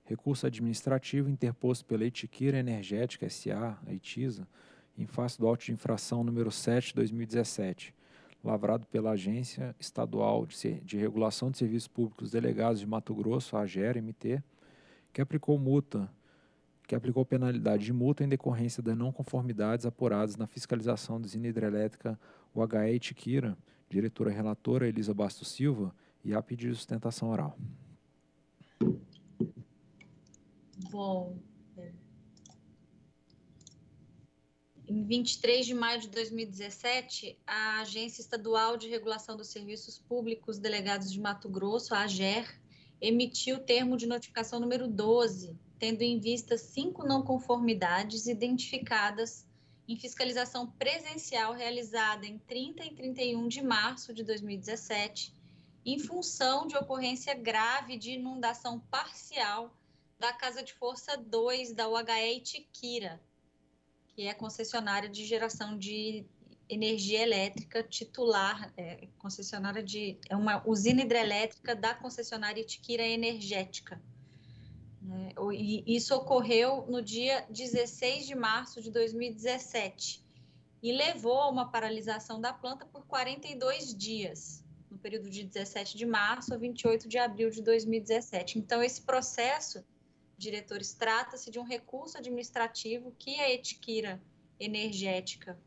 Recurso administrativo interposto pela Etiquira Energética S.A., a ITISA, em face do auto de infração número 7 2017, lavrado pela Agência Estadual de, Regulação de Serviços Públicos Delegados de Mato Grosso, AGER-MT, que aplicou multa, que aplicou penalidade de multa em decorrência das não conformidades apuradas na fiscalização da usina hidrelétrica UHE Itiquira, diretora relatora Elisa Bastos Silva, e a pedido de sustentação oral. Bom, Em 23 de maio de 2017, a Agência Estadual de Regulação dos Serviços Públicos Delegados de Mato Grosso, a AGER, emitiu o termo de notificação número 12, tendo em vista cinco não conformidades identificadas em fiscalização presencial realizada em 30 e 31 de março de 2017, em função de ocorrência grave de inundação parcial da Casa de Força 2 da UHE Itiquira, que é concessionária de geração de energia elétrica titular, é, concessionária de é uma usina hidrelétrica da concessionária Itiquira Energética. Né? E isso ocorreu no dia 16 de março de 2017 e levou a uma paralisação da planta por 42 dias, no período de 17 de março a 28 de abril de 2017. Então, esse processo diretores, trata-se de um recurso administrativo que a etiquira energética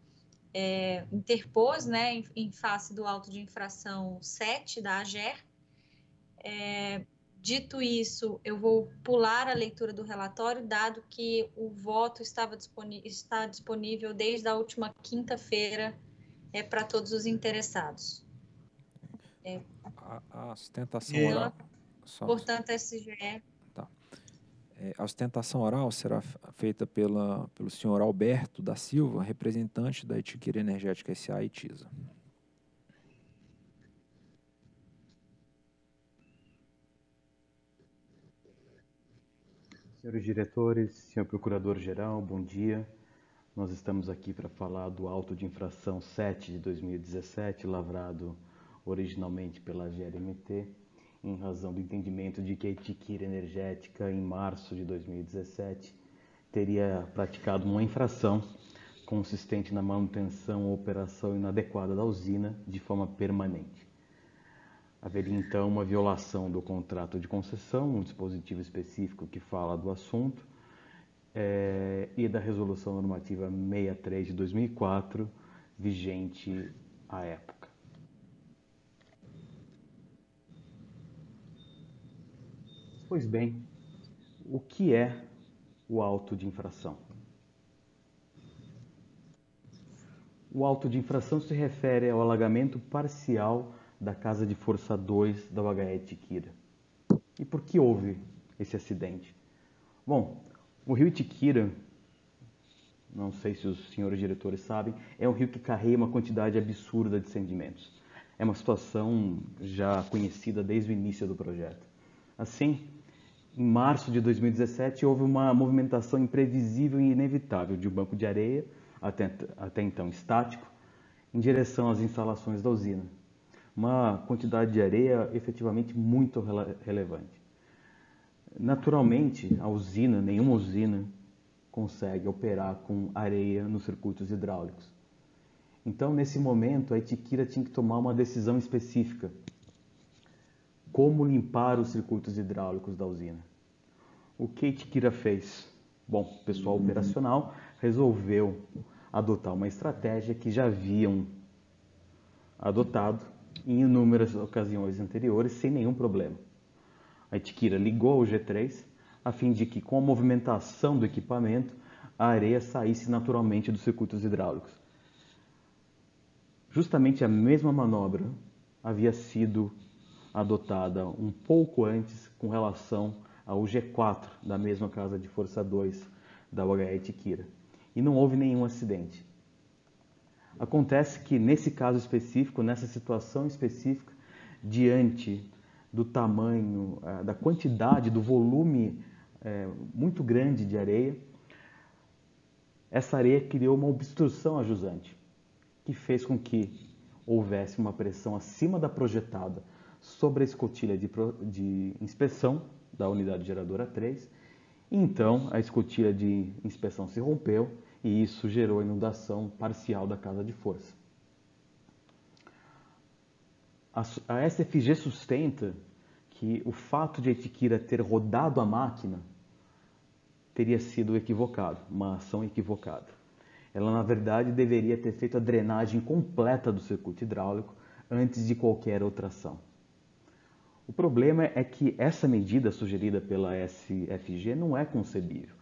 é, interpôs né, em, em, face do auto de infração 7 da AGER. É, dito isso, eu vou pular a leitura do relatório, dado que o voto estava disponível, está disponível desde a última quinta-feira é, para todos os interessados. É, a, a sustentação oral. Portanto, SGE é, a ostentação oral será feita pela, pelo senhor Alberto da Silva, representante da Etiqueira Energética SA e TISA. Senhores diretores, senhor procurador-geral, bom dia. Nós estamos aqui para falar do auto de infração 7 de 2017, lavrado originalmente pela GRMT, em razão do entendimento de que a etiqueira energética, em março de 2017, teria praticado uma infração consistente na manutenção ou operação inadequada da usina de forma permanente. Haveria então uma violação do contrato de concessão, um dispositivo específico que fala do assunto, é, e da Resolução Normativa 63 de 2004, vigente à época. Pois bem, o que é o auto de infração? O auto de infração se refere ao alagamento parcial da casa de força 2 da UHE Tiquira. E por que houve esse acidente? Bom, o rio Tiquira, não sei se os senhores diretores sabem, é um rio que carrega uma quantidade absurda de sedimentos. É uma situação já conhecida desde o início do projeto. Assim, em março de 2017, houve uma movimentação imprevisível e inevitável de um banco de areia, até, até então estático, em direção às instalações da usina. Uma quantidade de areia efetivamente muito rele relevante. Naturalmente, a usina, nenhuma usina, consegue operar com areia nos circuitos hidráulicos. Então, nesse momento, a Etiquira tinha que tomar uma decisão específica. Como limpar os circuitos hidráulicos da usina? O que a Etiquira fez? Bom, o pessoal operacional resolveu adotar uma estratégia que já haviam adotado em inúmeras ocasiões anteriores sem nenhum problema. A Etiquira ligou o G3 a fim de que, com a movimentação do equipamento, a areia saísse naturalmente dos circuitos hidráulicos. Justamente a mesma manobra havia sido adotada um pouco antes com relação ao G4 da mesma casa de força 2 da UHE Etiquira. E não houve nenhum acidente. Acontece que nesse caso específico, nessa situação específica, diante do tamanho, eh, da quantidade, do volume é, muito grande de areia, essa areia criou uma obstrução a jusante, que fez com que houvesse uma pressão acima da projetada sobre a escotilha de, de inspeção da unidade geradora 3. Então, a escotilha de inspeção se rompeu e isso gerou inundação parcial da casa de força. A SFG sustenta que o fato de a Etiquira ter rodado a máquina teria sido equivocado, uma ação equivocada. Ela, na verdade, deveria ter feito a drenagem completa do circuito hidráulico antes de qualquer outra ação. O problema é que essa medida sugerida pela SFG não é concebível.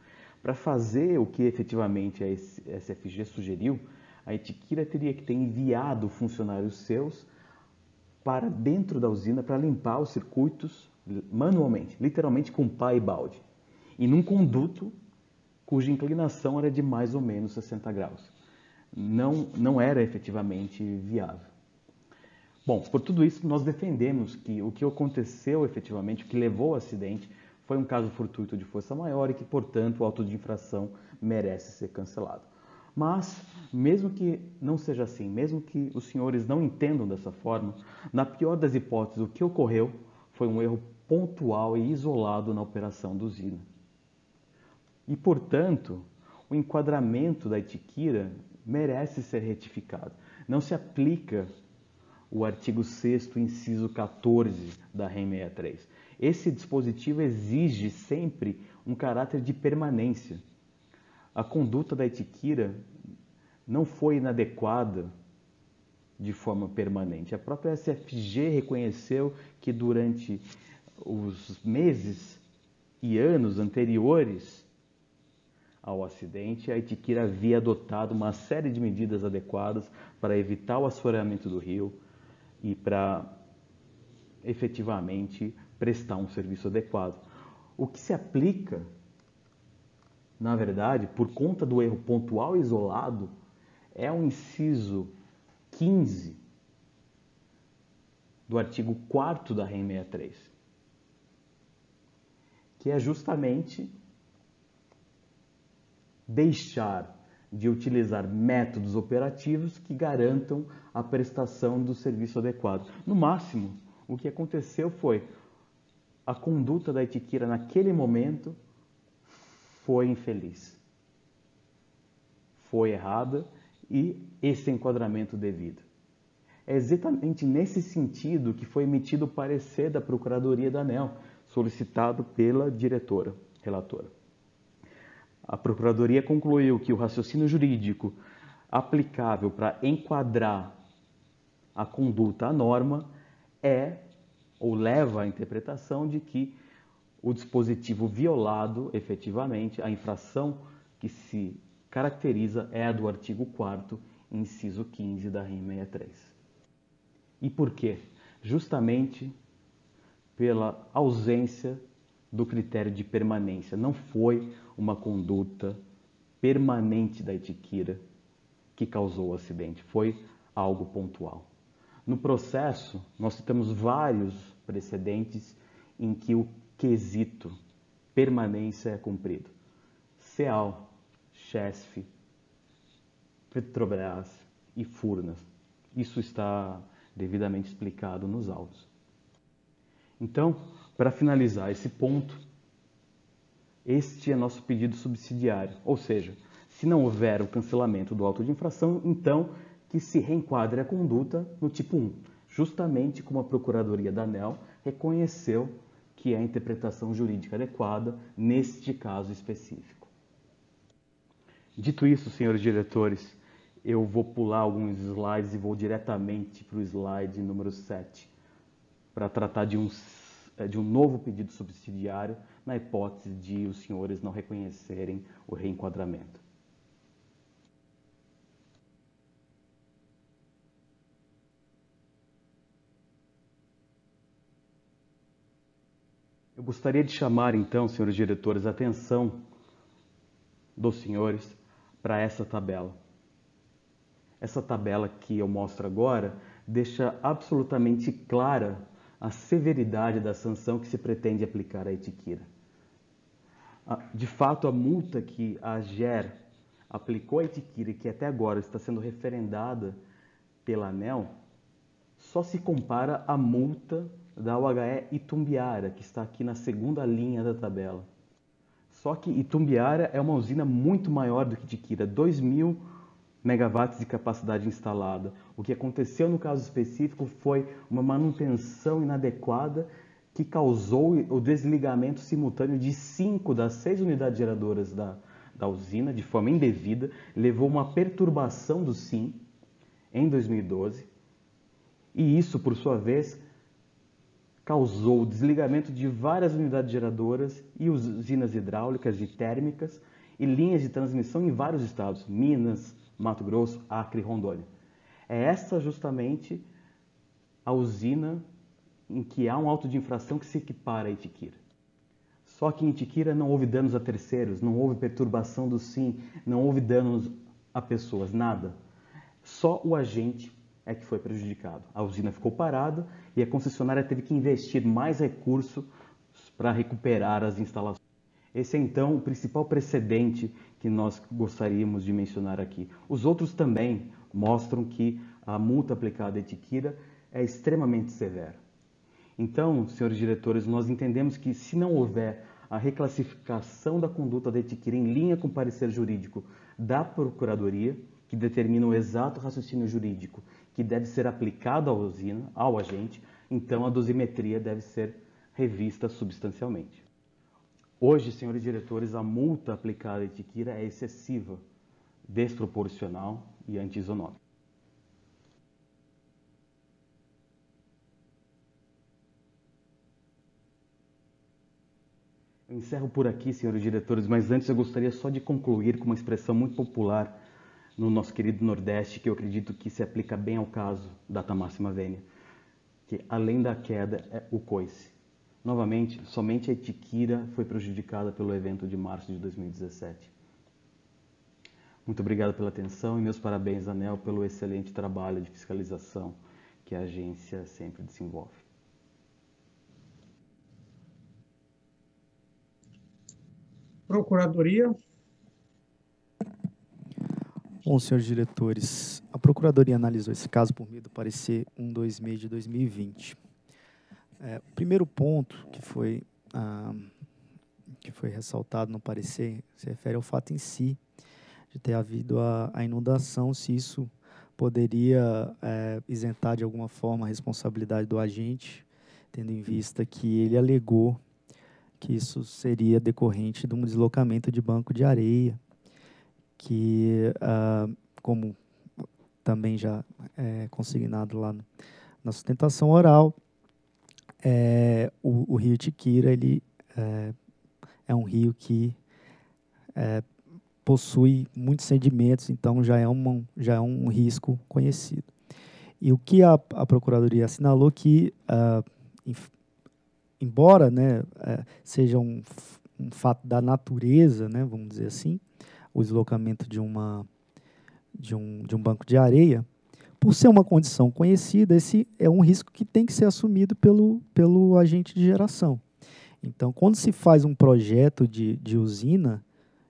Para fazer o que efetivamente a SFG sugeriu, a Etiquira teria que ter enviado funcionários seus para dentro da usina para limpar os circuitos manualmente, literalmente com pá e balde, e num conduto cuja inclinação era de mais ou menos 60 graus. Não, não era efetivamente viável. Bom, por tudo isso, nós defendemos que o que aconteceu efetivamente, o que levou ao acidente, foi um caso fortuito de força maior e que, portanto, o auto de infração merece ser cancelado. Mas, mesmo que não seja assim, mesmo que os senhores não entendam dessa forma, na pior das hipóteses, o que ocorreu foi um erro pontual e isolado na operação do usina. E, portanto, o enquadramento da etiquira merece ser retificado. Não se aplica o artigo 6 inciso 14 da REM 63. Esse dispositivo exige sempre um caráter de permanência. A conduta da etiquira não foi inadequada de forma permanente. A própria SFG reconheceu que durante os meses e anos anteriores ao acidente, a Etiquira havia adotado uma série de medidas adequadas para evitar o assoreamento do rio e para efetivamente prestar um serviço adequado. O que se aplica, na verdade, por conta do erro pontual isolado, é o inciso 15 do artigo 4 da REM 63, que é justamente deixar de utilizar métodos operativos que garantam a prestação do serviço adequado. No máximo, o que aconteceu foi a conduta da etiquira naquele momento foi infeliz. Foi errada e esse enquadramento devido. É exatamente nesse sentido que foi emitido o parecer da Procuradoria da ANEL, solicitado pela diretora, relatora. A Procuradoria concluiu que o raciocínio jurídico aplicável para enquadrar a conduta à norma é ou leva à interpretação de que o dispositivo violado, efetivamente, a infração que se caracteriza é a do artigo 4 inciso 15 da RIM 63. E por quê? Justamente pela ausência do critério de permanência. Não foi uma conduta permanente da etiquira que causou o acidente, foi algo pontual. No processo, nós temos vários precedentes em que o quesito permanência é cumprido. CEAL, CHESF, Petrobras e Furnas. Isso está devidamente explicado nos autos. Então, para finalizar esse ponto, este é nosso pedido subsidiário, ou seja, se não houver o cancelamento do auto de infração, então que se reenquadre a conduta no tipo 1, justamente como a Procuradoria da ANEL reconheceu que é a interpretação jurídica adequada neste caso específico. Dito isso, senhores diretores, eu vou pular alguns slides e vou diretamente para o slide número 7, para tratar de um, eh, de um novo pedido subsidiário na hipótese de os senhores não reconhecerem o reenquadramento. Eu gostaria de chamar então, senhores diretores, a atenção dos senhores para essa tabela. Essa tabela que eu mostro agora deixa absolutamente clara a severidade da sanção que se pretende aplicar à Etiquira. De fato, a multa que a GER aplicou à Etiquira, que até agora está sendo referendada pela ANEL, só se compara à multa da UHE Itumbiara, que está aqui na segunda linha da tabela. Só que Itumbiara é uma usina muito maior do que Tiquira, 2 mil megawatts de capacidade instalada. O que aconteceu no caso específico foi uma manutenção inadequada que causou o desligamento simultâneo de cinco das seis unidades geradoras da, da usina de forma indevida, levou uma perturbação do SIM em 2012. E isso, por sua vez, causou o desligamento de várias unidades geradoras e usinas hidráulicas e térmicas e linhas de transmissão em vários estados, Minas, Mato Grosso, Acre e Rondônia. É essa justamente a usina em que há um auto de infração que se equipara a Itiquira. Só que em Itiquira não houve danos a terceiros, não houve perturbação do SIM, não houve danos a pessoas, nada. Só o agente é que foi prejudicado. A usina ficou parada e a concessionária teve que investir mais recursos para recuperar as instalações. Esse é então o principal precedente que nós gostaríamos de mencionar aqui. Os outros também mostram que a multa aplicada à Etiquira é extremamente severa. Então, senhores diretores, nós entendemos que se não houver a reclassificação da conduta da Etiquira em linha com o parecer jurídico da Procuradoria, que determina o exato raciocínio jurídico que deve ser aplicado à usina, ao agente, então a dosimetria deve ser revista substancialmente. Hoje, senhores diretores, a multa aplicada à etiquira é excessiva, desproporcional e antisonómica. Eu encerro por aqui, senhores diretores, mas antes eu gostaria só de concluir com uma expressão muito popular no nosso querido Nordeste, que eu acredito que se aplica bem ao caso da Tamássima Vênia, que além da queda é o coice. Novamente, somente a Etiquira foi prejudicada pelo evento de março de 2017. Muito obrigado pela atenção e meus parabéns, Anel, pelo excelente trabalho de fiscalização que a agência sempre desenvolve. Procuradoria, Bom, senhores diretores, a Procuradoria analisou esse caso por meio do parecer 126 de 2020. É, o primeiro ponto que foi, ah, que foi ressaltado no parecer se refere ao fato em si de ter havido a, a inundação, se isso poderia é, isentar de alguma forma a responsabilidade do agente, tendo em vista que ele alegou que isso seria decorrente de um deslocamento de banco de areia que, uh, como também já é consignado lá na sustentação oral, é, o, o, rio Tiquira ele, é, é um rio que é, possui muitos sedimentos, então já é, uma, já é um risco conhecido. E o que a, a Procuradoria assinalou que, uh, embora né, é, seja um, um fato da natureza, né, vamos dizer assim, o deslocamento de, uma, de, um, de um banco de areia, por ser uma condição conhecida, esse é um risco que tem que ser assumido pelo, pelo agente de geração. Então, quando se faz um projeto de, de usina,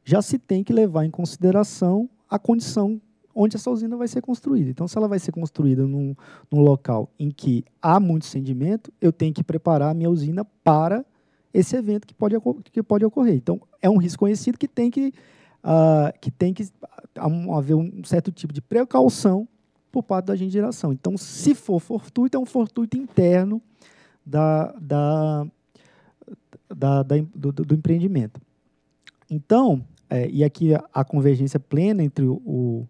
já se tem que levar em consideração a condição onde essa usina vai ser construída. Então, se ela vai ser construída num, num local em que há muito sedimento, eu tenho que preparar a minha usina para esse evento que pode, que pode ocorrer. Então, é um risco conhecido que tem que uh, que tem que haver um certo tipo de precaução por parte agente de geração. Então, se for fortuito, é um fortuito interno da, da, da, da do, do, empreendimento. Então, é, e aqui a, a, convergência plena entre o, o,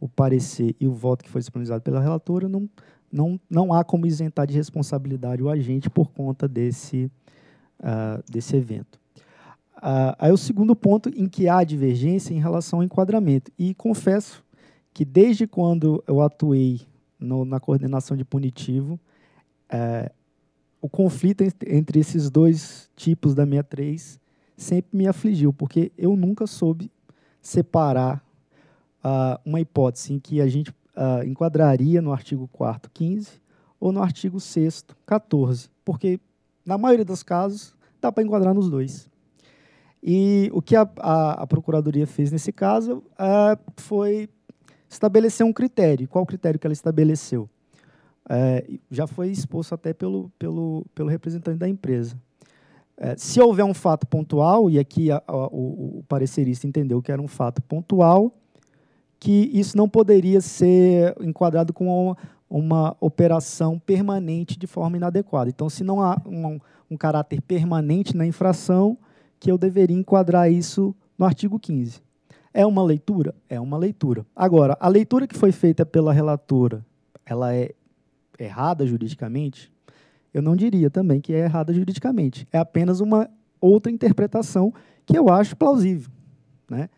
o, parecer e o voto que foi disponibilizado pela relatora, não, não, não há como isentar de responsabilidade o agente por conta desse, uh, desse evento. Uh, aí o segundo ponto em que há divergência em relação ao enquadramento. E confesso que desde quando eu atuei no, na coordenação de punitivo, uh, o conflito entre esses dois tipos da 63 sempre me afligiu, porque eu nunca soube separar uh, uma hipótese em que a gente uh, enquadraria no artigo 4 15 ou no artigo 6 14, porque na maioria dos casos dá para enquadrar nos dois. E o que a, a, a Procuradoria fez nesse caso uh, foi estabelecer um critério. Qual o critério que ela estabeleceu? Uh, já foi exposto até pelo, pelo, pelo representante da empresa. Uh, se houver um fato pontual, e aqui a, o, o parecerista entendeu que era um fato pontual, que isso não poderia ser enquadrado como uma, uma operação permanente de forma inadequada. Então, se não há um, um caráter permanente na infração, que eu deveria enquadrar isso no artigo 15. É uma leitura? É uma leitura. Agora, a leitura que foi feita pela relatora, ela é errada juridicamente? Eu não diria também que é errada juridicamente. É apenas uma outra interpretação que eu acho plausível. Né?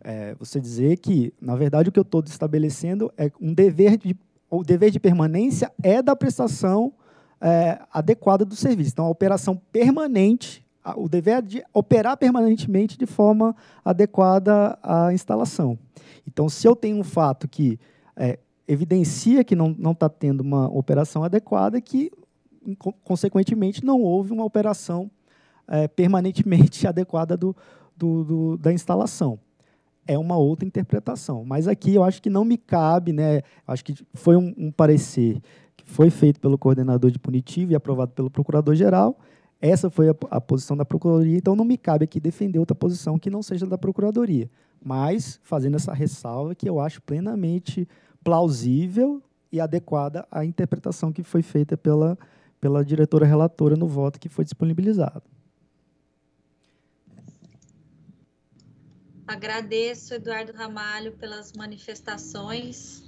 É, você dizer que, na verdade, o que eu estou estabelecendo é um dever de, o dever de permanência é da prestação é, adequada do serviço. Então, a operação permanente o dever é de operar permanentemente de forma adequada à instalação. Então, se eu tenho um fato que é, evidencia que não está tendo uma operação adequada, que, consequentemente, não houve uma operação é, permanentemente adequada do, do, do, da instalação. É uma outra interpretação. Mas aqui eu acho que não me cabe, né? acho que foi um, um parecer que foi feito pelo coordenador de punitivo e aprovado pelo procurador-geral, essa foi a, a, posição da Procuradoria, então não me cabe aqui defender outra posição que não seja da Procuradoria. Mas fazendo essa ressalva que eu acho plenamente plausível e adequada à interpretação que foi feita pela, pela diretora relatora no voto que foi disponibilizado. Agradeço, Eduardo Ramalho, pelas manifestações.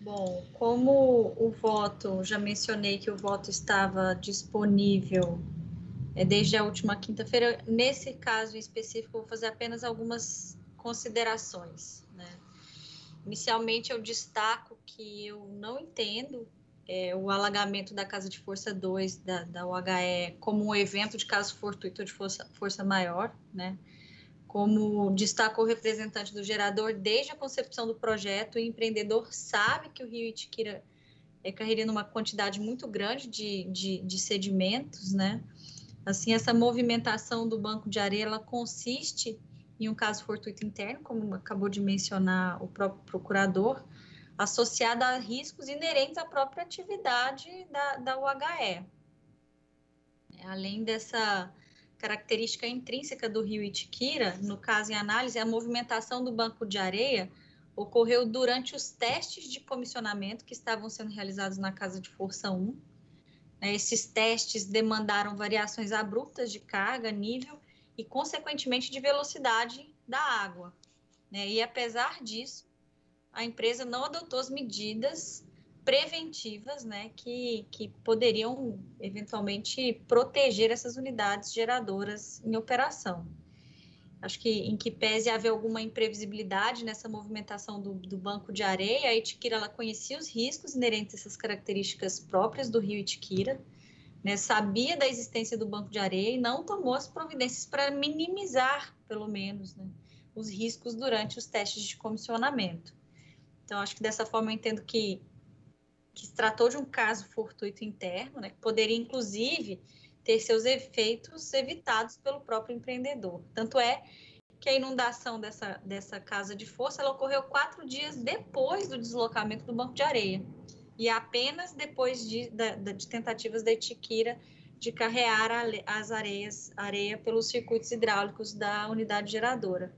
Bom, como o voto, já mencionei que o voto estava disponível desde a última quinta-feira. Nesse caso em específico, vou fazer apenas algumas considerações. Né? Inicialmente, eu destaco que eu não entendo é, o alagamento da Casa de Força 2 da, da UHE como um evento de caso fortuito de força, força maior, né? Como destacou o representante do gerador, desde a concepção do projeto, o empreendedor sabe que o rio Itiquira é, carregaria numa quantidade muito grande de, de, de sedimentos, né? Assim, essa movimentação do banco de areia, ela consiste em um caso fortuito interno, como acabou de mencionar o próprio procurador, associado a riscos inerentes à própria atividade da, da UHE. Além dessa característica intrínseca do rio Itiquira, no caso em análise, a movimentação do banco de areia ocorreu durante os testes de comissionamento que estavam sendo realizados na Casa de Força 1, né? Esses testes demandaram variações abruptas de carga, nível e, consequentemente, de velocidade da água. Né? E, apesar disso, a empresa não adotou as medidas preventivas né, que, que poderiam, eventualmente, proteger essas unidades geradoras em operação. Acho que em que pese haver alguma imprevisibilidade nessa movimentação do, do banco de areia, a Itiquira ela conhecia os riscos inerentes a essas características próprias do rio Itiquira, né, sabia da existência do banco de areia e não tomou as providências para minimizar, pelo menos, né, os riscos durante os testes de comissionamento. Então, acho que dessa forma eu entendo que, que se tratou de um caso fortuito interno, né, que poderia, inclusive, ter seus efeitos evitados pelo próprio empreendedor. Tanto é que a inundação dessa, dessa casa de força ela ocorreu quatro dias depois do deslocamento do banco de areia e apenas depois de, de, de tentativas da Etiquira de carrear as areias, areia pelos circuitos hidráulicos da unidade geradora.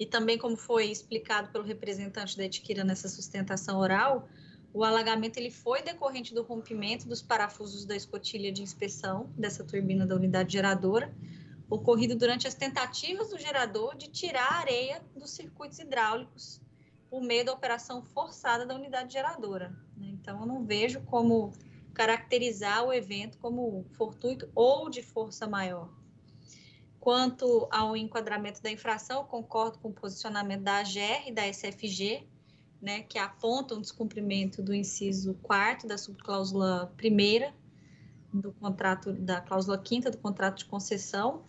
e também como foi explicado pelo representante da Etiquira nessa sustentação oral, o alagamento ele foi decorrente do rompimento dos parafusos da escotilha de inspeção dessa turbina da unidade geradora, ocorrido durante as tentativas do gerador de tirar a areia dos circuitos hidráulicos por meio da operação forçada da unidade geradora. Né? Então, eu não vejo como caracterizar o evento como fortuito ou de força maior. Quanto ao enquadramento da infração, concordo com o posicionamento da AGR e da SFG, né, que apontam o descumprimento do inciso 4 da subcláusula 1 do contrato, da cláusula 5 do contrato de concessão,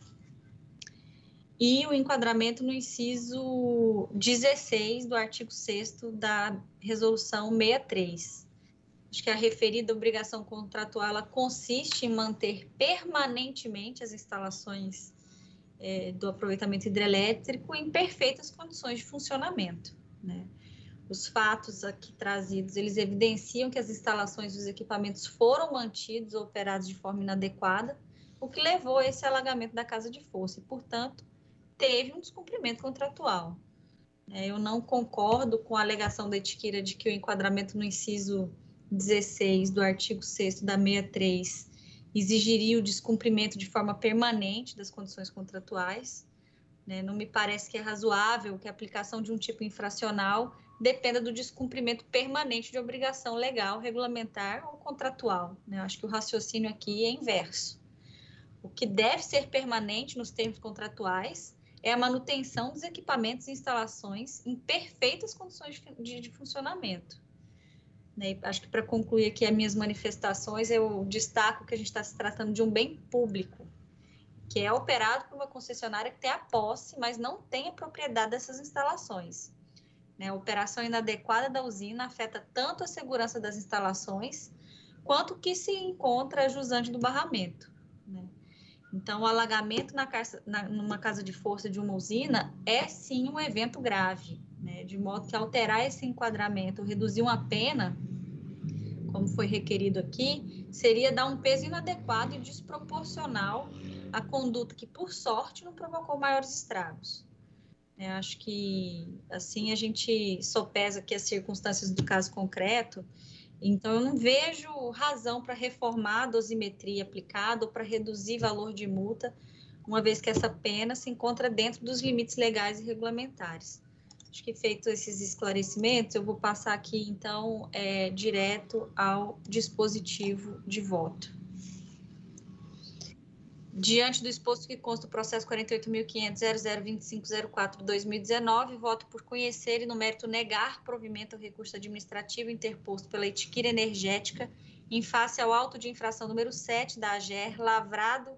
e o enquadramento no inciso 16 do artigo 6 da resolução 63. Acho que a referida obrigação contratual consiste em manter permanentemente as instalações é, do aproveitamento hidrelétrico em perfeitas condições de funcionamento. Né? Os fatos aqui trazidos, eles evidenciam que as instalações dos equipamentos foram mantidos ou operados de forma inadequada, o que levou a esse alagamento da casa de força e, portanto, teve um descumprimento contratual. É, eu não concordo com a alegação da etiqueira de que o enquadramento no inciso 16 do artigo 6 da 63 exigiria o descumprimento de forma permanente das condições contratuais. Né? Não me parece que é razoável que a aplicação de um tipo infracional dependa do descumprimento permanente de obrigação legal, regulamentar ou contratual. Né? Acho que o raciocínio aqui é inverso. O que deve ser permanente nos termos contratuais é a manutenção dos equipamentos e instalações em perfeitas condições de, de funcionamento. Né? Acho que para concluir aqui as minhas manifestações, eu destaco que a gente está se tratando de um bem público, que é operado por uma concessionária que tem a posse, mas não tem a propriedade dessas instalações. Né? A operação inadequada da usina afeta tanto a segurança das instalações quanto o que se encontra jusante do barramento. Né? Então, o alagamento na casa, na, numa casa de força de uma usina é sim um evento grave, né? de modo que alterar esse enquadramento, reduzir uma pena, como foi requerido aqui, seria dar um peso inadequado e desproporcional à conduta que, por sorte, não provocou maiores estragos. É, acho que assim a gente sopesa aqui as circunstâncias do caso concreto, então eu não vejo razão para reformar a dosimetria aplicada ou para reduzir valor de multa, uma vez que essa pena se encontra dentro dos limites legais e regulamentares. Acho que feito esses esclarecimentos, eu vou passar aqui então é, direto ao dispositivo de voto. Diante do exposto que consta o processo 48.500.002504-2019, voto por conhecer e, no mérito, negar provimento ao recurso administrativo interposto pela Etiquira Energética em face ao auto de infração número 7 da AGER, lavrado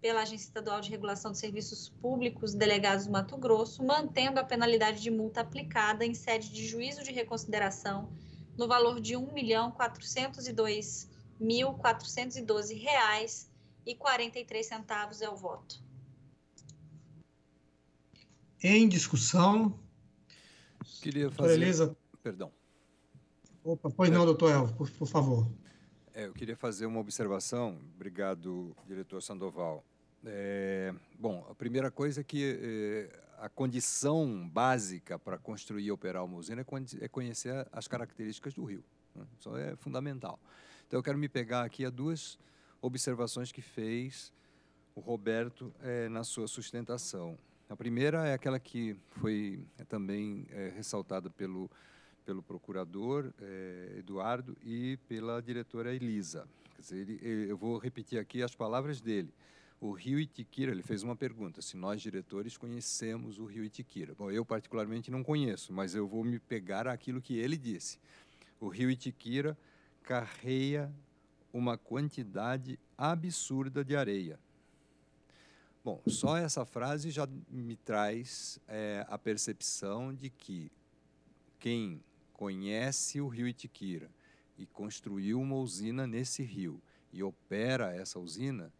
pela Agência Estadual de Regulação de Serviços Públicos, delegados do Mato Grosso, mantendo a penalidade de multa aplicada em sede de juízo de reconsideração no valor de R$ 1.402.412 e 43 centavos é o voto. Em discussão. Queria fazer. Elisa. Perdão. Opa, pois não, doutor Elvo, por, por favor. É, eu queria fazer uma observação. Obrigado, diretor Sandoval. É, bom, a primeira coisa é que é, a condição básica para construir e operar uma usina é, é conhecer as características do rio. Né? Isso é fundamental. Então, eu quero me pegar aqui a duas observações que fez o Roberto é, na sua sustentação. A primeira é aquela que foi é, também é, ressaltada pelo, pelo procurador é, Eduardo e pela diretora Elisa. Quer dizer, ele, eu vou repetir aqui as palavras dele. O rio Itiquira, ele fez uma pergunta, se nós diretores conhecemos o rio Itiquira. Bom, eu particularmente não conheço, mas eu vou me pegar aquilo que ele disse. O rio Itiquira carreia uma quantidade absurda de areia. Bom, só essa frase já me traz é, a percepção de que quem conhece o rio Itiquira e construiu uma usina nesse rio e opera essa usina,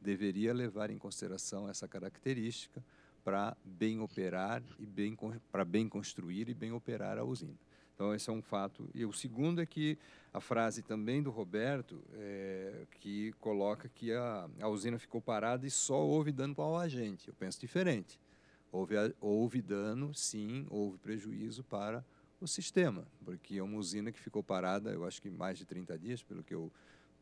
deveria levar em consideração essa característica para bem operar e bem para bem construir e bem operar a usina. Então, esse é um fato. E o segundo é que a frase também do Roberto, é, que coloca que a, a usina ficou parada e só houve dano ao agente. Eu penso diferente. houve, houve dano, sim, houve prejuízo para o sistema, porque é uma usina que ficou parada, eu acho que mais de 30 dias, pelo que eu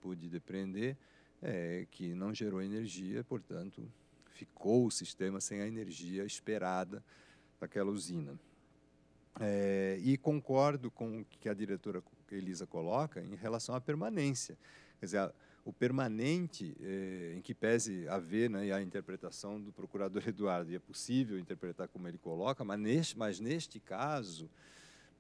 pude depreender, é, que não gerou energia, portanto, ficou o sistema sem a energia esperada daquela usina. É, e concordo com o que a diretora Elisa coloca em relação à permanência. Quer dizer, a, o permanente, é, em que pese haver né, a interpretação do procurador Eduardo, e é possível interpretar como ele coloca, mas neste, mas neste caso,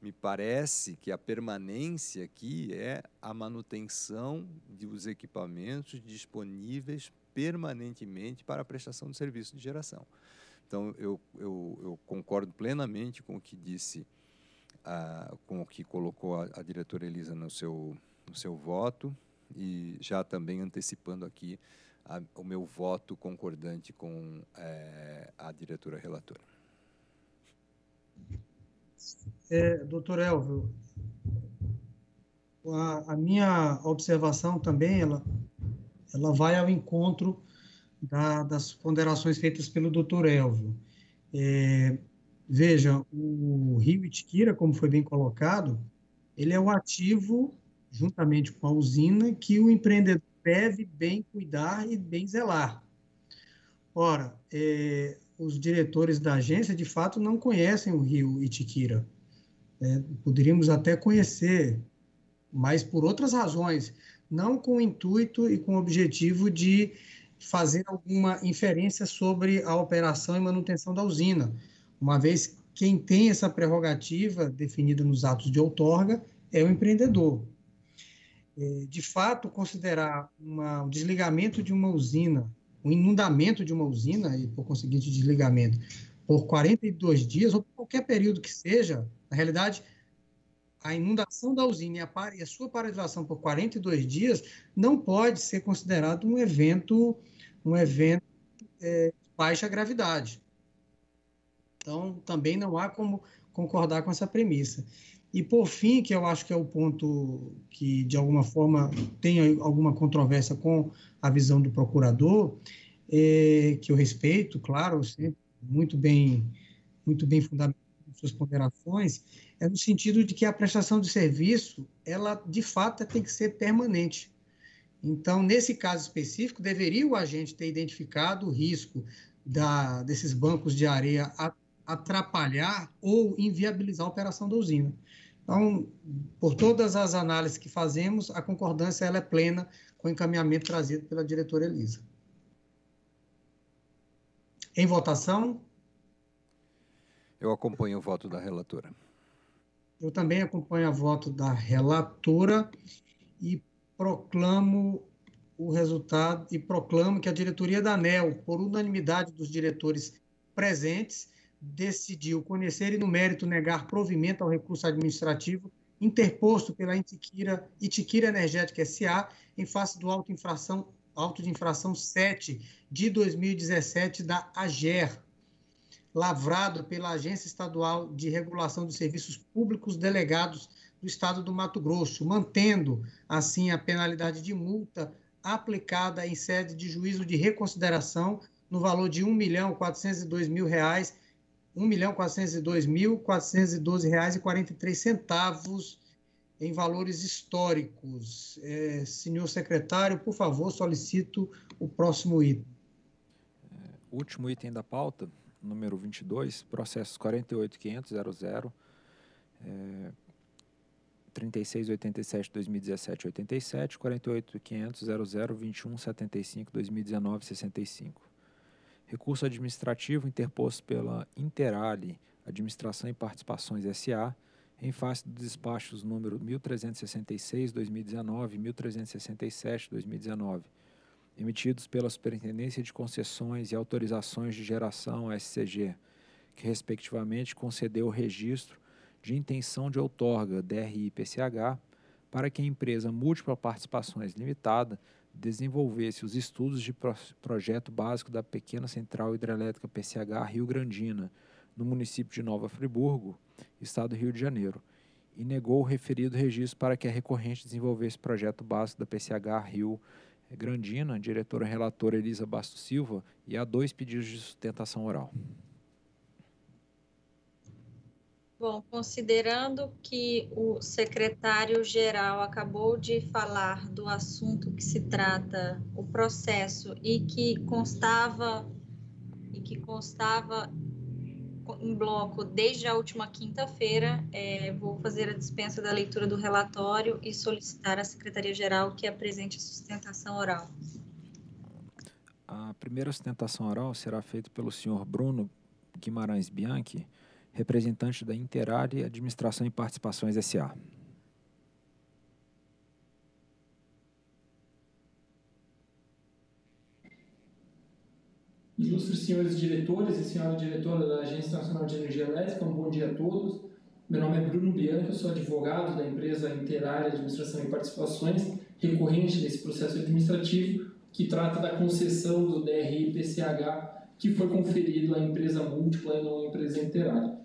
me parece que a permanência aqui é a manutenção dos equipamentos disponíveis permanentemente para a prestação de serviço de geração. Então, eu, eu, eu concordo plenamente com o que disse, ah, com o que colocou a, a diretora Elisa no seu, no seu voto, e já também antecipando aqui a, o meu voto concordante com é, a diretora relatora. É, doutor Elvio, a, a, minha observação também, ela, ela vai ao encontro da, das ponderações feitas pelo doutor Elvio. É, veja, o Rio Itiquira, como foi bem colocado, ele é o ativo, juntamente com a usina, que o empreendedor deve bem cuidar e bem zelar. Ora, é, os diretores da agência, de fato, não conhecem o rio Itiquira. É, poderíamos até conhecer, mas por outras razões, não com o intuito e com o objetivo de fazer alguma inferência sobre a operação e manutenção da usina, uma vez quem tem essa prerrogativa definida nos atos de outorga é o empreendedor. É, de fato, considerar uma, o desligamento de uma usina o inundamento de uma usina e, por conseguinte, desligamento por 42 dias, ou qualquer período que seja, na realidade, a inundação da usina e a, e a sua paralisação por 42 dias não pode ser considerado um evento, um evento é, de baixa gravidade. Então, também não há como concordar com essa premissa. E, por fim, que eu acho que é o ponto que, de alguma forma, tem alguma controvérsia com a visão do procurador, é, que eu respeito, claro, sempre muito bem, muito bem fundamentado suas ponderações, é no sentido de que a prestação de serviço, ela, de fato, tem que ser permanente. Então, nesse caso específico, deveria o agente ter identificado o risco da, desses bancos de areia atrapalhar ou inviabilizar a operação da usina. Então, por todas as análises que fazemos, a concordância ela é plena com o encaminhamento trazido pela diretora Elisa. Em votação? Eu acompanho o voto da relatora. Eu também acompanho o voto da relatora e proclamo o resultado e proclamo que a diretoria da ANEL, por unanimidade dos diretores presentes, decidiu conhecer e, no mérito, negar provimento ao recurso administrativo interposto pela Itiquira, Itiquira Energética SA em face do auto, infração, auto de infração 7 de 2017 da AGER, lavrado pela Agência Estadual de Regulação dos Serviços Públicos Delegados do Estado do Mato Grosso, mantendo, assim, a penalidade de multa aplicada em sede de juízo de reconsideração no valor de R$ 1.402.000 R$ 1.402.412,43 em valores históricos. É, senhor secretário, por favor, solicito o próximo item. É, último item da pauta, número 22, processos 48.500.00, é, 3687-2017-87, 48.500.00.21.75-2019-65 recurso administrativo interposto pela Interali Administração e Participações SA, em face dos despachos número 1366-2019 e 1367-2019, emitidos pela Superintendência de Concessões e Autorizações de Geração SCG, que respectivamente concedeu o registro de intenção de outorga DRI-PCH para que a empresa Múltipla Participações Limitada desenvolvesse os estudos de projeto básico da pequena central hidrelétrica PCH Rio Grandina, no município de Nova Friburgo, estado do Rio de Janeiro, e negou o referido registro para que a recorrente desenvolvesse projeto básico da PCH Rio Grandina, diretora relatora Elisa Bastos Silva, e há dois pedidos de sustentação oral. Bom, considerando que o secretário-geral acabou de falar do assunto que se trata, o processo, e que constava e que constava em bloco desde a última quinta-feira, é, vou fazer a dispensa da leitura do relatório e solicitar à Secretaria-Geral que apresente a sustentação oral. A primeira sustentação oral será feita pelo senhor Bruno Guimarães Bianchi, representante da Interare Administração e Participações S.A. Ilustres senhores diretores e senhora diretora da Agência Nacional de Energia Elétrica, um bom dia a todos. Meu nome é Bruno Bianchi, eu sou advogado da empresa Interare Administração e Participações, recorrente nesse processo administrativo que trata da concessão do DRI PCH que foi conferido à empresa múltipla e não à empresa Interare.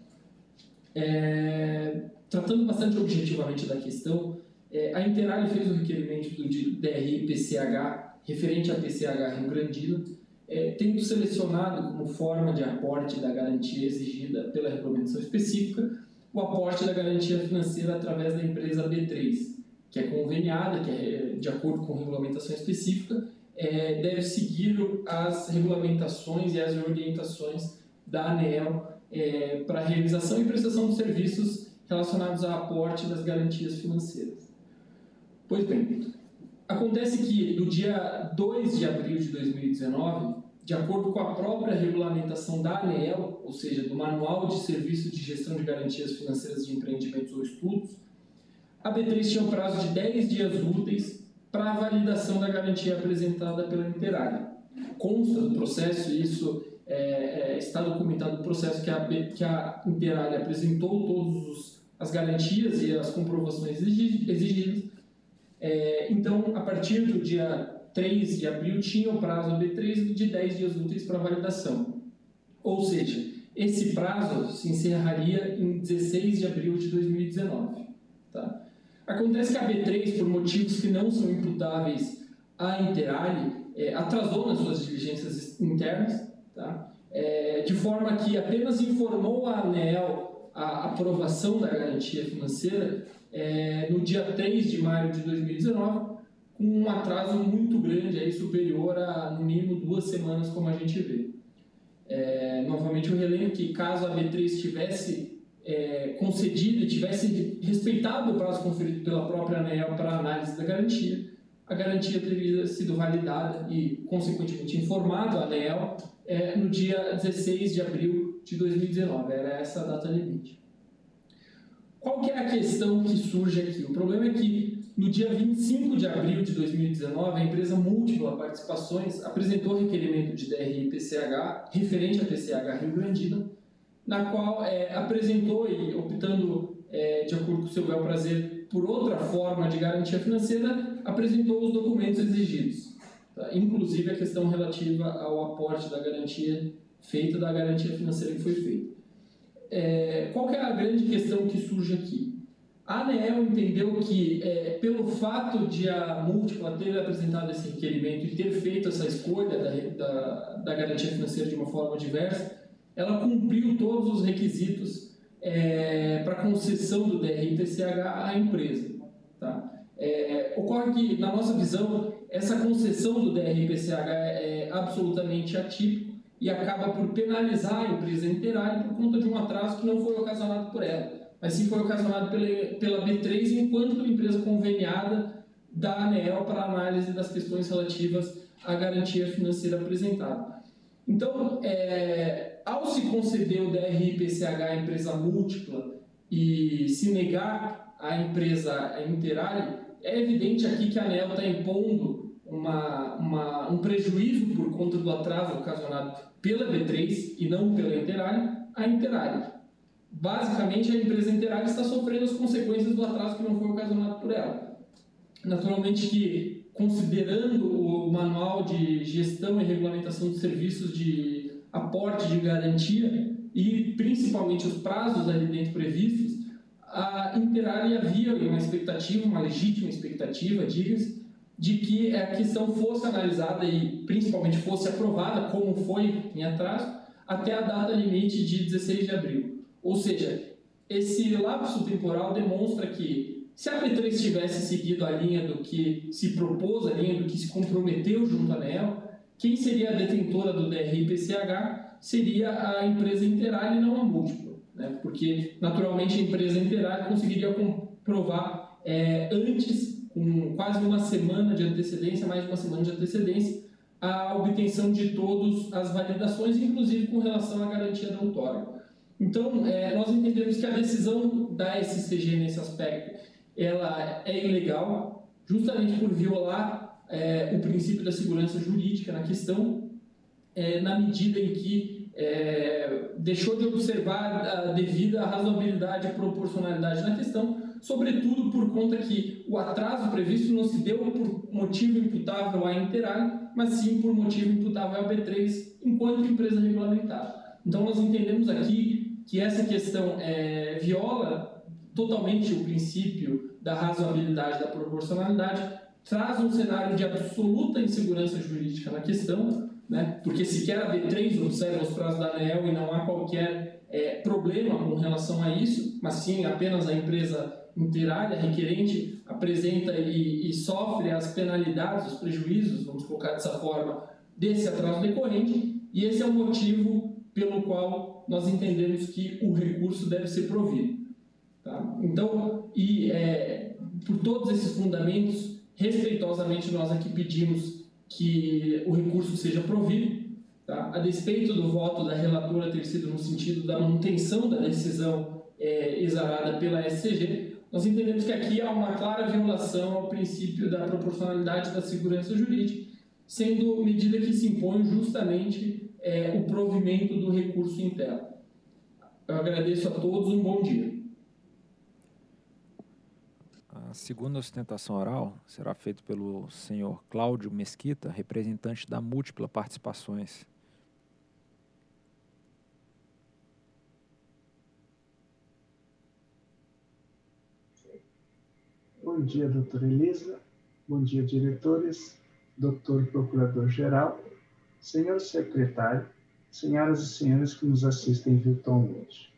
É, tratando bastante objetivamente da questão, é, a Interale fez o requerimento do DRI-PCH referente à PCH Rio Grandina, é, tendo selecionado como forma de aporte da garantia exigida pela regulamentação específica o aporte da garantia financeira através da empresa B3, que é conveniada, que é de acordo com regulamentação específica, é, deve seguir as regulamentações e as orientações da ANEL é, para realização e prestação de serviços relacionados ao aporte das garantias financeiras. Pois bem, acontece que no dia 2 de abril de 2019, de acordo com a própria regulamentação da ANEEL, ou seja, do Manual de Serviço de Gestão de Garantias Financeiras de Empreendimentos ou Estudos, a B3 tinha um prazo de 10 dias úteis para a validação da garantia apresentada pela Interare. Consta do processo, isso é, é, está documentado o processo que a, que a apresentou todas as garantias e as comprovações exigidas. É, então, a partir do dia 3 de abril, tinha o prazo B3 de 10 dias úteis para validação. Ou seja, esse prazo se encerraria em 16 de abril de 2019. Tá? Acontece que a B3, por motivos que não são imputáveis à Interalhe, é, atrasou nas suas diligências internas Tá? É, de forma que apenas informou a ANEL a aprovação da garantia financeira é, no dia 3 de maio de 2019, com um atraso muito grande, aí, superior a no mínimo duas semanas, como a gente vê. É, novamente, eu relembro que caso a B3 tivesse é, concedido e tivesse respeitado o prazo conferido pela própria ANEL para análise da garantia, a garantia teria sido validada e, consequentemente, informado a ANEL é, no dia 16 de abril de 2019. Era essa a data limite. Qual que é a questão que surge aqui? O problema é que no dia 25 de abril de 2019, a empresa Múltipla Participações apresentou requerimento de DRI PCH referente à PCH Rio Grandina, na qual é, apresentou e optando é, de acordo com o seu bel prazer por outra forma de garantia financeira, apresentou os documentos exigidos. Inclusive a questão relativa ao aporte da garantia feita, da garantia financeira que foi feita. É, qual é a grande questão que surge aqui? A ANEEL entendeu que, é, pelo fato de a múltipla ter apresentado esse requerimento e ter feito essa escolha da, da, da garantia financeira de uma forma diversa, ela cumpriu todos os requisitos é, para concessão do DRI-TCH à empresa. Tá? É, ocorre que, na nossa visão, essa concessão do DRPCH é absolutamente atípico e acaba por penalizar a empresa inteira por conta de um atraso que não foi ocasionado por ela, mas sim foi ocasionado pela, pela B3 enquanto empresa conveniada da ANEEL para análise das questões relativas à garantia financeira apresentada. Então, é, ao se conceder o DRI-PCH à empresa múltipla e se negar à empresa Interale, é evidente aqui que a ANEL está impondo uma, uma, um prejuízo por conta do atraso ocasionado pela B3 e não pela Interare, a Interare. Basicamente, a empresa Interare está sofrendo as consequências do atraso que não foi ocasionado por ela. Naturalmente que, considerando o manual de gestão e regulamentação de serviços de aporte de garantia e principalmente os prazos ali dentro previstos, a Interare havia uma expectativa, uma legítima expectativa, diga-se, de que a questão fosse analisada e principalmente fosse aprovada, como foi em atraso, até a data limite de 16 de abril. Ou seja, esse lapso temporal demonstra que se a P3 tivesse seguido a linha do que se propôs, a linha do que se comprometeu junto à ANEL, quem seria a detentora do DRI-PCH seria a empresa Interal e não a múltipla, né? porque naturalmente a empresa Interal conseguiria comprovar é, antes, com quase uma semana de antecedência, mais de uma semana de antecedência, a obtenção de todas as validações, inclusive com relação à garantia da outorga. Então, é, nós entendemos que a decisão da SCG nesse aspecto ela é ilegal, justamente por violar é, o princípio da segurança jurídica na questão, é, na medida em que é, deixou de observar a devida razoabilidade e proporcionalidade na questão, sobretudo por conta que o atraso previsto não se deu por motivo imputável à Interal, mas sim por motivo imputável à B3, enquanto empresa regulamentada. Então, nós entendemos aqui que essa questão é, viola totalmente o princípio da razoabilidade, da proporcionalidade, traz um cenário de absoluta insegurança jurídica na questão, né? porque sequer a B3 observa os prazos da ANEL e não há qualquer é, problema com relação a isso, mas sim apenas a empresa interária requerente apresenta e, e, sofre as penalidades, os prejuízos, vamos colocar dessa forma, desse atraso decorrente, e esse é o motivo pelo qual nós entendemos que o recurso deve ser provido. Tá? Então, e é, por todos esses fundamentos, respeitosamente nós aqui pedimos que o recurso seja provido, tá? a despeito do voto da relatora ter sido no sentido da manutenção da decisão é, exarada pela SCG, nós entendemos que aqui há uma clara violação ao princípio da proporcionalidade da segurança jurídica, sendo medida que se impõe justamente é, o provimento do recurso interno. Eu agradeço a todos, um bom dia. A segunda sustentação oral será feita pelo senhor Cláudio Mesquita, representante da Múltipla Participações. Bom dia, doutora Elisa. Bom dia, diretores, doutor Procurador-Geral, senhor secretário, senhoras e senhores que nos assistem virtualmente.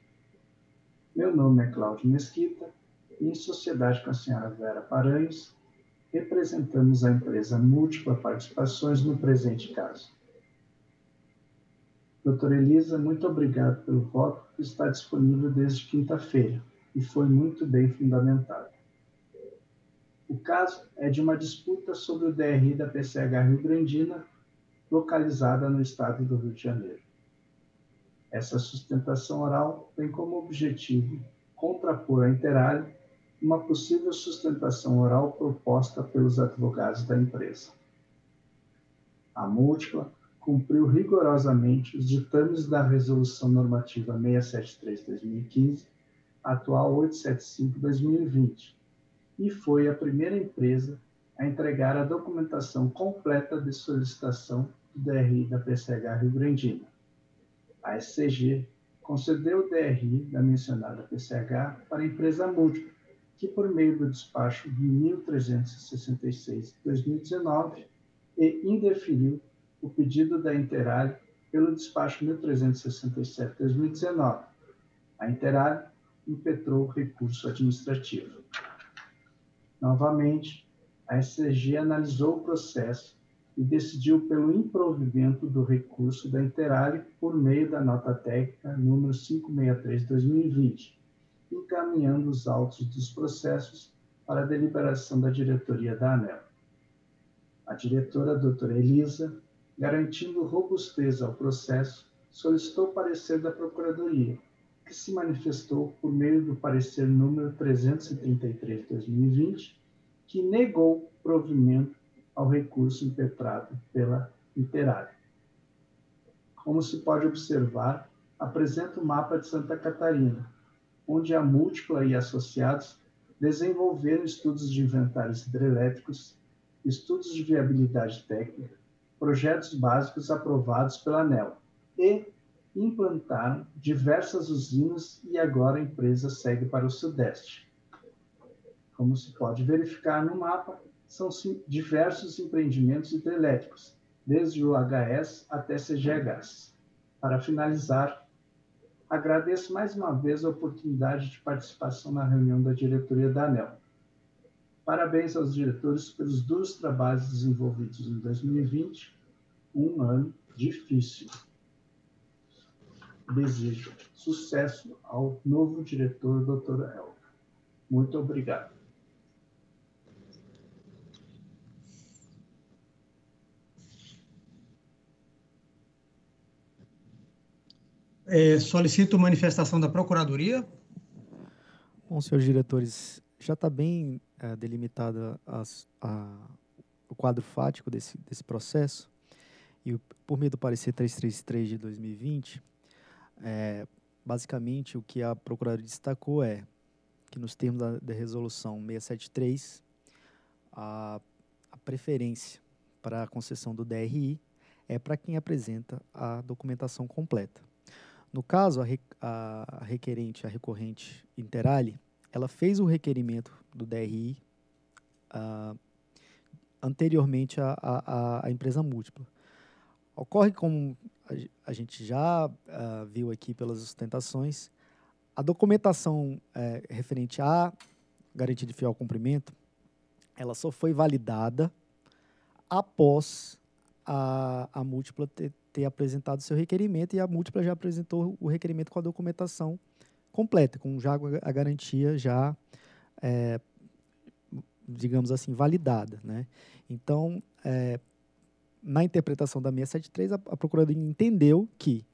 Meu nome é Cláudio Mesquita em sociedade com a senhora Vera Paranhos, representamos a empresa Múltipla Participações no presente caso. Doutora Elisa, muito obrigado pelo voto que está disponível desde quinta-feira e foi muito bem fundamentado. O caso é de uma disputa sobre o DRI da PCH Rio Grandina, localizada no estado do Rio de Janeiro. Essa sustentação oral tem como objetivo contrapor à Interalho uma possível sustentação oral proposta pelos advogados da empresa. A múltipla cumpriu rigorosamente os ditames da Resolução Normativa 673-2015, atual 875-2020, e foi a primeira empresa a entregar a documentação completa de solicitação do DRI da PCH Rio Grandina. A SCG concedeu o DRI da mencionada PCH para a empresa múltipla, que por meio do despacho 1366 de 2019 e indeferiu o pedido da Interalho pelo despacho 1367 de 2019. A Interalho impetrou recurso administrativo. Novamente, a SCG analisou o processo e decidiu pelo improvimento do recurso da Interalho por meio da nota técnica número 563/2020, encaminhando os autos dos processos para a deliberação da diretoria da ANEL. A diretora, doutora Elisa, garantindo robustez ao processo, solicitou parecer da Procuradoria, que se manifestou por meio do parecer número 333 de 2020, que negou provimento ao recurso impetrado pela Interare. Como se pode observar, apresenta o mapa de Santa Catarina, onde a Múltipla e associados desenvolveram estudos de inventários hidrelétricos, estudos de viabilidade técnica, projetos básicos aprovados pela ANEL e implantaram diversas usinas e agora a empresa segue para o Sudeste. Como se pode verificar no mapa, são diversos empreendimentos hidrelétricos, desde o HS até CGHs. Para finalizar, Agradeço mais uma vez a oportunidade de participação na reunião da diretoria da ANEL. Parabéns aos diretores pelos duros trabalhos desenvolvidos em 2020, um ano difícil. Desejo sucesso ao novo diretor, doutora Elga. Muito obrigado. É, solicito manifestação da Procuradoria. Bom, senhores diretores, já está bem é, delimitada o quadro fático desse, desse processo. E por meio do parecer 333 de 2020, é, basicamente o que a Procuradoria destacou é que nos termos da, da resolução 673, a, a preferência para a concessão do DRI é para quem apresenta a documentação completa. No caso, a, re, a requerente, a recorrente Interali, ela fez o requerimento do DRI uh, anteriormente à, empresa múltipla. Ocorre, como a, gente já uh, viu aqui pelas sustentações, a documentação é, referente à garantia de fiel cumprimento, ela só foi validada após a, a múltipla ter, ter apresentado seu requerimento e a múltipla já apresentou o requerimento com a documentação completa, com já a garantia já, é, digamos assim, validada. Né? Então, é, na interpretação da 673, a, a Procuradoria entendeu que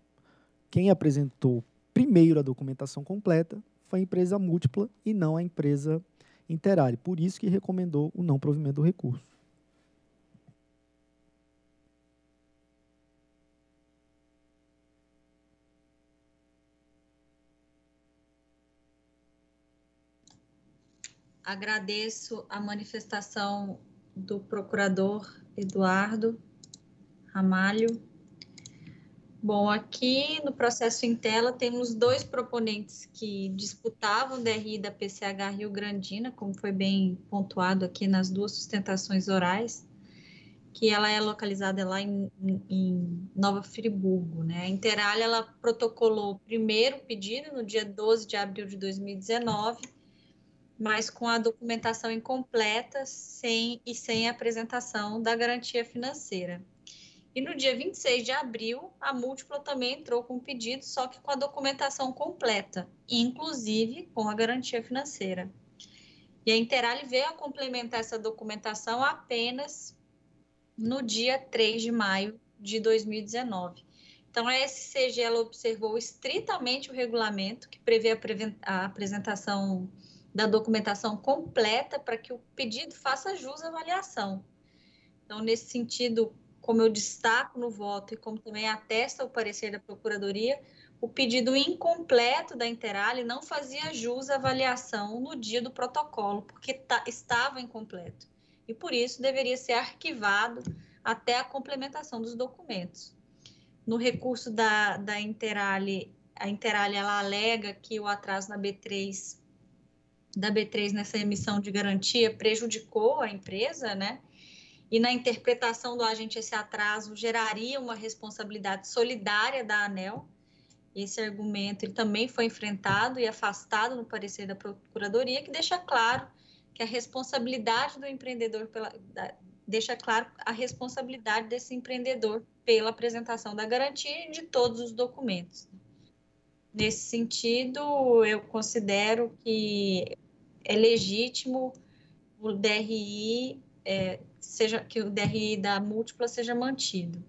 quem apresentou primeiro a documentação completa foi a empresa múltipla e não a empresa Interare. Por isso que recomendou o não provimento do recurso. Agradeço a manifestação do procurador Eduardo Ramalho. Bom, aqui no processo em tela temos dois proponentes que disputavam DRI da PCH Rio Grandina, como foi bem pontuado aqui nas duas sustentações orais, que ela é localizada lá em, em Nova Friburgo, né? A Interalha, ela protocolou o primeiro pedido no dia 12 de abril de 2019 mas com a documentação incompleta sem, e sem apresentação da garantia financeira. E no dia 26 de abril, a múltipla também entrou com o pedido, só que com a documentação completa, inclusive com a garantia financeira. E a Interali veio a complementar essa documentação apenas no dia 3 de maio de 2019. Então, a SCG observou estritamente o regulamento que prevê a apresentação da documentação completa para que o pedido faça jus à avaliação. Então, nesse sentido, como eu destaco no voto e como também atesta o parecer da Procuradoria, o pedido incompleto da Interale não fazia jus à avaliação no dia do protocolo, porque estava incompleto. E por isso deveria ser arquivado até a complementação dos documentos. No recurso da, da Interale, a Interale ela alega que o atraso na B3 da B3 nessa emissão de garantia prejudicou a empresa, né? E na interpretação do agente, esse atraso geraria uma responsabilidade solidária da ANEL. Esse argumento ele também foi enfrentado e afastado no parecer da Procuradoria, que deixa claro que a responsabilidade do empreendedor pela, deixa claro a responsabilidade desse empreendedor pela apresentação da garantia e de todos os documentos. Nesse sentido, eu considero que é legítimo o DRI é, seja que o DRI da múltipla seja mantido.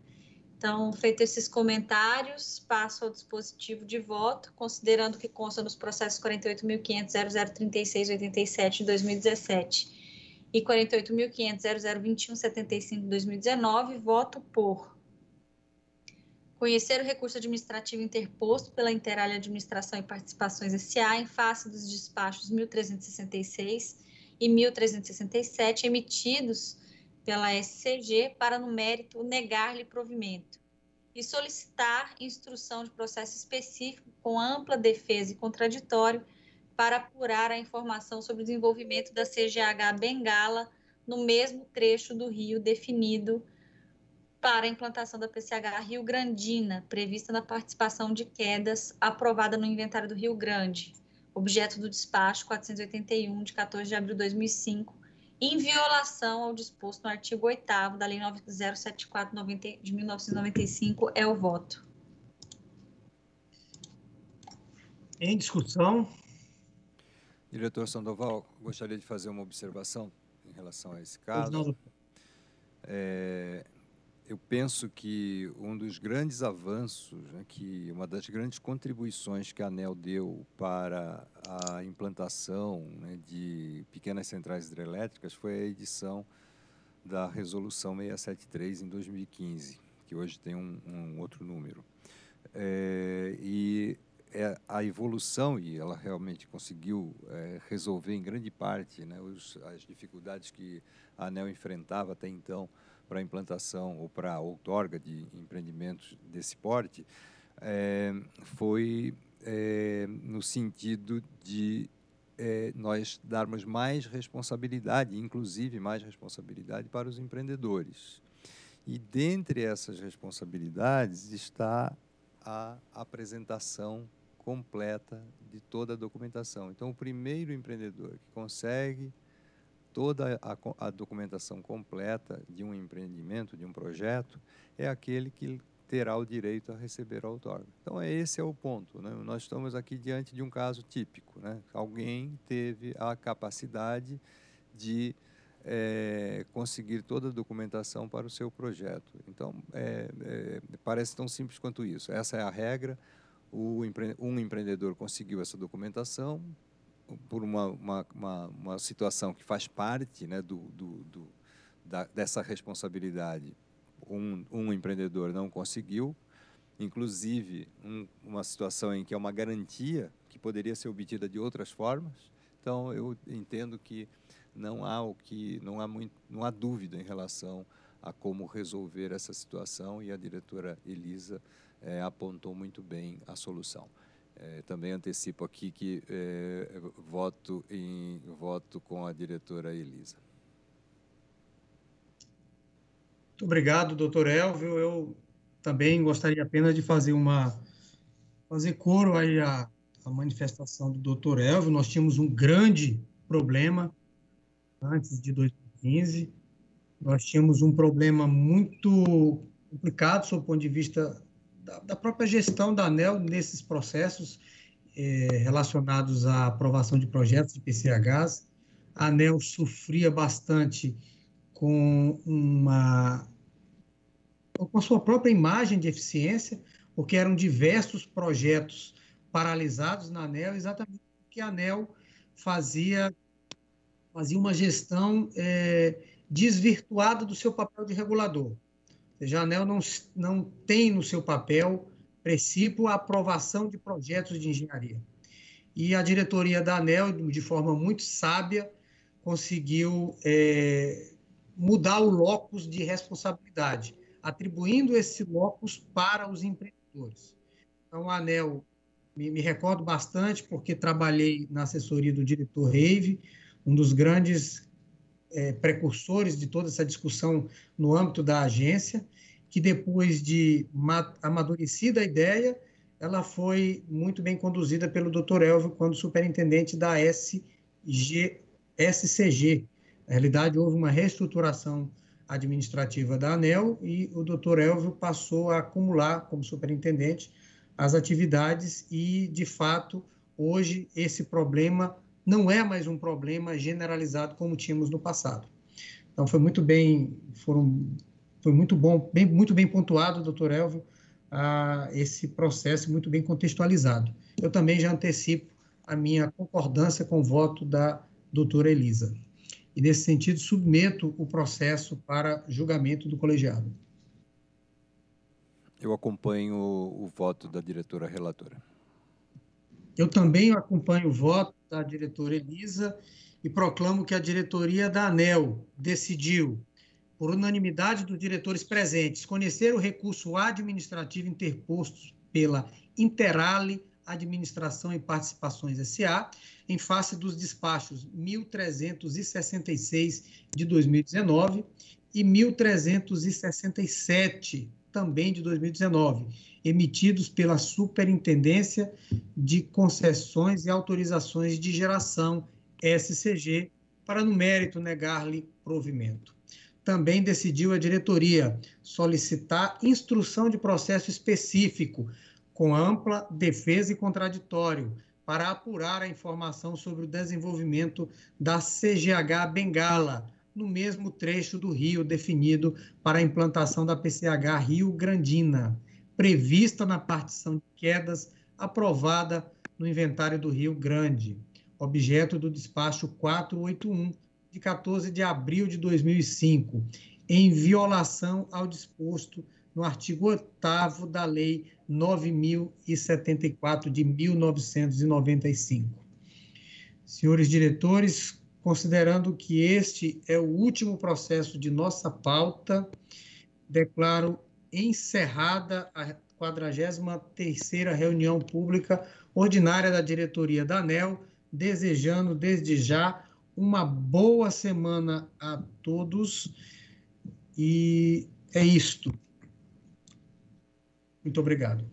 Então, feito esses comentários, passo ao dispositivo de voto, considerando que consta nos processos 48.500.0036.87 de 2017 e 48.500.0021.75 de 2019, voto por Conhecer o recurso administrativo interposto pela Interalha Administração e Participações SA em face dos despachos 1366 e 1367 emitidos pela SCG para, no mérito, negar-lhe provimento e solicitar instrução de processo específico com ampla defesa e contraditório para apurar a informação sobre o desenvolvimento da CGH Bengala no mesmo trecho do rio definido para a implantação da PCH Rio Grandina, prevista na participação de quedas aprovada no inventário do Rio Grande, objeto do despacho 481 de 14 de abril de 2005, em violação ao disposto no artigo 8 da Lei 9074 de 1995, é o voto. Em discussão. Diretor Sandoval, gostaria de fazer uma observação em relação a esse caso. É, eu penso que um dos grandes avanços, né, que uma das grandes contribuições que a ANEL deu para a implantação né, de pequenas centrais hidrelétricas foi a edição da Resolução 673 em 2015, que hoje tem um, um outro número. É, e é a evolução, e ela realmente conseguiu é, resolver em grande parte né, os, as dificuldades que a ANEL enfrentava até então, para implantação ou para outorga de empreendimentos desse porte é, foi é, no sentido de é, nós darmos mais responsabilidade, inclusive mais responsabilidade para os empreendedores. E dentre essas responsabilidades está a apresentação completa de toda a documentação. Então, o primeiro empreendedor que consegue toda a, a, documentação completa de um empreendimento, de um projeto, é aquele que terá o direito a receber a outorga. Então, esse é o ponto. Né? Nós estamos aqui diante de um caso típico. Né? Alguém teve a capacidade de é, conseguir toda a documentação para o seu projeto. Então, é, é, parece tão simples quanto isso. Essa é a regra. O, um empreendedor conseguiu essa documentação, por uma, uma, uma, uma, situação que faz parte né, do, do, do da, dessa responsabilidade, um, um empreendedor não conseguiu, inclusive um, uma situação em que é uma garantia que poderia ser obtida de outras formas. Então, eu entendo que não há o que não há muito, não há dúvida em relação a como resolver essa situação e a diretora Elisa é, apontou muito bem a solução. É, também antecipo aqui que é, voto, em, voto com a diretora Elisa. Muito obrigado, doutor Elvio. Eu também gostaria apenas de fazer uma fazer coro aí a, a manifestação do doutor Elvio. Nós tínhamos um grande problema antes de 2015. Nós tínhamos um problema muito complicado sob o ponto de vista da, da própria gestão da ANEL nesses processos é, relacionados à aprovação de projetos de PCHs. A ANEL sofria bastante com uma com a sua própria imagem de eficiência, porque eram diversos projetos paralisados na ANEL, exatamente porque a ANEL fazia, fazia uma gestão é, desvirtuada do seu papel de regulador seja, a ANEL não, não tem no seu papel princípio a aprovação de projetos de engenharia. E a diretoria da ANEL, de forma muito sábia, conseguiu é, mudar o locus de responsabilidade, atribuindo esse locus para os empreendedores. Então, a ANEL, me, me recordo bastante, porque trabalhei na assessoria do diretor Reive, um dos grandes é, precursores de toda essa discussão no âmbito da agência, que depois de amadurecida a ideia, ela foi muito bem conduzida pelo Dr. Elvio quando superintendente da SG, SCG. Na realidade, houve uma reestruturação administrativa da ANEL e o Dr. Elvio passou a acumular, como superintendente, as atividades e, de fato, hoje esse problema não é mais um problema generalizado como tínhamos no passado. Então foi muito bem, foram, foi muito bom, bem, muito bem pontuado, doutor Elvio, a esse processo muito bem contextualizado. Eu também já antecipo a minha concordância com o voto da doutora Elisa. E, nesse sentido, submeto o processo para julgamento do colegiado. Eu acompanho o voto da diretora relatora. Eu também acompanho o voto da diretora Elisa e proclamo que a diretoria da ANEL decidiu, por unanimidade dos diretores presentes, conhecer o recurso administrativo interposto pela Interale Administração e Participações SA, em face dos despachos 1366 de 2019 e 1.367, também de 2019, emitidos pela Superintendência de Concessões e Autorizações de Geração, SCG, para no mérito negar-lhe provimento. Também decidiu a diretoria solicitar instrução de processo específico com ampla defesa e contraditório para apurar a informação sobre o desenvolvimento da CGH Bengala, no mesmo trecho do rio definido para a implantação da PCH Rio Grandina, prevista na partição de quedas aprovada no inventário do Rio Grande, objeto do despacho 481 de 14 de abril de 2005, em violação ao disposto no artigo 8 da Lei 9074 de 1995. Senhores diretores, considerando que este é o último processo de nossa pauta, declaro encerrada a 43ª reunião pública ordinária da diretoria da ANEL, desejando desde já uma boa semana a todos e é isto. Muito obrigado.